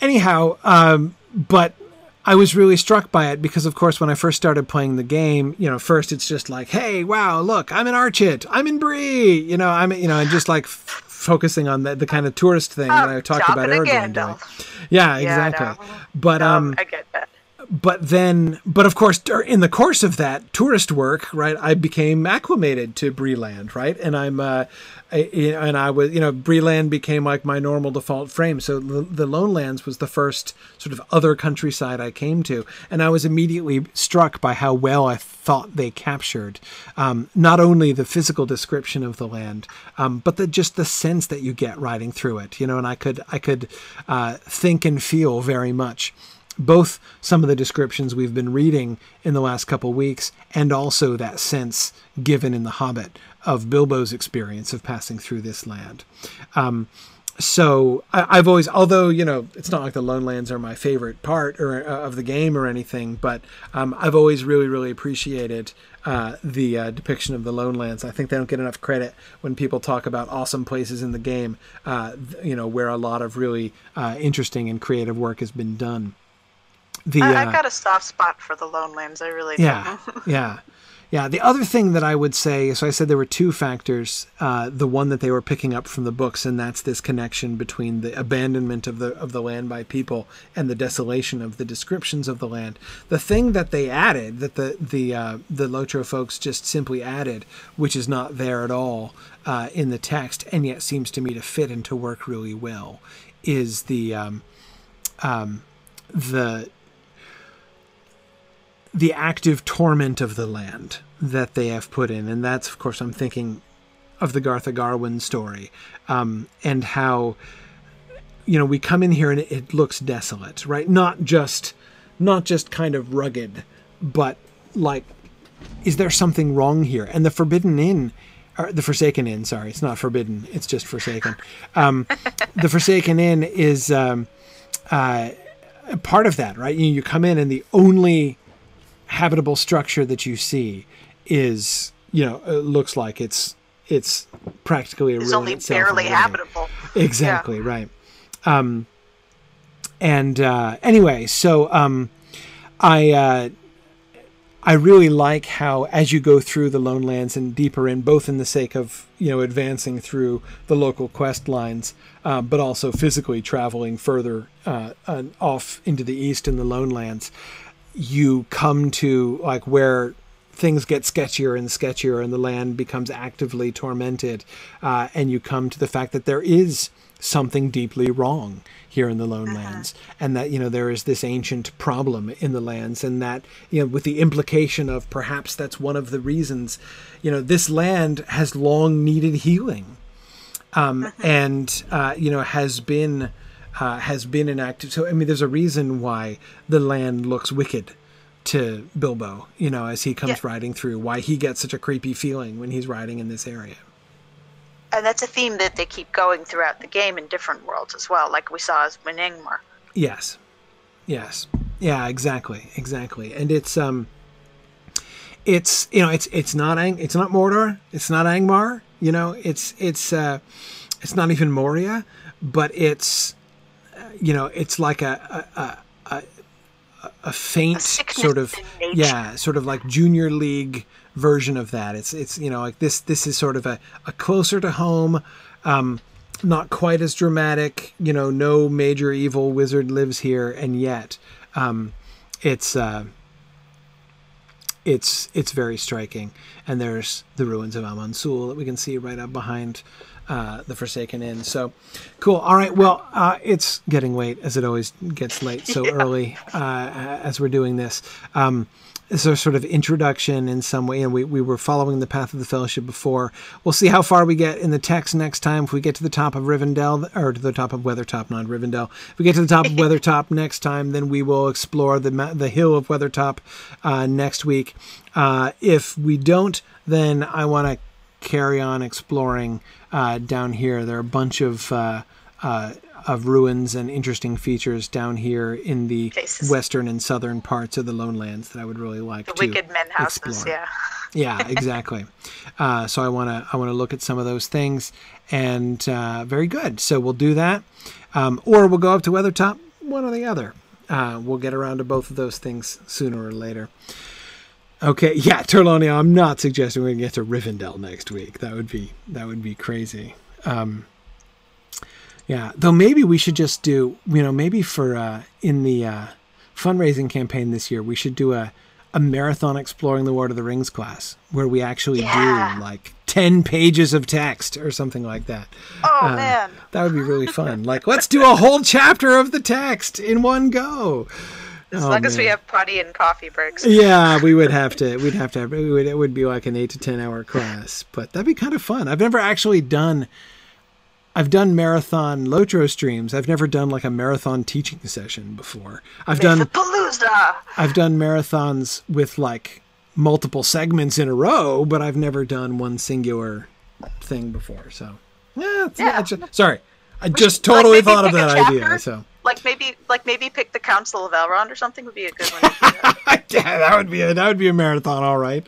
anyhow, um, but I was really struck by it because, of course, when I first started playing the game, you know, first it's just like, hey, wow, look, I'm in Archet, I'm in Bree, you know, I'm, you know, and just like focusing on the, the kind of tourist thing that I talked about Aragorn doing. Yeah, exactly. Yeah, but no, um, I get that. But then, but of course, in the course of that tourist work, right, I became acclimated to Breeland, right, and I'm, uh, and I was, you know, Breeland became like my normal default frame. So the, the Lone Lands was the first sort of other countryside I came to, and I was immediately struck by how well I thought they captured um, not only the physical description of the land, um, but the just the sense that you get riding through it. You know, and I could I could uh, think and feel very much both some of the descriptions we've been reading in the last couple weeks and also that sense given in The Hobbit of Bilbo's experience of passing through this land. Um, so I, have always, although you know, it's not like the Lone Lands are my favorite part or uh, of the game or anything, but um, I've always really, really appreciated uh, the uh, depiction of the Lone Lands. I think they don't get enough credit when people talk about awesome places in the game. Uh, you know, where a lot of really uh, interesting and creative work has been done. The, I, I uh, got a soft spot for the Lone Lands. I really yeah, yeah. Yeah, the other thing that I would say, so I said there were two factors. Uh, the one that they were picking up from the books, and that's this connection between the abandonment of the of the land by people and the desolation of the descriptions of the land. The thing that they added, that the the uh, the Lotro folks just simply added, which is not there at all uh, in the text, and yet seems to me to fit and to work really well, is the um, um, the the active torment of the land that they have put in. And that's, of course, I'm thinking of the Garth Agarwen story um, and how, you know, we come in here and it looks desolate, right? Not just, not just kind of rugged, but like, is there something wrong here? And the Forbidden Inn, or the Forsaken Inn, sorry, it's not forbidden, it's just Forsaken. Um, the Forsaken Inn is um, uh, part of that, right? You, you come in and the only habitable structure that you see is you know looks like it's it's practically a it's ruin only barely habitable. Exactly right. Um, and uh, anyway, so um, I uh, I really like how as you go through the Lone Lands and deeper in, both in the sake of you know advancing through the local quest lines, uh, but also physically traveling further uh, uh, off into the east in the Lone Lands, you come to like where things get sketchier and sketchier and the land becomes actively tormented uh, and you come to the fact that there is something deeply wrong here in the lone lands and that you know there is this ancient problem in the lands and that you know with the implication of perhaps that's one of the reasons you know this land has long needed healing um, and uh, you know has been uh, has been enacted so i mean there's a reason why the land looks wicked to bilbo you know as he comes Yeah. riding through why he gets such a creepy feeling when he's riding in this area And that's a theme that they keep going throughout the game in different worlds as well, like we saw as Meningmar. Yes. Yes. Yeah, exactly. Exactly. And it's um it's you know, it's it's not Ang it's not Mordor, it's not Angmar, you know, it's it's uh it's not even Moria, but it's you know, it's like a a a, a, a faint sort of yeah, sort of like junior league version of that. It's it's you know, like this this is sort of a, a closer to home um not quite as dramatic. You know, no major evil wizard lives here, and yet um, it's uh, it's it's very striking. And there's the ruins of Amon Sul that we can see right up behind uh, the Forsaken Inn. So cool. All right. Well, uh, it's getting late, as it always gets late so early uh, as we're doing this. Um, this is a sort of introduction in some way, and we, we were following the path of the fellowship before. We'll see how far we get in the text next time. If we get to the top of Rivendell, or to the top of Weathertop, not Rivendell. If we get to the top of Weathertop next time, then we will explore the the hill of Weathertop uh, next week. Uh, if we don't, then I want to carry on exploring uh, down here. There are a bunch of uh, uh, of ruins and interesting features down here in the Places. western and southern parts of the Lone Lands that I would really like The to Wicked Men houses, explore. yeah. Yeah, exactly. uh, so I want to I want to look at some of those things, and uh, very good. So we'll do that, um, or we'll go up to Weathertop, one or the other. Uh, we'll get around to both of those things sooner or later. Okay, yeah, Terlonia. I'm not suggesting we get to Rivendell next week. That would be that would be crazy. Um, yeah, though maybe we should just do you know maybe for uh, in the uh, fundraising campaign this year we should do a a marathon exploring the Lord of the Rings class where we actually Yeah. do like 10 pages of text or something like that. Oh Uh, man. That would be really fun. like, let's do a whole chapter of the text in one go. As Oh, long as we have potty and coffee breaks. Yeah, we would have to. We'd have to. Have, it, would, it would be like an eight to ten hour class, but that'd be kind of fun. I've never actually done. I've done marathon Lotro streams. I've never done like a marathon teaching session before. I've done. Palooza! I've done marathons with like multiple segments in a row, but I've never done one singular thing before. So, yeah, it's- Yeah. just- sorry, I just like, totally maybe thought of that chapter. idea. So, Like maybe, like maybe pick the Council of Elrond or something would be a good one. that. yeah, that would be a that would be a marathon, all right.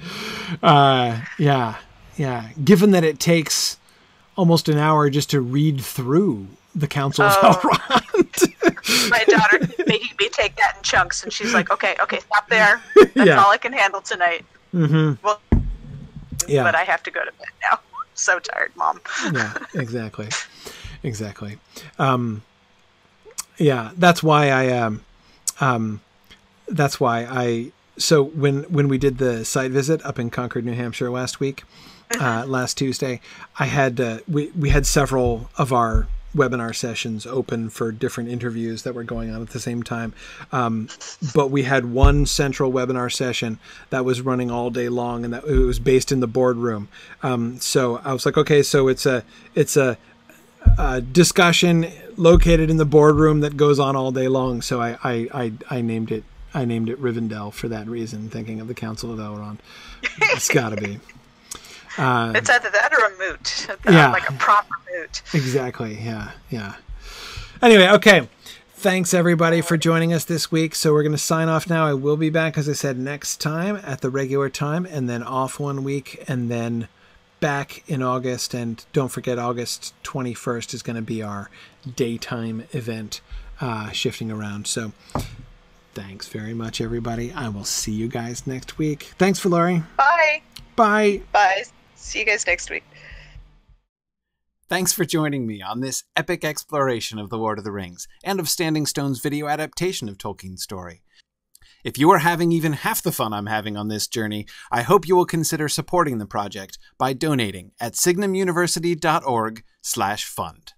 Uh, yeah, yeah. Given that it takes almost an hour just to read through the Council of Oh. Elrond. My daughter making me take that in chunks, and she's like, "Okay, okay, stop there. That's Yeah. all I can handle tonight." Mm-hmm. Well, yeah, but I have to go to bed now. So tired, mom. yeah, exactly, exactly. Um, yeah, that's why I um, um, that's why I. So when when we did the site visit up in Concord, New Hampshire last week, uh, last Tuesday, I had uh, we we had several of our webinar sessions open for different interviews that were going on at the same time. Um, but we had one central webinar session that was running all day long, and that it was based in the boardroom. Um, so I was like, okay, so it's a it's a, a discussion located in the boardroom that goes on all day long. So I I, I, I named it. I named it Rivendell for that reason, thinking of the Council of Elrond. It's got to be. It's either that or a moot, Yeah. like a proper moot. Exactly. Yeah. Yeah. Anyway, okay. Thanks everybody for joining us this week. So we're going to sign off now. I will be back, as I said, next time at the regular time, and then off one week, and then back in August, and don't forget, August 21st is going to be our daytime event, uh, shifting around. So, thanks very much, everybody. I will see you guys next week. Thanks for Laurie. Bye. Bye. Bye. See you guys next week. Thanks for joining me on this epic exploration of The Lord of the Rings and of Standing Stone's video adaptation of Tolkien's story. If you are having even half the fun I'm having on this journey, I hope you will consider supporting the project by donating at signumuniversity.org/fund.